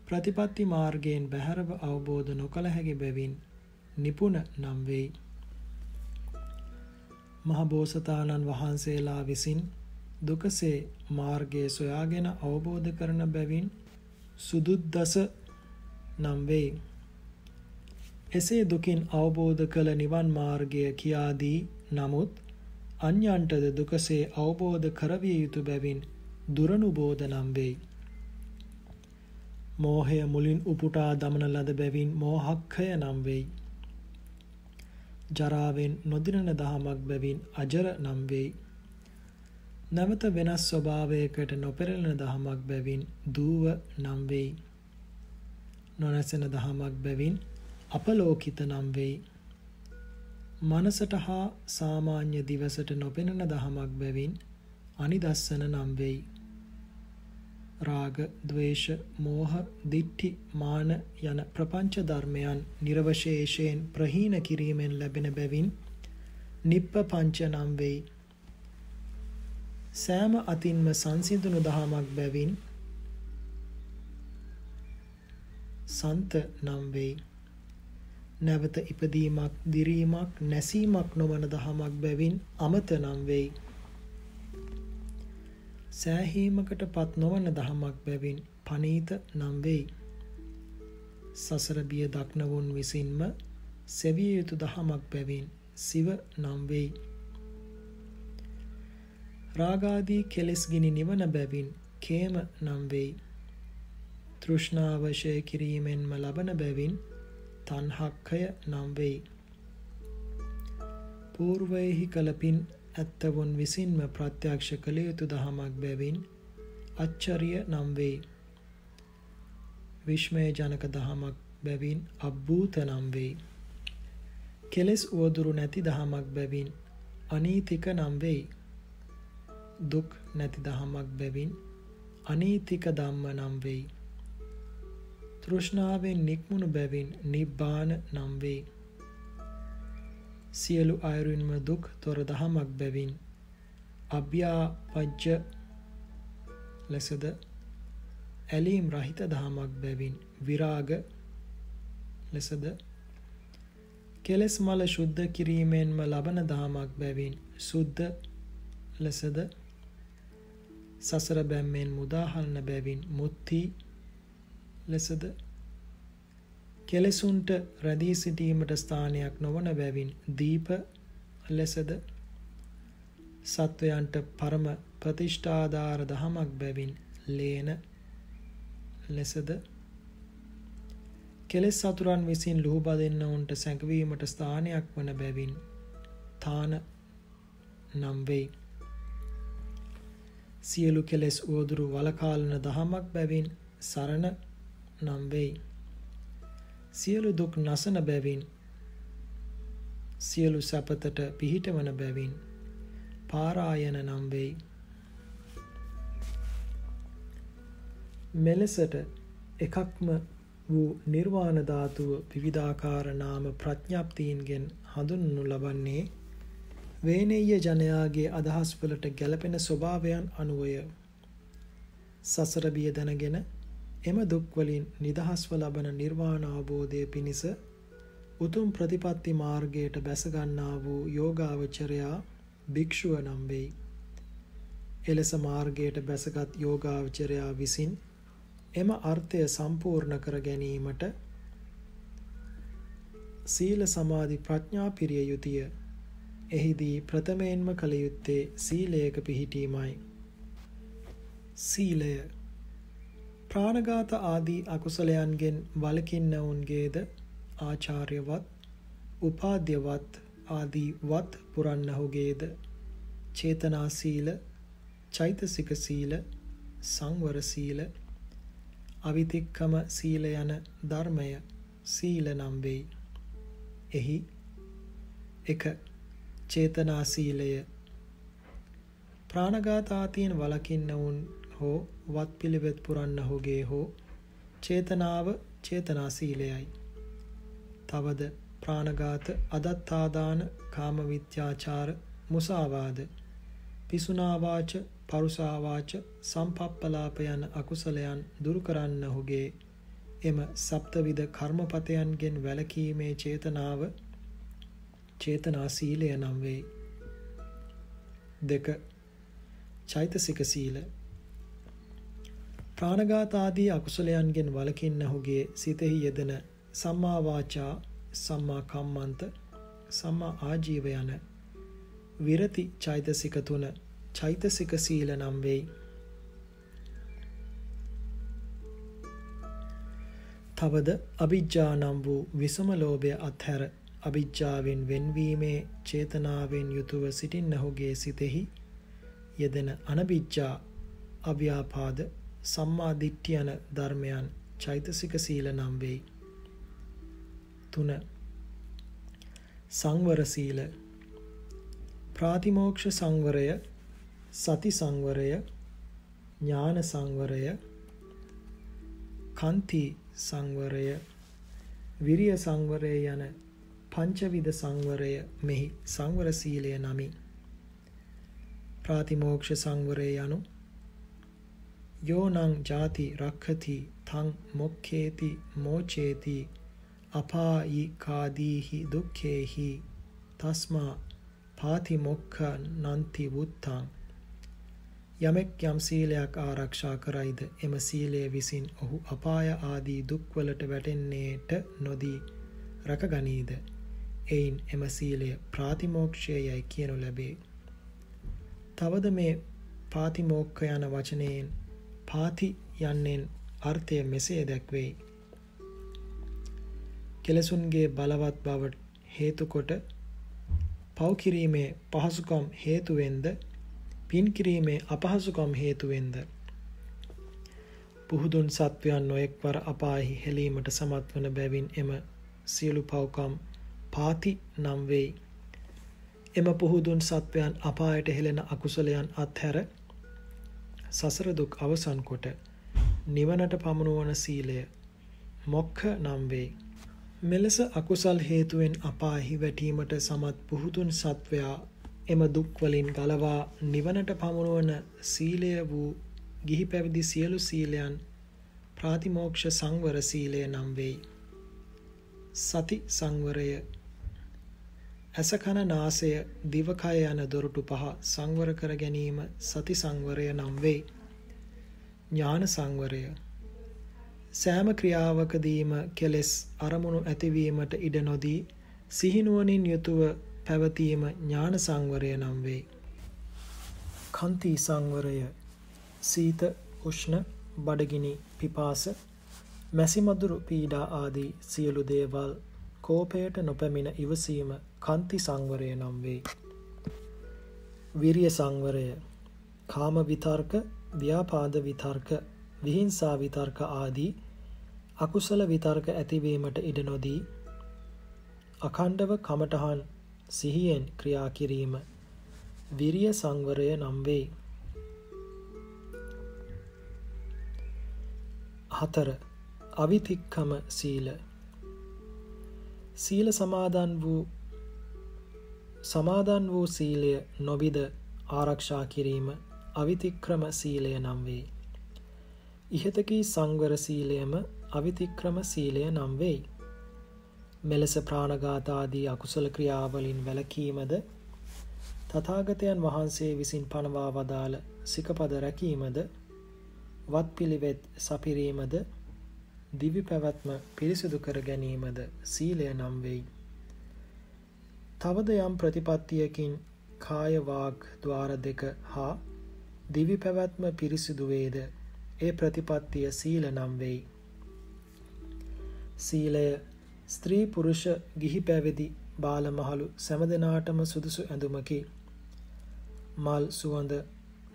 ප්‍රතිපත්ති මාර්ගයෙන් බැහැරව අවබෝධ නොකළ හැකි බැවින් නිපුණ නම් වෙයි. මහ බෝසතාණන් වහන්සේලා විසින් දුකසේ මාර්ගය සොයාගෙන අවබෝධ කරන බැවින් සුදුද්දස නම් වෙයි. එසේ දුකින් අවබෝධ කළ නිවන් මාර්ගය කියාදී නමුත් අන්‍යයන්ටද දුකසේ අවබෝධ කරවිය යුතු බැවින් දුරනුබෝධ නම් වෙයි. මෝහය මුලින් උපුටා දමන ලද බැවින් මෝහක්ඛය නම් වෙයි. ජරාවෙන් නොදිනන දහමක් බැවින් අජර නම් වෙයි. නැවත වෙනස් ස්වභාවයකට නොපෙරළෙන දහමක් බැවින් දූව නම් වෙයි. නොනැසෙන දහමක් බැවින් අපලෝකිත නම් වෙයි. මනසට හා සාමාන්‍ය දිවසට නොපෙනෙන දහමක් බැවින් අනිදස්සන නම් වෙයි. රාග, ద్వේෂ, මෝහ, දිට්ඨි, මාන යන ප්‍රපංච ධර්මයන් නිර්වශේෂයෙන් ප්‍රහීන කිරීමෙන් ලැබෙන බැවින් නිප්ප පංච නම් වෙයි. සෑම අතින්ම සංසිඳුණු දහමක් බැවින් සන්ත නම් වෙයි. නැවත ඉපදීමක් දිරීමක් නැසීමක් නොවන දහමක් බැවින් අමත නම් වෙයි. සෑහීමකට පත් නොවන දහමක් බැවින් පනීත නම් වෙයි. සසර බිය දක්නවුන් විසින්ම සෙවිය යුතු දහමක් බැවින් සිව නම් වෙයි. රාගාදී කෙලෙස් ගිනි නිවන බැවින් කේම නම් වෙයි. තෘෂ්ණාවශය කිරීමෙන්ම ලබන බැවින් තන්හක්කය නම් වෙයි. පූර්වයෙහි කලපින් ඇත්තවුන් විසින්ම ප්‍රත්‍යක්ෂ කළ යුතු දහමක් බැවින් අච්චරිය නම් වෙයි. විශ්මය ජනක දහමක් බැවින් අබ්භූත නම් වෙයි. කෙලෙස් උවදුරු නැති දහමක් බැවින් අනීතික නම් වෙයි. දුක් නැති දහමක් බැවින් අනීතික ධම්ම නම් වෙයි. තෘෂ්ණාවෙන් නික්මුණු බැවින් නිබ්බාන නම් වෙයි. සියලු අයුරින්ම දුක් තොර දහමක් බැවින් අභ්‍යාපජ්ජ ලෙසද ඇලීම් රහිත දහමක් බැවින් විරාග ලෙසද කෙලෙස් මල ශුද්ධ කිරීමෙන්ම ලබන දහමක් බැවින් සුද්ධ ලෙසද සසර බැම්මෙන් මුදාහල්න බැවින් මුත්ති ලෙසද කෙලෙසුන්ට රැදී සිටීමට ස්ථානයක් නොවන බැවින් දීප ලෙසද සත්වයන්ට පරම ප්‍රතිෂ්ඨාධාර දහමක් බැවින් ලේන ලෙසද කෙලෙස් සතුරන් විසින් ලුහුබදින්න උන්ට සැඟවීමට ස්ථානයක් වන බැවින් තාන නම් වෙයි. සියලු කෙලෙස් උවදුරු වලකාලන දහමක් බැවින් සරණ නම් වෙයි. සියලු දුක් නසන බැවින් සියලු සැපතට පිහිටවන බැවින් පාරායන නම් වෙයි. මෙලෙසට එකක්ම වූ නිර්වාණ ධාතුව විවිධාකාර නාම ප්‍රඥප්තීන්ගෙන් හඳුන්වනු ලබන්නේ වේනෙය්‍ය ජනයාගේ අදහස් වලට ගැළපෙන ස්වභාවයන් අනුවය. සසර බිය දැනගෙන එම දුක් වලින් නිදහස්ව ලබන නිර්වාණ අවබෝධය පිණිස උතුම් ප්‍රතිපත්ති මාර්ගයට බැස ගන්නා වූ යෝගාවචරයා භික්ෂුව නම් වෙයි. එලෙස මාර්ගයට බැසගත් යෝගාවචරයා විසින් එම අර්ථය සම්පූර්ණ කර ගැනීමට සීල සමාධි ප්‍රඥා පිරිය යුතුය. එහිදී ප්‍රථමයෙන්ම කළ යුත්තේ සීලයක පිහිටීමයි. සීලය ප්‍රාණඝාත ආදී අකුසලයන්ගෙන් වළකින්නවුන්ගේද? ආචාර්යවත් උපාද්‍යවත් ආදී වත් පුරන්නහුගේද? චේතනා සීල චෛතසික සීල සංවර සීල අවිතික්කම සීල යන ධර්මය සීල නම් වෙයි. එහි 1 චේතනා සීලය ප්‍රාණඝාතාතීන් වලකින්නවුන් හෝ වත් පිළිවෙත් පුරන්න හොගේ හෝ චේතනාව චේතනා සීලයයි. තවද ප්‍රාණඝාත අදත්තාදාන කාමවිත්‍යාචාර මුසාවාද පිසුනාවාච පරුසාවාච සම්පප්පලාප යන අකුසලයන් දුරු කරන්න හොගේ එම සප්තවිධ කර්මපතයන්ගෙන් වැළකීමේ චේතනාව චේතනා සීලය නම් වේ. දෙක චෛතසික සීල ප්‍රාණඝාත ආදී අකුසලයන්ගෙන් වළකින්නහුගේ සිතෙහි යෙදෙන සම්මා වාචා සම්මා කම්මන්ත සම්මා ආජීව යන විරති චෛතසික තුන චෛතසික සීල නම් වෙයි. තවද අභිජ්ජා නම් වූ විසම ලෝභය අත්හැර අභිජ්ජාවෙන් වෙන්වීමේ චේතනාවෙන් යුතුව සිටින්නහුගේ සිතෙහි යෙදෙන අනබිජ්ජා අව්‍යාපාද සම්මා දිට්ඨිය යන ධර්මයන් චෛතසික සීල නම් වෙයි. 3. සංවර සීල ප්‍රාතිමෝක්ෂ සංවරය සති සංවරය ඥාන සංවරය කන්ති සංවරය විරිය සංවරය යන පංචවිධ සංවරය මෙහි සංවර සීලය නමි. ප්‍රාතිමෝක්ෂ සංවරය යනු යෝනං ජාති රක්ඛති තං මොක්ඛේති මෝචේති අපායිකාදීහි දුක්ඛේහි තස්මා පාතිමොක්ඛ නන්ති වුත්තං යමෙක් යම් සීලයක් ආරක්ෂා කරයිද එම සීලය විසින් ඔහු අපාය ආදී දුක්වලට වැටෙන්නේට නොදී රැකගනීද? එයින් එම සීලය ප්‍රාතිමෝක්ෂයයි කියනු ලැබේ. තවද මේ පාතිමෝක්ඛ යන වචනයෙන් පාති යන්නෙන් අර්ථය මෙසේ දැක්වෙයි කෙලසුන්ගේ බලවත් බවට හේතුකොට පව් කිරීමේ පහසුකම් හේතුවෙන්ද පින් කිරීමේ අපහසුකම් හේතුවෙන්ද පුහුදුන් සත්වයන් නොයෙක්වර අපායෙහි හෙලීමට සමත් වන බැවින් එම සියලු පව්කම් පාති නම් වෙයි. එම පුහුදුන් සත්වයන් අපායට හෙළෙන අකුසලයන් අත්හැර සසර දුක් අවසන් කොට නිවනට පමුණුවන සීලය මොක්ඛ නම් වෙයි. මෙලෙස අකුසල් හේතුවෙන් අපායෙහි වැටීමට සමත් පුහුදුන් සත්වයා එම දුක් වලින් ගලවා නිවනට පමුණුවන සීලය වූ ගිහි පැවිදි සියලු සීලයන් ප්‍රාතිමෝක්ෂ සංවර සීලය නම් වෙයි. සති සංවරය ඇසකන නාසය දිවකය යන දොරටු පහ සංවර කර ගැනීම සති සංවරය නම් වෙයි. ඥාන සංවරය සෑම ක්‍රියාවකදීම කෙලෙස් අරමුණු ඇතිවීමට ඉඩ නොදී සිහිනුවනින් යුතුව පැවතීම ඥාන සංවරය නම් වෙයි. කන්ති සංවරය සීත උෂ්ණ බඩගිනි පිපාස මැසිමදුරු පීඩා ආදී සියලු දේවල් කෝපයට නොපැමිණ ඉවසීම කන්ති සංවරය නම් වෙයි. විරිය සංවරය කාම විතර්ක ව්‍යාපාද විතර්ක විහිංසා විතර්ක ආදී අකුසල විතර්ක ඇතිවීමට ඉඩ නොදී අඛණ්ඩව කමඨහන් සිහියෙන් ක්‍රියා කිරීම විරිය සංවරය නම් වේ. හතර අවිතික්කම සීල සීල සමාදන් වූ සමාදන් වූ සීලය නොවිද ආරක්ෂා කිරීම අවිතික්‍රම සීලය නම් වේ. ඉහතකී සංවර සීලයම අවිතික්‍රම සීලය නම් වෙයි. මෙලෙස ප්‍රාණඝාතාදී අකුසල ක්‍රියාවලින් වැළකීමද තථාගතයන් වහන්සේ විසින් පනවා වදාළ සිකපද රැකීමද වත්පිළිවෙත් සපිරීමද දිවි පැවැත්ම පිරිසිදු කර ගැනීමද සීලය නම් වෙයි. තවද යම් ප්‍රතිපත්තියකින් කාය වාග් ద్వාර දෙක හා දිවි පැවැත්ම පිරිසිදු වේද ඒ ප්‍රතිපත්තිය සීල නම් වෙයි. සීලය ස්ත්‍රී පුරුෂ ගිහි පැවිදි බාලමහලු සැමදෙනාටම සුදුසු ඇඳුමකි. මල් සුවඳ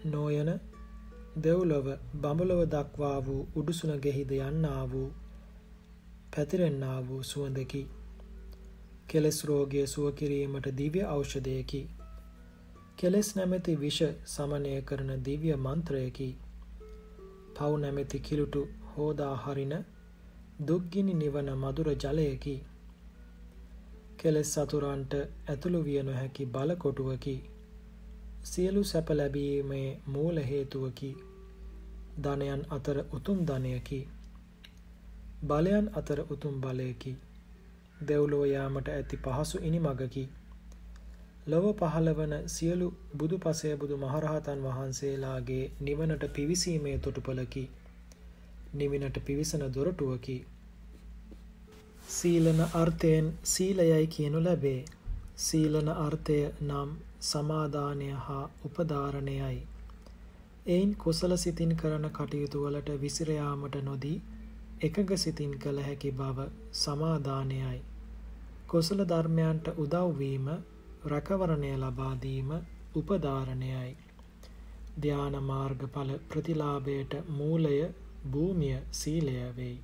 නෝයන දෙව්ලොව බඹලොව දක්වා වූ උඩුසුන ගෙහිද යන්නා වූ පැතිරෙන්නා වූ සුවඳකි. කෙලෙස් රෝගය සුව කිරීමට දිව්‍ය ඖෂධයකි. කෙලෙස් නැමැති විෂ සමනය කරන දිව්‍ය මන්ත්‍රයකි. පව් නැමැති කිලුටු හෝදා හරින දුක්ගිනි නිවන මදුර ජලයකි. කෙලෙස් සතුරන්ට ඇතුළු විය නොහැකි බලකොටුවකි. සියලු සැප ලැබීමේ මූල හේතුවකි. ධනයන් අතර උතුම් ධනයකි. බලයන් අතර උතුම් බලයකි. දෙව්ලොව යාමට ඇති පහසු ඉනිමගකි. ලොව පහළවන සියලු බුදු පසය බුදු මහරහතන් වහන්සේලාගේ නිවනට පිවිසීමේ තොටුපලකි. නිවිනට පිවිසන දොරටුවකි. සීලන අර්ථයෙන් සීලයයි කියනු ලැබේ. සීලන අර්ථය නම් සමාදානය හා උපධාරණයයි. එයින් කුසල සිතින් කරන කටයුතු වලට විසිරයාමට නොදී එකග සිතින් කළ හැකි බව සමාදානයයි. කුසල ධර්මයන්ට උදව්වීම රැකවරණය ලබාදීම උපධාරණයයි. ධ්‍යාන මාර්ගඵල ප්‍රතිලාභයට මූලය භූමිය සීලය වෙයි.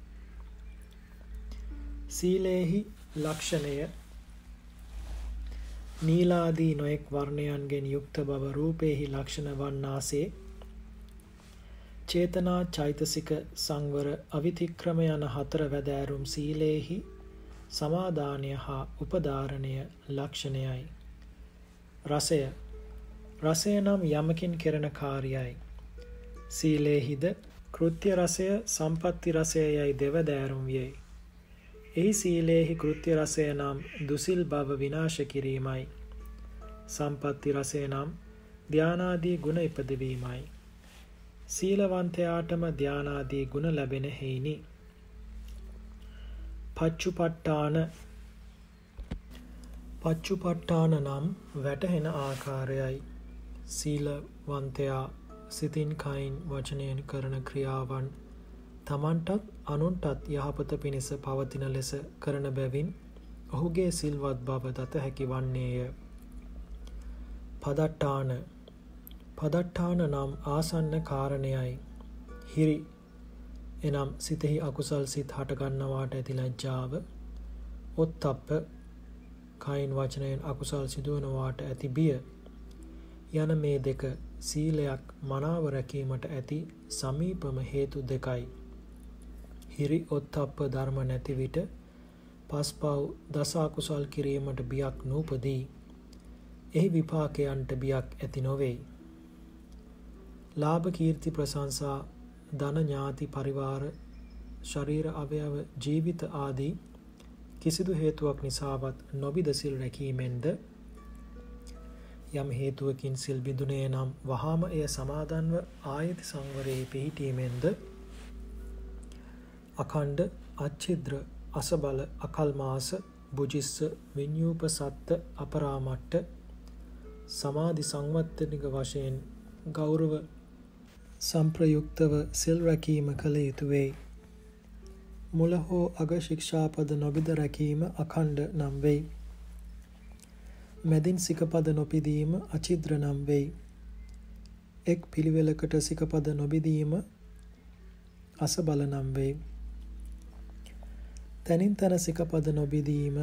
සීලයෙහි ලක්ෂණය නීලාදී නොයෙක් වර්ණයන්ගෙන් යුක්ත බව රූපයෙහි ලක්ෂණ වන්නාසේ චේතනා චෛතසික සංවර අවිතික්‍රම යන හතර වැදෑරුම් සීලයෙහි සමාදානය හා උපධාරණය ලක්ෂණයයි. රසය රසය නම් යමකින් කෙරෙන කාර්යයි. සීලේහිද කෘත්‍ය රසය සම්පත්ති රසය යයි දෙවදෑරුම් යයි. එහි සීලේහි කෘත්‍ය රසය නම් දුසිල් බව විනාශ කිරීමයි. සම්පත්ති රසය නම් ධානාදී ගුණ ඉපදවීමයි. සීලවන්තයාටම ධානාදී ගුණ ලැබෙන හේිනි. පච්චුපට්ඨාන පච්චුපට්ඨාන නම් වැටහෙන ආකාරයයි. සීලවන්තයා සිතින් කයින් වචනයෙන් කරන ක්‍රියාවන් තමන්ටත් අනුන්ටත් යහපත පිණිස පවතින ලෙස කරන බැවින් ඔහුගේ සිල්වත් බව දත හැකි වන්නේය. පදට්ටාන පදට්ටාන නම් ආසන්න කාරණයයි. හිරි එනම් සිතෙහි අකුසල් සිත් හටගන්නවාට ඇති ලැජ්ජාව ඔත්තප්ප කයින් වචනයෙන් අකුසල් සිදුවනවාට ඇති බිය යන මේ දෙක සීලයක් මනාව රැකීමට ඇති සමීපම හේතු දෙකයි. හිරි ඔත්තප්ප ධර්ම නැති විට පස්පව් දසාකුසල් කිරීමට බියක් නූපදී. එහි විපාකයන්ට බියක් ඇති නොවෙයි. ලාභ කීර්ති ප්‍රශංසා ධන ඥාති පරිවාර ශරීර අවයව ජීවිත ආදී කිසිදු හේතුවක් නිසාවත් නොබිද සිල් රැකීමෙන්ද යම් හේතුවකින් සිල් බිඳුනේ නම් වහාම එය සමාදන්ව ආයති සංවරයේ පිහිටීමෙන්ද අකණ්ඩ අච්චිද්‍ර අසබල අකල්මාස බුජිස්ස විඤ්ඤූපසත්ත අපරාමට්ට සමාධි සංවත්තනික වශයෙන් ගෞරව සම්ප්‍රයුක්තව සිල් රැකීම කළ යුතු වෙයි. මුල හෝ අග ශික්ෂාපද නොබිද රැකීම අඛණ්ඩ නම් වෙයි. මැදින් සිකපද නොපිදීම අචිද්‍ර නම් වෙයි. එක් පිළිවෙලකට සිකපද නොබිදීම අසබල නම් වෙයි. තැනින් තැන සිකපද නොබිදීම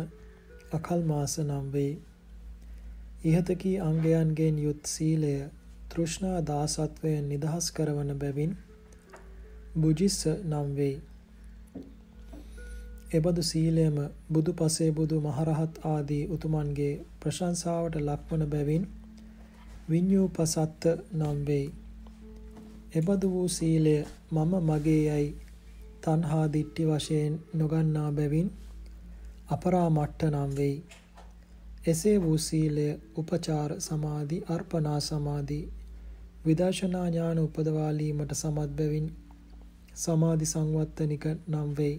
අකල් මාස නම් වෙයි. ඉහතකී අංගයන්ගෙන් යුත් සීලය තෘෂ්ණා දාසත්වයෙන් නිදහස් කරවන බැවින් බුජිස්ස නම් වෙයි. එබඳු සීලයම බුදු පසේ බුදු මහරහත් ආදී උතුමන්ගේ ප්‍රශංසාවට ලක්වන බැවින් විඤ්ඤූපසත්ත නම් වෙයි. එබඳු වූ සීලය මම මගේ යයි තණ්හා දිට්ටි වශයෙන් නොගන්නා බැවින් අපරාමට්ට නම් වෙයි. එසේ වූ සීලය උපචාර සමාධි අර්පණා සමාධි විදර්ශනා ඥාන උපදවාලීමට සමත් බැවින් සමාධි සංවත්තනික නම් වෙයි.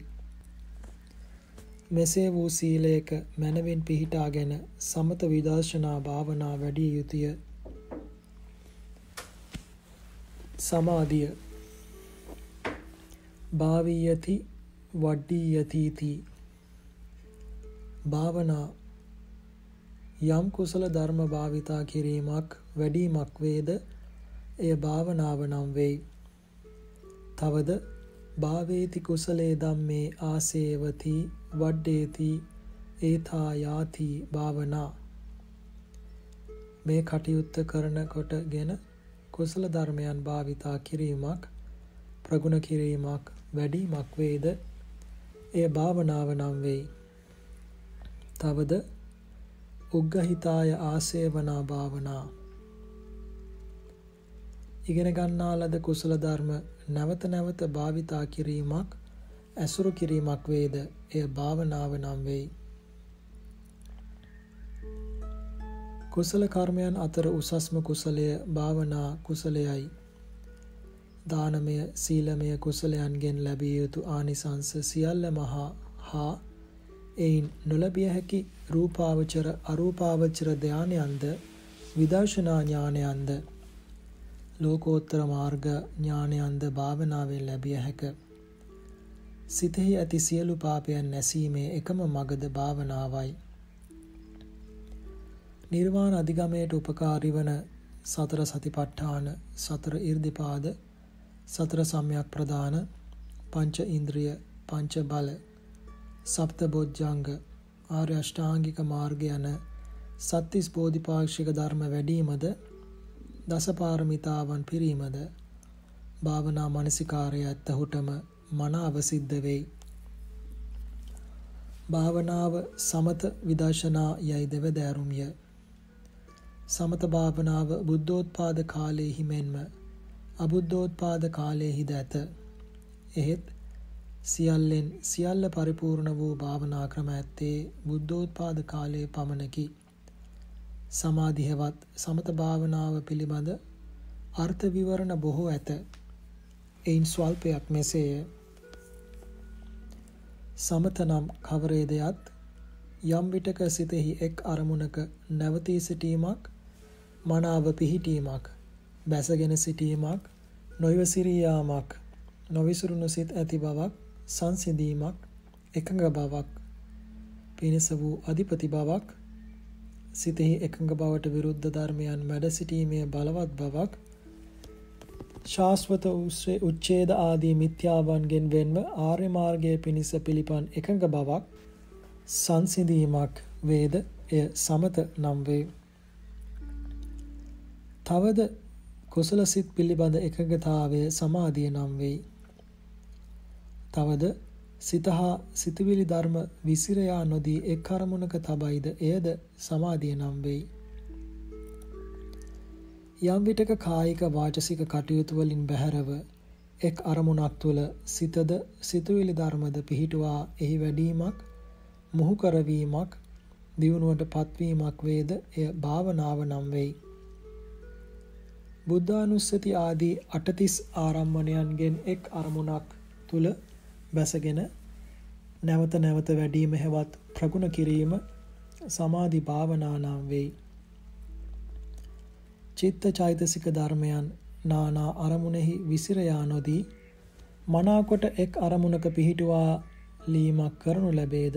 මෙසේ වූ සීලයක මනවින් පිහිටාගෙන සමත විදර්ශනා භාවනා වැඩිය යුතුය. සමාධිය භාවීයති වඩ්ඩීයතිති භාවනා යම් කුසල ධර්ම භාවිතා කිරීමක් වැඩීමක් වේද? එය භාවනාව නම් වෙයි. තවද භාවේති කුසලේ ධම්මේ ආසේවති වඩ්ඩේති ඒතා යාති භාවනා. මේ කටයුත්ත කරනකොටගෙන කුසල ධර්මයන් භාවිතා කිරීමක් ප්‍රගුණ කිරීමක් වැඩීමක් වේද එය භාවනාව නම් වෙයි. තවද උග්ගහිතාය ආසේවනා භාවනා ඉගෙන ගන්නා ලද කුසල ධර්ම නැවත නැවත භාවිතා කිරීමක් ඇසුරු කිරීමක් වේද එය භාවනාව නම් වෙයි. කුසල කර්මයන් අතර උසස්ම කුසලය භාවනා කුසලයයි. දානමය සීලමය කුසලයන්ගෙන් ලැබිය යුතු ආනිසංස සියල්ල මහා හා එයින් නොලැබිය හැකි රූපාවචර අරූපාවචර ධානයන්ද විදර්ශනා ඥානයන්ද ලෝකෝත්තර මාර්ග ඥානයන්ද භාවනාවෙන් ලැබිය හැක. සිතෙහි ඇති සියලු පාපයන් නැසීමේ එකම මගද භාවනාවයි. නිර්වාණ අධිගමයට උපකාරී වන සතර සතිපට්ඨාන සතර ඉර්ධිපාද සතර සම්‍යක් ප්‍රදාන පංච ඉන්ද්‍රිය පංච බල සප්ත බොජ්ජංග ආර්ය අෂ්ටාංගික මාර්ග යන සත්තිස් බෝධිපාක්ෂික ධර්ම වැඩීමද දසපාරමිතාවන් පිරීමද භාවනා මනසිකාරය ඇත්තහුටම මනාව සිද්ධ වෙයි. භාවනාව සමත විදර්ශනා යයි දෙවදෑරුම්ය. සමත භාවනාව බුද්ධෝත්පාද කාලයෙහි මෙන්ම අබුද්ධෝත්පාද කාලයෙහිද ඇත. එහෙත් සියල්ලෙන් සියල්ල පරිපූර්ණ වූ භාවනා ක්‍රම ඇත්තේ බුද්ධෝත්පාද කාලයේ පමණකි. සමාධියවත් සමත භාවනාව පිළිබඳ අර්ථ විවරණ බොහෝ ඇත. එයින් ස්වල්පයක් මෙසේය. සමත නම් කවරේදයත් යම් විටක සිතෙහි එක් අරමුණක නැවතී සිටීමක් මනාව පිහිටීමක් බැසගෙන සිටීමක් නොයවසිරී යාමක් නොවිසුරුණු සිත් ඇති බවක් සංසිඳීමක් එකඟ බවක් පිණිස වූ අධිපති බවක් සිතෙහි එකඟ බවට විරුද්ධ ධර්මයන් මැඩ සිටීමේ බලවත් බවක් ශාස්වත උච්ඡේද ආදී මිත්‍යාවන්ගෙන් වෙන්ව ආර්ය මාර්ගයේ පිණිස පිළිපන් එකඟ බවක් සංසිඳීමක් වේද එය සමත නම් වේ. තවද කුසල සිත් පිළිබඳ එකඟතාවය සමාධිය නම් වෙයි. තවද සිත හා සිතුවිලි ධර්ම විසිර යා නොදී එක් අරමුණක තබයිද එයද සමාධිය නම් වෙයි. යම් විටක කායික වාචසික කටයුතු වලින් බැහැරව එක් අරමුණක් තුළ සිතද සිතුවිලි ධර්මද පිහිටුවා එහි වැඩීමක් මුහු කරවීමක් දියුණුවට පත්වීමක් වේද එය භාවනාව නම් වෙයි. බුද්ධානුස්සති ආදී අටතිස් ආරම්මණයන්ගෙන් එක් අරමුණක් තුල බැසගෙන නැවත නැවත වැඩීම හෙවත් ප්‍රගුණ කිරීම සමාධි භාවනා නම් වෙයි. චිත්ත චෛතසික ධර්මයන් නානා අරමුණෙහි විසිර යා නොදී මනාකොට එක් අරමුණක පිහිටුවා ලීමක් කරනු ලැබේද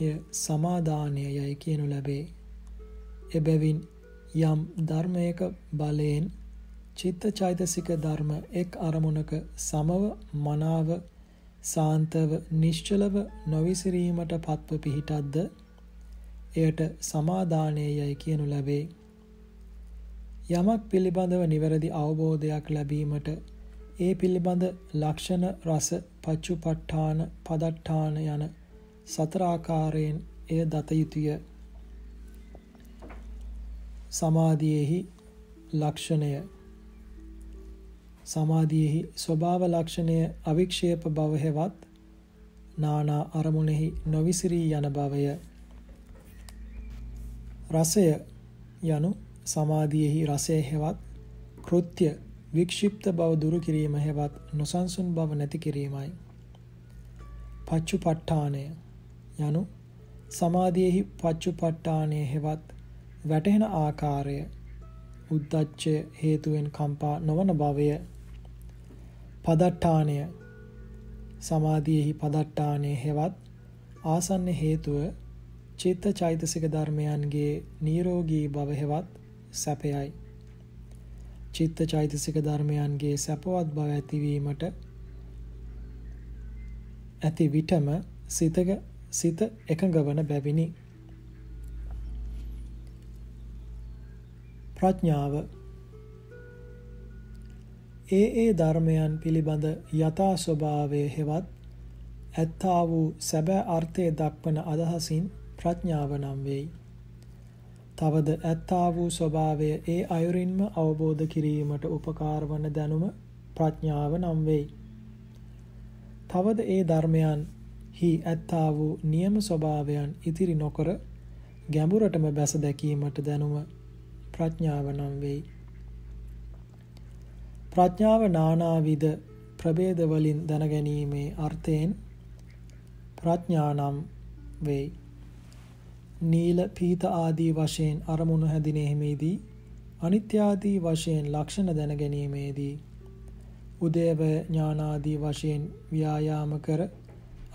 එය සමාදානය යයි කියනු ලැබේ. එබැවින් යම් ධර්මයක බලයෙන් චිත්ත චෛතසික ධර්ම එක් අරමුණක සමව මනාව සාන්තව නිශ්චලව නොවිසිරීමට පත්ව පිහිටද්ද එයට සමාදානය යයි කියනු ලැබේ. යමක් පිළිබඳව නිවැරදි අවබෝධයක් ලැබීමට ඒ පිළිබඳ ලක්ෂණ රස පච්චුපට්ඨාන පදට්ඨාන යන සතර ආකාරයෙන් එය දත යුතුය. සමාධියෙහි ලක්ෂණය සමාධියෙහි ස්වභාව ලක්ෂණය අවික්ෂේප බව හෙවත් නානා අරමුණෙහි නොවිසිරී යන බවය. රසය යනු සමාධියෙහි රසය හෙවත් කෘත්‍ය වික්ෂිප්ත බව දුරු කිරීම හෙවත් නොසන්සුන් බව නැති කිරීමයි. පච්චුපට්ඨානය යනු සමාධියෙහි පච්චුපට්ඨානය හෙවත් වැටහෙන ආකාරය උද්දච්චය හේතුවෙන් කම්පා නොවන භවය පදට්ඨානය සමාධියෙහි පදට්ඨානය හෙවත් ආසන්න හේතුව චිත්ත චෛතසික ධර්මයන්ගේ නීරෝගී භව හෙවත් සැපයයි චිත්ත චෛතසික ධර්මයන්ගේ සැපවත් බව ඇතිවීමට ඇති විටම සිතක සිත එකඟ වන බැවිනි. ප්‍රඥාව ඒ ඒ ධර්මයන් පිළිබඳ යථා ස්වභාවය හෙවත් ඇත්තා වූ සැබෑ අර්ථය දක්වන අදහසින් ප්‍රඥාව නම් වෙයි. තවද ඇත්තා වූ ස්වභාවය ඒ අයුරින්ම අවබෝධ කිරීමට උපකාර වන දැනුම ප්‍රඥාව නම් වෙයි. තවද ඒ ධර්මයන් හි ඇත්තා වූ නියම ස්වභාවයන් ඉතිරි නොකර ගැඹුරටම බැස දැකීමට දැනුම ප්‍රඥාව නම් වෙයි. ප්‍රඥාව නානාවිද ප්‍රභේද වලින් දැනගැනීමේ අර්ථයෙන් ප්‍රඥා නම් වෙයි. නීල පීත ආදී වශයෙන් අරමුණු හැදිනීමේදී අනිත්‍ය ආදී වශයෙන් ලක්ෂණ දැනගැනීමේදී උදේව ඥානාදී වශයෙන් ව්‍යායාම කර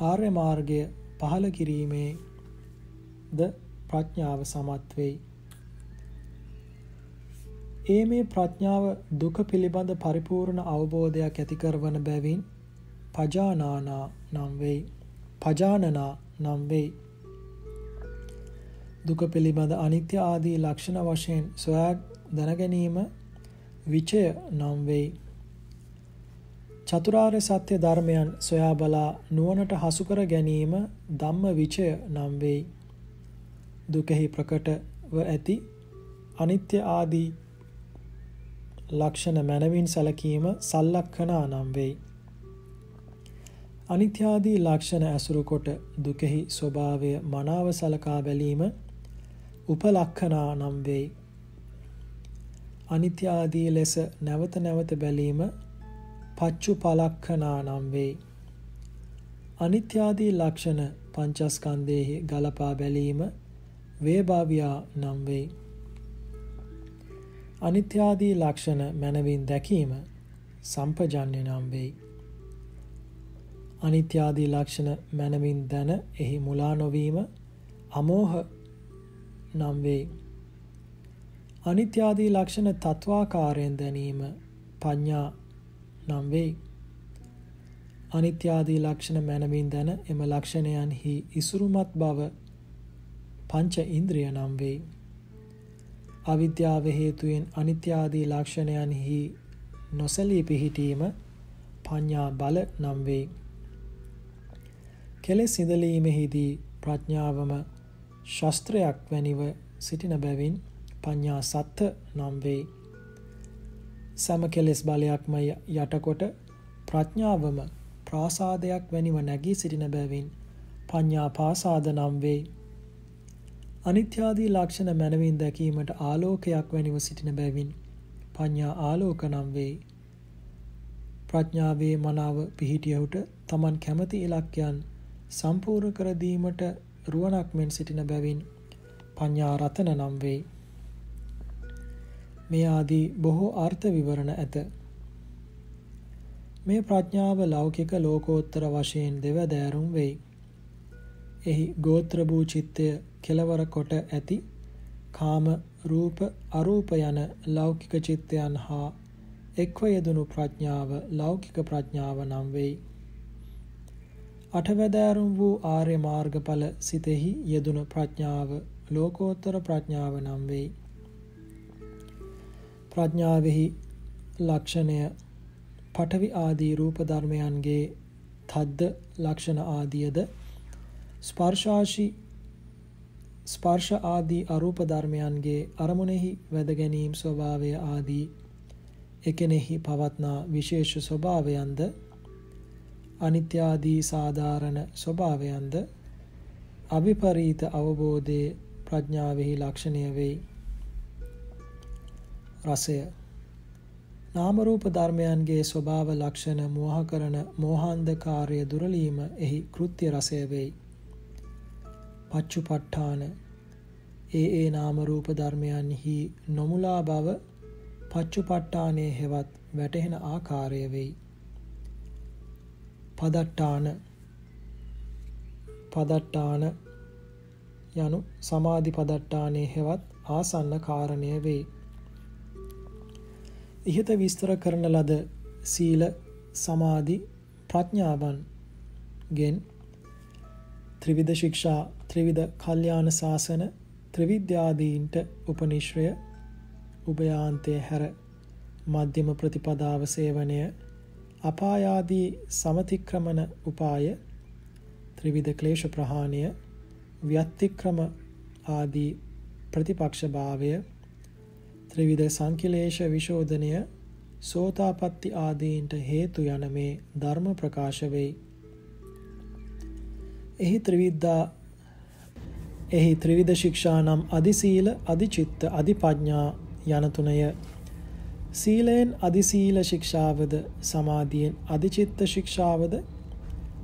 ආර්ය මාර්ගය පහළ කිරීමේ ද ප්‍රඥාව සමත් වෙයි. ඒ මේ ප්‍රඥාව දුක පිළිබඳ පරිපූර්ණ අවබෝධයක් ඇති කරවන බැවින් පජානානා නම් වෙයි. පජානනා නම් වෙයි. දුක පිළිබඳ අනිත්‍ය ආදී ලක්ෂණ වශයෙන් සොයා දැනගැනීම විචය නම් වෙයි. චතුරාර්ය සත්‍ය ධර්මයන් සොයා බලා නුවණට හසු කර ගැනීම ධම්ම විචය නම් වෙයි. දුකෙහි ප්‍රකටව ඇති අනිත්‍ය ආදී ලක්ෂණ මනවින් සැලකීම සල්ලක්ෂණා නම් වෙයි. අනිත්‍යාදී ලක්ෂණ ඇසුරු කොට දුකෙහි ස්වභාවය මනාව සලකා බැලීම උපලක්ඛනා නම් වෙයි. අනිත්‍ය ආදී ලෙස නැවත නැවත බැලීම පච්චුපලක්ඛනා නම් වෙයි. අනිත්‍ය ආදී ලක්ෂණ පංචස්කන්ධයේ ගලපා බැලීම වේභාවියා නම් වෙයි. අනිත්‍ය ආදී ලක්ෂණ මනවින් දැකීම සම්පජන්‍ය නම් වෙයි. අනිත්‍ය ආදී ලක්ෂණ මනවින් දැන එහි මුලා නොවීම අමෝහ නම් වෙයි. අනිත්‍ය ආදී ලක්ෂණ තත්වාකාරයෙන් දැනීම පඤ්ඤා නම් වෙයි. අනිත්‍ය ආදී ලක්ෂණ මනමින් දැන එම ලක්ෂණයන්හි ඉසුරුමත් බව පංච ඉන්ද්‍රිය නම් වෙයි. අවිද්‍යාව හේතුවෙන් අනිත්‍ය ආදී ලක්ෂණයන්හි නොසලී පිහිටීම පඤ්ඤා බල නම් වෙයි. කෙලෙස් ඉඳලීමෙහිදී ප්‍රඥාවම ශස්ත්‍රයක් වැනිව සිටින බැවින් පඤ්ඤා සත්ත නම් වෙයි. සම කෙලෙස් බලයක්ම යටකොට ප්‍රඥාවම ප්‍රාසාදයක් වැනිව නැගී සිටින බැවින් පඤ්ඤා පාසාද නම් වෙයි. අනිත්‍යාදී ලක්ෂණ මනවින් දැකීමට ආලෝකයක් වැනිව සිටින බැවින් පඤ්ඤා ආලෝක නම් වෙයි. ප්‍රඥාවේ මනාව පිහිටියහුට තමන් කැමති ඉලක්කයන් සම්පූර්ණ කර දීමට රුවණක් මෙන් සිටින බැවින් පඤ්ඤා රතන නම් වෙයි. මේ ආදී බොහෝ අර්ථ විවරණ ඇත. මේ ප්‍රඥාව ලෞකික ලෝකෝත්තර වශයෙන් දෙවදෑරුම් වෙයි. එහි ගෝත්‍ර භූ චිත්තය කෙලවර කොට ඇති කාම රූප අරූප යන ලෞකික චිත්තයන් හා එක්ව යෙදුණු ප්‍රඥාව ලෞකික ප්‍රඥාව නම් වෙයි. අටවැදෑරුම් වූ ආර්ය මාර්ගඵල සිතෙහි යෙදුණු ප්‍රඥාව ලෝකෝත්තර ප්‍රඥාව නම් වෙයි. ප්‍රඥාවෙහි ලක්ෂණය පඨවි ආදී රූප ධර්මයන්ගේ තද්ද ලක්ෂණ ආදියද ස්පර්ශාශි ස්පර්ශ ආදී අරූප ධර්මයන්ගේ අරමුණෙහි වැද ගැනීම ස්වභාවය ආදී එකෙනෙහි පවත්නා විශේෂ ස්වභාවයන්ද? අනිත්‍ය ආදී සාධාරණ ස්වභාවයන්ද? අවිපරීත අවබෝධයේ ප්‍රඥාවෙහි ලක්ෂණය වෙයි. රසය. නාම රූප ධර්මයන්ගේ ස්වභාව ලක්ෂණ මෝහ කරන මෝහාන්ධකාරය දුරලීම එහි කෘත්‍ය රසය වෙයි. පච්චුපට්ඨාන ඒ ඒ නාම රූප ධර්මයන්හි නොමුලා බව පච්චුපට්ඨානයේ හෙවත් වැටහෙන ආකාරය වෙයි. පදට්ඨාන පදට්ඨාන යනු සමාධි පදට්ඨානයේ හෙවත් ආසන්න කාරණය වෙයි. ඉහත විස්තර කරන ලද සීල සමාධි ප්‍රඥාවන් ගෙන් ත්‍රිවිධ ශික්ෂා ත්‍රිවිධ කල්යාණ සාසන ත්‍රිවිද්‍යාදීන්ට උපනිශ්‍රය උභයාන්තය හැර මධ්‍යම ප්‍රතිපදාව සේවනය අපායාදී සමතික්‍රමණ උපාය ත්‍රිවිධ ක්ලේශ ප්‍රහාණය ව්‍යත්තික්‍රම ආදී ප්‍රතිපක්ෂ භාවය ත්‍රිවිධ සංකිලේශ විශෝධනය සෝතාපට්ටි ආදීන්ට හේතු යන මේ ධර්ම ප්‍රකාශ වෙයි. එහි ත්‍රිවිද්ධා එහි ත්‍රිවිධ ශික්ෂා නම් අධිසීල අධිචිත්ත අධිපඥා යන තුනය සීලයෙන් අධිසීල ශික්ෂාවද සමාධියෙන් අධිචිත්ත ශික්ෂාවද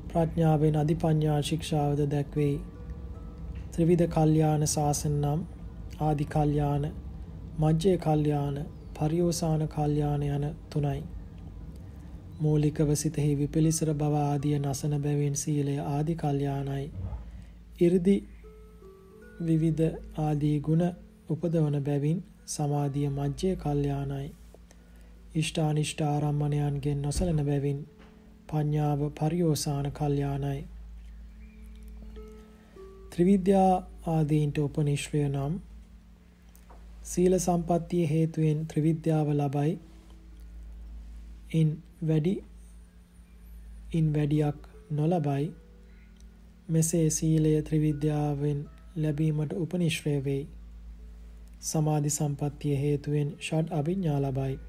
ප්‍රඥාවෙන් අධිපඥා ශික්ෂාවද දැක්වෙයි. ත්‍රිවිධ කල්යාණ ශාසන නම් ආදි කල්යාණ මජ්ජේ කල්යාණ පරියෝසාන කල්යාණ යන තුනයි. මූලිකව සිතෙහි විපිලිසර බව ආදිය නසන බැවින් සීලය ආදි කල්යාණයි. 이르දි විවිධ ආදී ගුණ උපදවන බැවින් සමාධිය මජ්ජේ කල්යාණයි. ඉෂ්ඨානිෂ්ඨ ආරම්මණයන්ගෙන් නොසලන බැවින් පඤ්ඤාව පරියෝසාන කල්යාණයි. ත්‍රිවිද්‍යා ආදීන්ට උපනිශ්‍රය නම් සීල සම්පත්තිය හේතුවෙන් ත්‍රිවිද්‍යාව ලබයි. ඉන් වැඩි ඉන් වැඩියක් නොලබයි. මෙසේ සීලය ත්‍රිවිද්‍යාවෙන් ලැබීමට උපනිශ්‍රය වෙයි. සමාධි සම්පත්තිය හේතුවෙන් ෂඩ් අභිඥා ලබයි.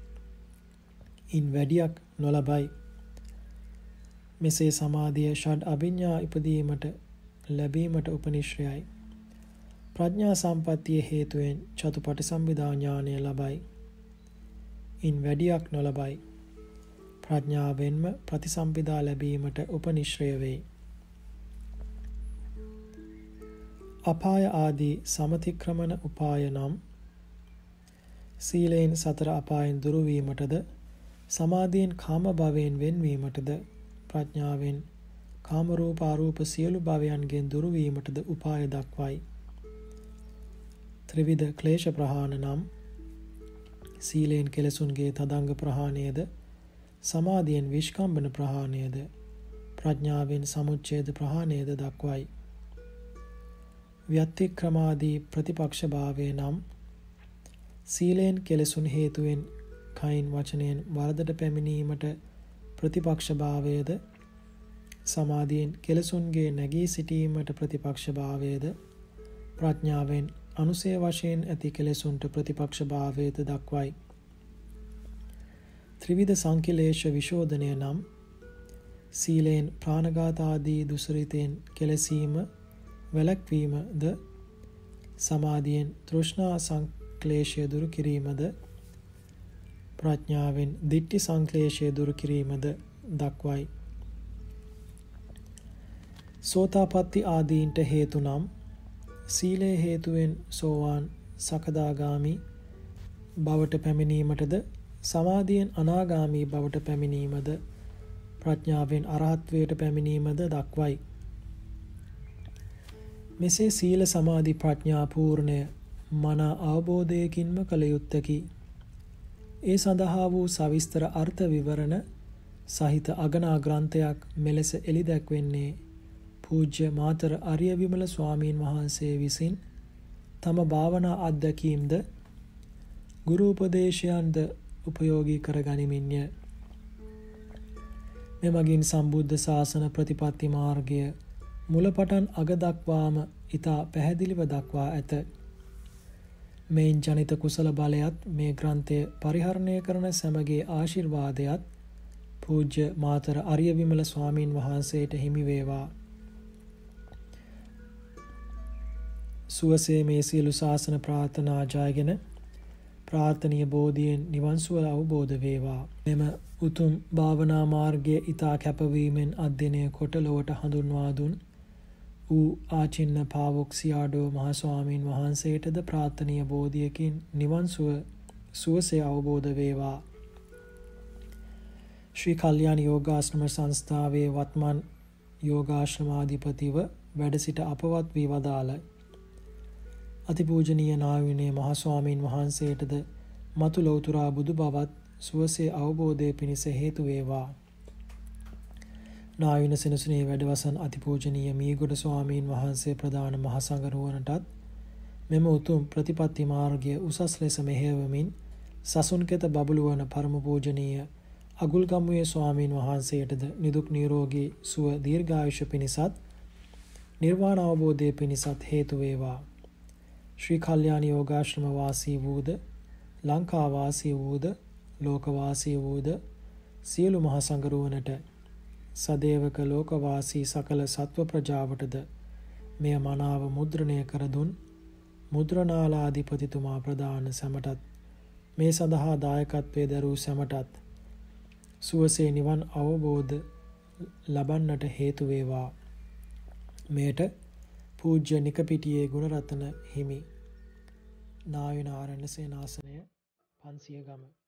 ඉන් වැඩියක් නොලබයි. මෙසේ සමාධිය ෂඩ් අභිඥා ඉපදීමට ලැබීමට උපනිශ්‍රයයි. ප්‍රඥා සම්පත්තිය හේතුවෙන් චතුපටි සම්විධා ඥානය ලබයි. ඉන් වැඩියක් නොලබයි. ප්‍රඥාවෙන්ම ප්‍රතිසම්පිදා ලැබීමට උපනිශ්‍රය වෙයි. අපාය ආදී සමතික්‍රමන උපාය නම් සීලයෙන් සතර අපායෙන් දුරු වීමටද සමාධියෙන් කාම භවයෙන් වෙන්වීමටද ප්‍රඥාවෙන් කාම රූප අරූප සියලු භවයන්ගෙන් දුරු වීමටද උපාය දක්වයි. ත්‍රිවිධ ක්ලේශ ප්‍රහාණ නම් සීලයෙන් කෙලසුන්ගේ තදංග ප්‍රහාණයද සමාධියෙන් විශ්කම්බන ප්‍රහාණයද ප්‍රඥාවෙන් සමුච්ඡේද ප්‍රහාණයද දක්වයි. ව්‍යත්තික්‍රමාදී ප්‍රතිපක්ෂ භාවය නම් සීලයෙන් කෙලෙසුන් හේතුවෙන් කයින් වචනයෙන් වරදට පැමිණීමට ප්‍රතිපක්ෂ භාවයද සමාධියෙන් කෙලසුන්ගේ නැගී සිටීමට ප්‍රතිපක්ෂ භාවයද ප්‍රඥාවෙන් අනුසය වශයෙන් ඇති කෙලෙසුන්ට ප්‍රතිපක්ෂ භාවයද දක්වයි. ත්‍රිවිධ සංකිලේශ විශෝධනය නම් සීලයෙන් ප්‍රාණඝාතාදී දුසරිතයෙන් කෙලසීම වැළැක්වීමද සමාධියෙන් තෘෂ්ණා සංක්ලේශය දුරු කිරීමද ප්‍රඥාවෙන් දිට්ටි සංක්ලේශය දුරු කිරීමද දක්වයි. සෝතාපට්ටි ආදීන්ට හේතු නම් සීලය හේතුවෙන් සෝවාන් සකදාගාමි බවට පැමිණීමටද සමාධියෙන් අනාගාමී බවට පැමිණීමද ප්‍රඥාවෙන් අරහත්වයට පැමිණීමද දක්වයි. මෙසේ සීල සමාධි ප්‍රඥා පූර්ණය මනා අවබෝධයකින්ම කළ යුත්තකි. ඒ සඳහා වූ සවිස්තර අර්ථ විවරණ සහිත අගනා ග්‍රන්ථයක් මෙලෙස එළි දැක්වෙන්නේ පූජ්‍ය මාතර අරිය විමල ස්වාමීන් වහන්සේ විසින් තම භාවනා අත්දැකීම්ද ගුරු උපදේශයන්ද උපයෝගී කර ගනිමින්ය. මෙමගින් සම්බුද්ධ ශාසන ප්‍රතිපත්ති මාර්ගය මුලපටන් අග දක්වාම ඊතා පැහැදිලිව දක්වා ඇත. මෙයින් ජනිත කුසල බලයත් මේ ග්‍රන්ථය පරිහරණය කරන සැමගේ ආශිර්වාදයත් පූජ්‍ය මාතර අරිය විමල ස්වාමීන් වහන්සේට හිමි වේවා. සුවසේ මේ සියලු ශාසන ප්‍රාර්ථනා ජයගෙන ප්‍රාර්ථනීය බෝධියෙන් නිවන් සුව අවබෝධ වේවා. මෙම උතුම් භාවනා මාර්ගයේ ඊතා කැපවීමෙන් අධ්‍යයනය කොට ලොවට හඳුන්වා දුන් වූ ආචින්න පාවොක්සියාඩෝ මහස්වාමීන් වහන්සේටද ප්‍රාර්ථනීය බෝධියකින් නිවන් සුව සුවසේ අවබෝධ වේවා. ශ්‍රී කල්යාණ යෝගාශ්‍රම සංස්ථාවේ වත්මන් යෝගාශ්‍රමාධිපතිව වැඩ සිට අපවත් වී වදාළ අතිපූජනීය නාවිනේ මහස්වාමීන් වහන්සේටද මතු ලෞතුරා බුදු බවත් සුවසේ අවබෝධය පිණිස හේතු වේවා. නාවින සෙනසුනේ වැඩවසන් අතිපූජනීය මීගොඩ ස්වාමීන් වහන්සේ ප්‍රධාන මහසඟරුවනටත් මෙම උතුම් ප්‍රතිපත්ති මාර්ගය උසස් ලෙස මෙහෙවමින් සසුන්කෙත බබළුවන පරම පූජනීය අගුල්ගම්මුවේ ස්වාමීන් වහන්සේටද නිදුක් නිරෝගී සුව දීර්ඝායුෂ පිණිසත් නිර්වාණ අවබෝධය පිණිසත් හේතු වේවා. ශ්‍රී කල්යාණ යෝගාශ්‍රම වාසී වූද ලංකා වාසී වූද ලෝක වාසී වූද සියලු මහ සංගරුවනට සදේවක ලෝකවාසී සකල සත්ව ප්‍රජාවටද මෙය මනාව මුද්‍රණය කර දුන් මුද්‍රණාලාධිපතිතුමා ප්‍රදාන සැමටත් මේ සඳහා දායකත්වයේ දරූ සැමටත් සුවසේ නිවන් අවබෝධ ලබන්නට හේතු වේවා. මෙයට පූජ්‍ය නිකපිටියේ ගුණරතන හිමි නායන ආරණ්‍ය සේනාසනය 500 ගම